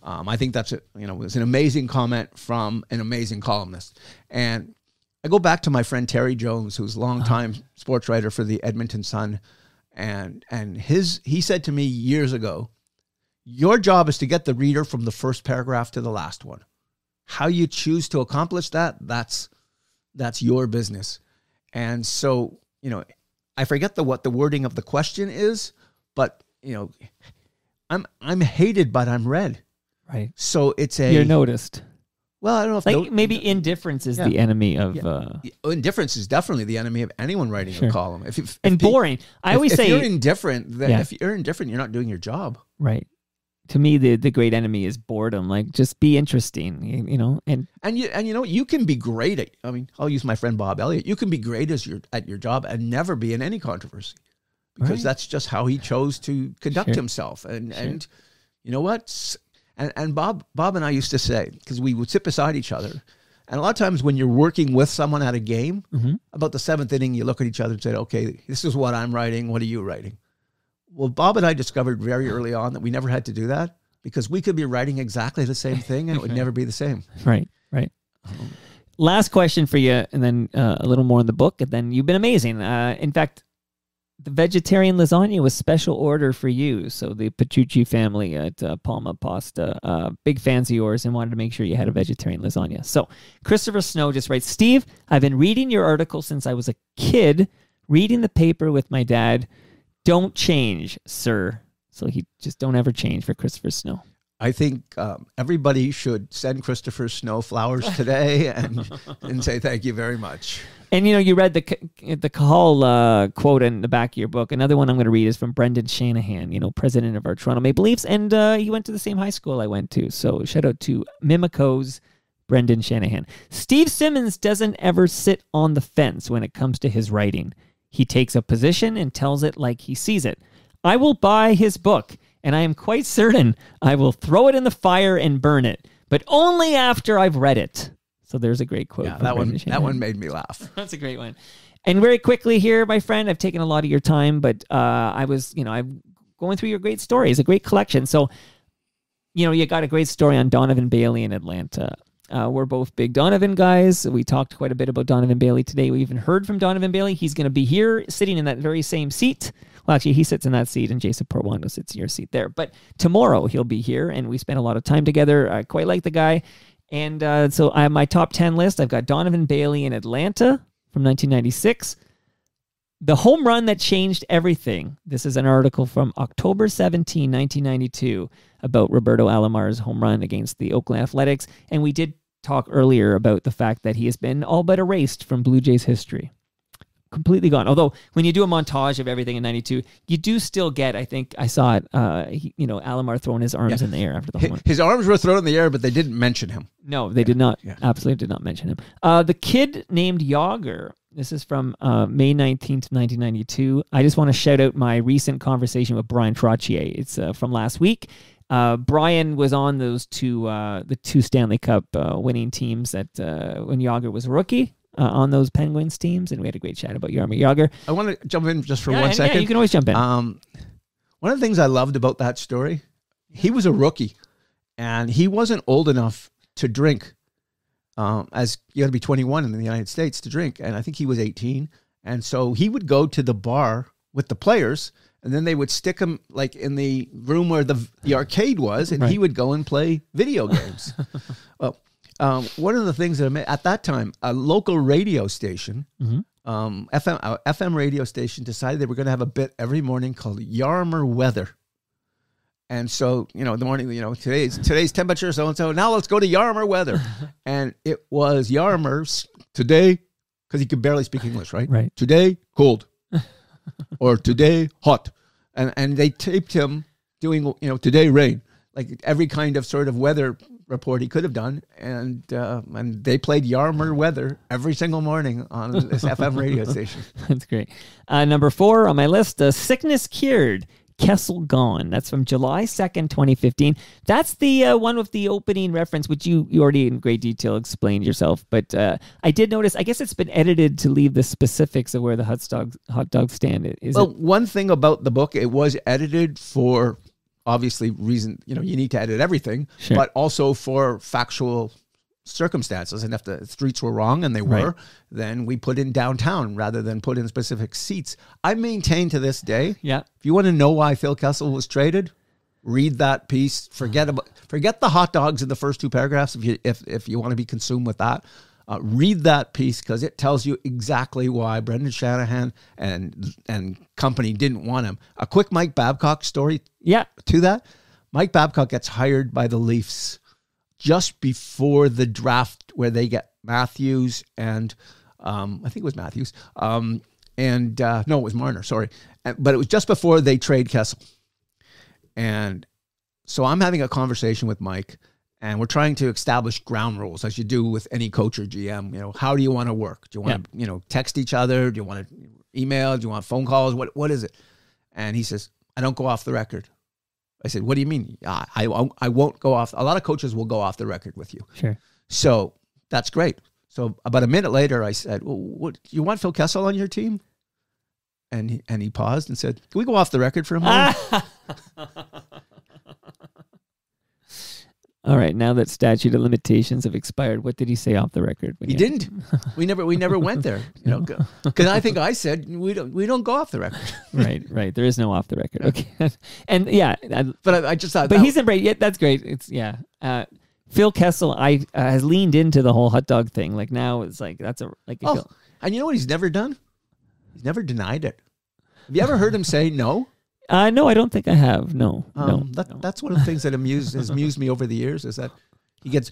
Um, I think that's a, you know it's an amazing comment from an amazing columnist, and I go back to my friend Terry Jones, who's a longtime sports writer for the Edmonton Sun, and and his he said to me years ago, your job is to get the reader from the first paragraph to the last one. How you choose to accomplish that, that's that's your business. And so, you know, I forget the what the wording of the question is, but you know, I'm I'm hated, but I'm read. right. So it's a You're noticed. well, I don't know if Like, no- maybe indifference is Yeah. the enemy of. Yeah. Uh, indifference is definitely the enemy of anyone writing Sure. a column. If, if and if pe- boring. I if- always if say. If you're indifferent, then Yeah. if you're indifferent, you're not doing your job. Right. To me the the great enemy is boredom. Like just be interesting, you, you know. And And you and you know you can be great at. I mean, I'll use my friend Bob Elliott. You can be great as your at your job and never be in any controversy, because Right. that's just how he chose to conduct Sure. himself. And and you know what? And and Bob Bob and I used to say because we would sit beside each other, and a lot of times when you're working with someone at a game, Mm-hmm. about the seventh inning, you look at each other and say, "Okay, this is what I'm writing. What are you writing?" Well, Bob and I discovered very early on that we never had to do that because we could be writing exactly the same thing and it would never be the same. right, right. Last question for you, and then uh, a little more in the book, and then you've been amazing. Uh, in fact, the vegetarian lasagna was special order for you. So the Petrucci family at uh, Palma Pasta, uh, big fans of yours, and wanted to make sure you had a vegetarian lasagna. So Christopher Snow just writes, Steve, I've been reading your article since I was a kid, reading the paper with my dad. Don't change, sir. So he just don't ever change for Christopher Snow. I think um, everybody should send Christopher Snow flowers today and and say thank you very much. And you know, you read the the Cathal uh, quote in the back of your book. Another one I'm going to read is from Brendan Shanahan, you know, president of our Toronto Maple Leafs, and uh, he went to the same high school I went to. So shout out to Mimicos, Brendan Shanahan. Steve Simmons doesn't ever sit on the fence when it comes to his writing. He takes a position and tells it like he sees it. I will buy his book, and I am quite certain I will throw it in the fire and burn it, but only after I've read it. So there's a great quote. Yeah, that one that one made me laugh. That's a great one. And very quickly here, my friend, I've taken a lot of your time, but uh, I was, you know, I'm going through your great stories, a great collection. So, you know, you got a great story on Donovan Bailey in Atlanta. Uh, we're both big Donovan guys. We talked quite a bit about Donovan Bailey today. We even heard from Donovan Bailey. He's going to be here sitting in that very same seat. Well, actually, he sits in that seat, and Jason Portuondo sits in your seat there. But tomorrow he'll be here, and we spent a lot of time together. I quite like the guy. And uh, so I have my top 10 list. I've got Donovan Bailey in Atlanta from 1996. The home run that changed everything. This is an article from October 17, 1992, about Roberto Alomar's home run against the Oakland Athletics. And we did talk earlier about the fact that he has been all but erased from Blue Jays history. Completely gone. Although when you do a montage of everything in '92, you do still get. I think I saw it. Uh, he, you know, Alomar throwing his arms Yeah. in the air after the home His, run. his arms were thrown in the air, but they didn't mention him. No, they did not. yeah. Absolutely did not mention him. Uh, the kid named Jagr. This is from uh, May 19th, 1992. I just want to shout out my recent conversation with Brian Trottier. It's uh, from last week. Uh, Brian was on those two, uh, the two Stanley Cup uh, winning teams that uh, when Jagr was a rookie uh, on those Penguins teams, and we had a great chat about Jaromir Jagr. I want to jump in just for yeah, one and- yeah, you can always jump in. Um, one of the things I loved about that story, he was a rookie, and he wasn't old enough to drink. Um, as you got to be 21 in the United States to drink, and I think he was 18, and so he would go to the bar with the players, and then they would stick him like in the room where the the arcade was, and he would go and play video games. well, um, one of the things that I made, at that time, a local radio station um, FM uh, FM radio station decided they were going to have a bit every morning called Yarmer Weather. And so, you know, the morning, you know, today's today's temperature so and so. Now let's go to Yarmer Weather, and it was Yarmer's today because he could barely speak English, right? Right. Today cold, or today hot, and and they taped him doing you know today rain, like every kind of sort of weather report he could have done, and uh, and they played Yarmer Weather every single morning on this FM radio station. That's great. Uh, number four on my list, uh, Sickness Cured. Kessel Gone. That's from July 2nd, 2015. That's the uh, one with the opening reference, which you, you already in great detail explained yourself. But uh, I did notice, I guess it's been edited to leave the specifics of where the hot dog, hot dog stand is. Well, it? one thing about the book, it was edited for obviously reason, you know, you need to edit everything, Sure. but also for factual circumstances. And if the streets were wrong, and they were, Right. then we put in downtown rather than put in specific seats. I maintain to this day, Yeah. if you want to know why Phil Kessel was traded, read that piece. Forget about forget the hot dogs in the first two paragraphs if you if if you want to be consumed with that. Uh, read that piece because it tells you exactly why Brendan Shanahan and and company didn't want him. A quick Mike Babcock story Yeah. to that. Mike Babcock gets hired by the Leafs just before the draft where they get Matthews and um, I think it was Matthews. Um, and uh, no, it was Marner, sorry. But it was just before they trade Kessel. And so I'm having a conversation with Mike, and we're trying to establish ground rules as you do with any coach or GM. You know, how do you want to work? Do you want to you know text each other? Do you want to email? Do you want phone calls? What what is it? And he says, I don't go off the record. I said, What do you mean? I, I, won't- I won't go off. A lot of coaches will go off the record with you. Sure. So that's great. So about a minute later, I said, well, what, you want Phil Kessel on your team? And he, and he paused and said, Can we go off the record for a moment? All right. Now that statute of limitations have expired, what did he say off the record? He didn't. We never we never went there. You know, because I think I said we don't we don't go off the record. right. Right. There is no off the record. Okay. and yeah, I, But I, I just thought, but he's embraced. Yeah, that's great. It's yeah. Uh, Phil Kessel, I uh, has leaned into the whole hot dog thing. Like now, it's like that's a like. oh, and you know what he's never done? He's never denied it. Have you ever heard him say no? Uh, no, I don't think I have. No, Um, no. that, no. That's one of the things that amused has amused me over the years is that he gets.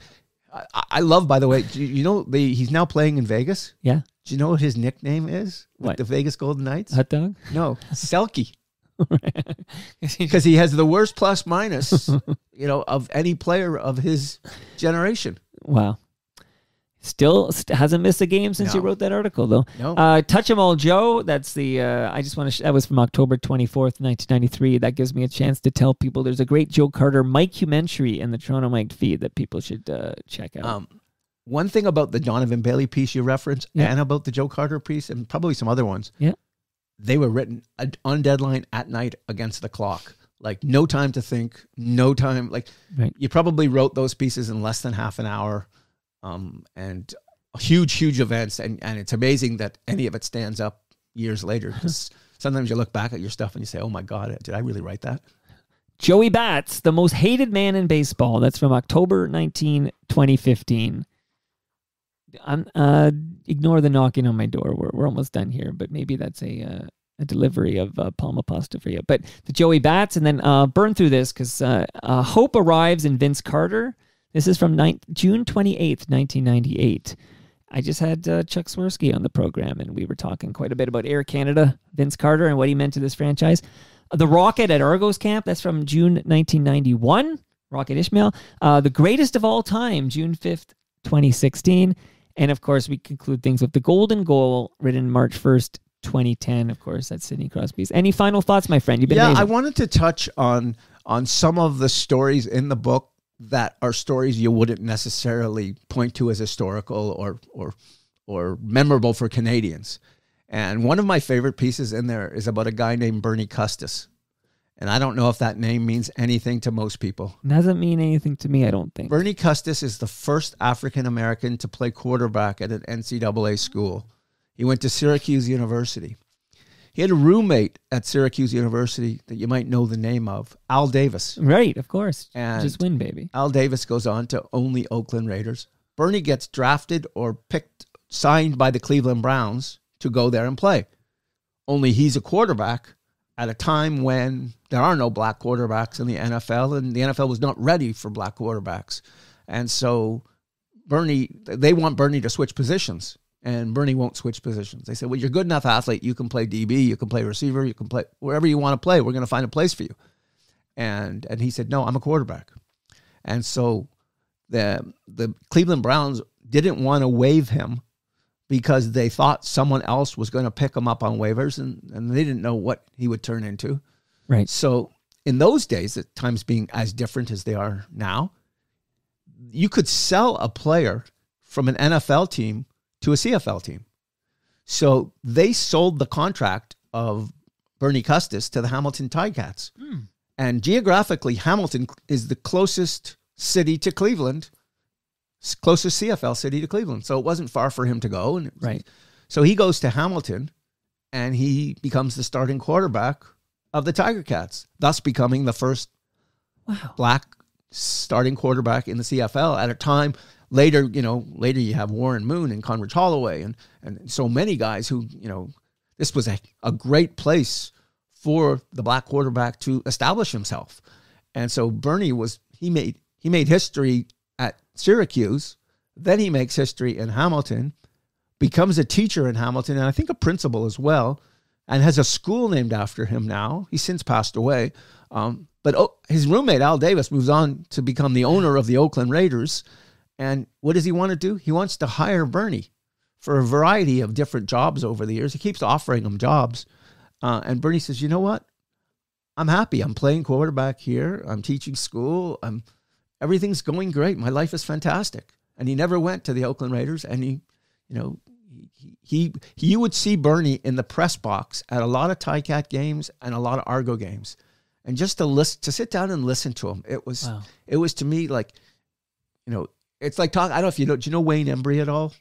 I, I love, by the way, you, you know, the, he's now playing in Vegas. yeah, Do you know what his nickname is? What? The Vegas Golden Knights? hot dog. No, Selkie. Because he has the worst plus minus, you know, of any player of his generation. wow. Still st- hasn't missed a game since you wrote that article, though. No. Uh, Touch 'em all, Joe. That's the. Uh, I just want to. Sh- that was from October twenty fourth, nineteen ninety three. That gives me a chance to tell people there's a great Joe Carter Mike in the Toronto Mike feed that people should uh, check out. Um, one thing about the Donovan Bailey piece you referenced Yeah. and about the Joe Carter piece and probably some other ones, yeah. they were written on deadline at night against the clock. Like no time to think, no time. Like Right. you probably wrote those pieces in less than half an hour, um, and huge, huge events. And and it's amazing that any of it stands up years later because sometimes you look back at your stuff and you say, "Oh my God, did I really write that?" Joey Bats, the most hated man in baseball. That's from October 19, 2015. I'm, uh, ignore the knocking on my door. We're, we're almost done here, but maybe that's a uh, a delivery of uh, Palma Pasta for you. But the Joey Bats, and then uh, burn through this because uh, uh, Hope arrives in Vince Carter. This is from nine June 28th, 1998. I just had uh, Chuck Swirsky on the program, and we were talking quite a bit about Air Canada, Vince Carter, and what he meant to this franchise. The Rocket at Argos Camp, that's from June 1991. Rocket Ismail. Uh, the greatest of all time, June 5th, 2016. And of course, we conclude things with the Golden Goal, written March 1st, 2010. Of course, that's Sidney Crosby's. Any final thoughts, my friend? You've been yeah, I wanted to touch on on some of the stories in the book that are stories you wouldn't necessarily point to as historical or or or memorable for Canadians. And one of my favorite pieces in there is about a guy named Bernie Custis. And I don't know if that name means anything to most people. Doesn't mean anything to me, I don't think. Bernie Custis is the first African American to play quarterback at an NCAA school. He went to Syracuse University. He had a roommate at Syracuse University that you might know the name of, Al Davis. Right, of course. And- Just win, baby. Al Davis goes on to the Oakland Raiders. Bernie gets drafted or picked, signed by the Cleveland Browns to go there and play. Only he's a quarterback at a time when there are no black quarterbacks in the NFL, and the NFL was not ready for black quarterbacks. And so Bernie, they want Bernie to switch positions, and Bernie won't switch positions. They said, "Well, you're a good enough athlete. You can play DB, you can play receiver, you can play wherever you want to play. We're going to find a place for you." And and he said, "No, I'm a quarterback." And so the the Cleveland Browns didn't want to waive him because they thought someone else was going to pick him up on waivers, and, and they didn't know what he would turn into. Right. So in those days, at times being as different as they are now, you could sell a player from an NFL team to a CFL team. So they sold the contract of Bernie Custis to the Hamilton Ticats. Hmm. And geographically, Hamilton is the closest city to Cleveland, closest CFL city to Cleveland. So it wasn't far for him to go. And Right. so he goes to Hamilton and he becomes the starting quarterback of the Tiger Cats, thus becoming the first Wow. black starting quarterback in the CFL at a time later, you know, later you have Warren Moon and Condredge Holloway and and so many guys who, you know, this was a, a great place for the black quarterback to establish himself. And so Bernie was he made he made history at Syracuse, then he makes history in Hamilton, becomes a teacher in Hamilton and I think a principal as well, and has a school named after him now. He's since passed away. Um, but oh, his roommate Al Davis moves on to become the owner of the Oakland Raiders, and what does he want to do? He wants to hire Bernie for a variety of different jobs over the years. He keeps offering him jobs, uh, and Bernie says, "You know what? I'm happy. I'm playing quarterback here. I'm teaching school. I'm everything's going great. My life is fantastic." And he never went to the Oakland Raiders, and he, you know, he, he, he you would see Bernie in the press box at a lot of Cat games and a lot of Argo games, and just to listen, to sit down and listen to him, it was, Wow. it was to me like, you know, it's like talk. I don't know if you know. Do you know Wayne Embry at all?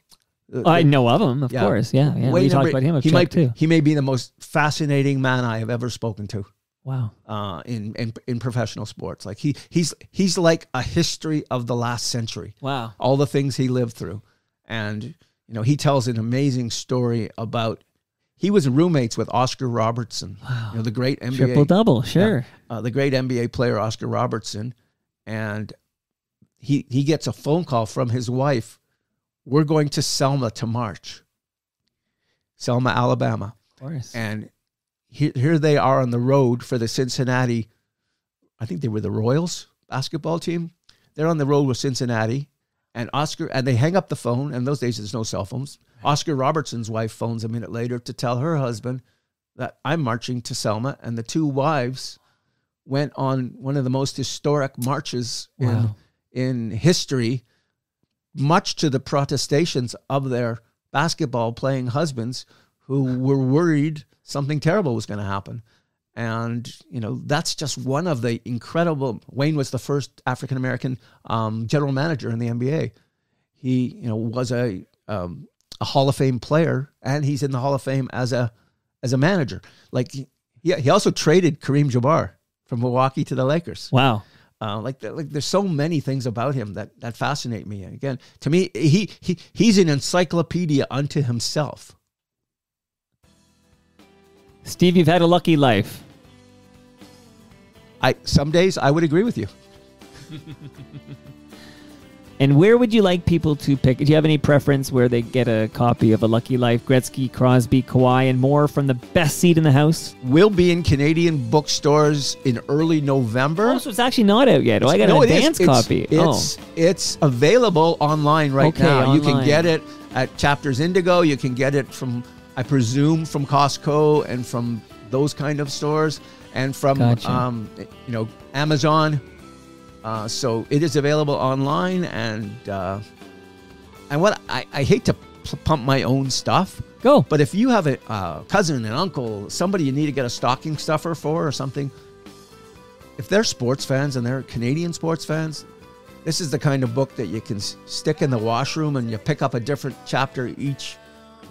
The- I know of him, of Yeah. course. Yeah, yeah. we Wayne talked Embry- about him. He might too. he may be the most fascinating man I have ever spoken to Wow. uh, in, in in professional sports. Like he he's he's like a history of the last century. Wow. All the things he lived through, and you know he tells an amazing story about. He was roommates with Oscar Robertson, you know the great NBA Triple double. Sure. uh, the great NBA player Oscar Robertson, and he he gets a phone call from his wife. We're going to Selma to march. Selma, Alabama, Of course. and here, here they are on the road for the Cincinnati. I think they were the Royals basketball team. They're on the road with Cincinnati, and Oscar and they hang up the phone. And those days, there's no cell phones. Oscar Robertson's wife phones a minute later to tell her husband that I'm marching to Selma, and the two wives went on one of the most historic marches Wow. in in history, much to the protestations of their basketball playing husbands who were worried something terrible was going to happen. And, you know, that's just one of the incredible. Wayne was the first African American um, general manager in the NBA. He, you know, was a, um, a Hall of Fame player, and he's in the Hall of Fame as a as a manager. Like, he, he also traded Kareem Jabbar from Milwaukee to the Lakers. Wow. Uh, like, the, like there's so many things about him that that fascinate me. And again, to me, he he he's an encyclopedia unto himself. Steve, you've had a lucky life. I some days I would agree with you. And where would you like people to pick? Do you have any preference where they get a copy of A Lucky Life, Gretzky, Crosby, Kawhi, and more from the best seat in the house? We'll be in Canadian bookstores in early November. Oh, so it's actually not out yet. Oh, I got No, an advance It's- copy. It's it's available online right Okay, now. You can get it at Chapters Indigo. You can get it from, I presume, from Costco and from those kind of stores, and from Gotcha. um, you know Amazon. Uh, so it is available online, and uh, and what I, I hate to p- pump my own stuff, go. but if you have a uh, cousin, an uncle, somebody you need to get a stocking stuffer for or something, if they're sports fans and they're Canadian sports fans, this is the kind of book that you can s- stick in the washroom and you pick up a different chapter each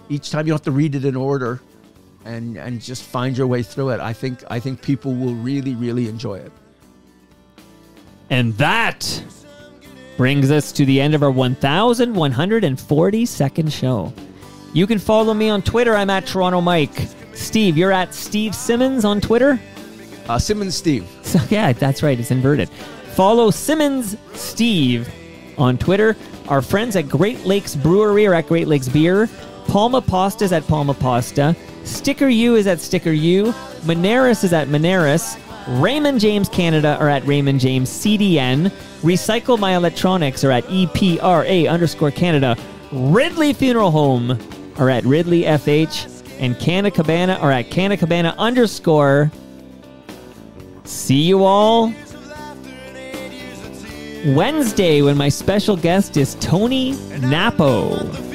each time. You don't have to read it in order, and and just find your way through it. I think I think people will really really enjoy it. And that brings us to the end of our 1142nd show. You can follow me on Twitter. I'm at Toronto Mike. Steve, you're at Steve Simmons on Twitter. Uh, Simmons Steve. So yeah, that's right. It's inverted. Follow Simmons Steve on Twitter. Our friends at Great Lakes Brewery are at Great Lakes Beer. Palma Pasta is at Palma Pasta. StickerYou is at StickerYou. Moneris is at Moneris. Raymond James Canada are at Raymond James CDN. Recycle My Electronics are at EPRA underscore Canada. Ridley Funeral Home are at Ridley FH. And Canna Cabana are at Canna Cabana underscore See you all Wednesday when my special guest is Tony Napo.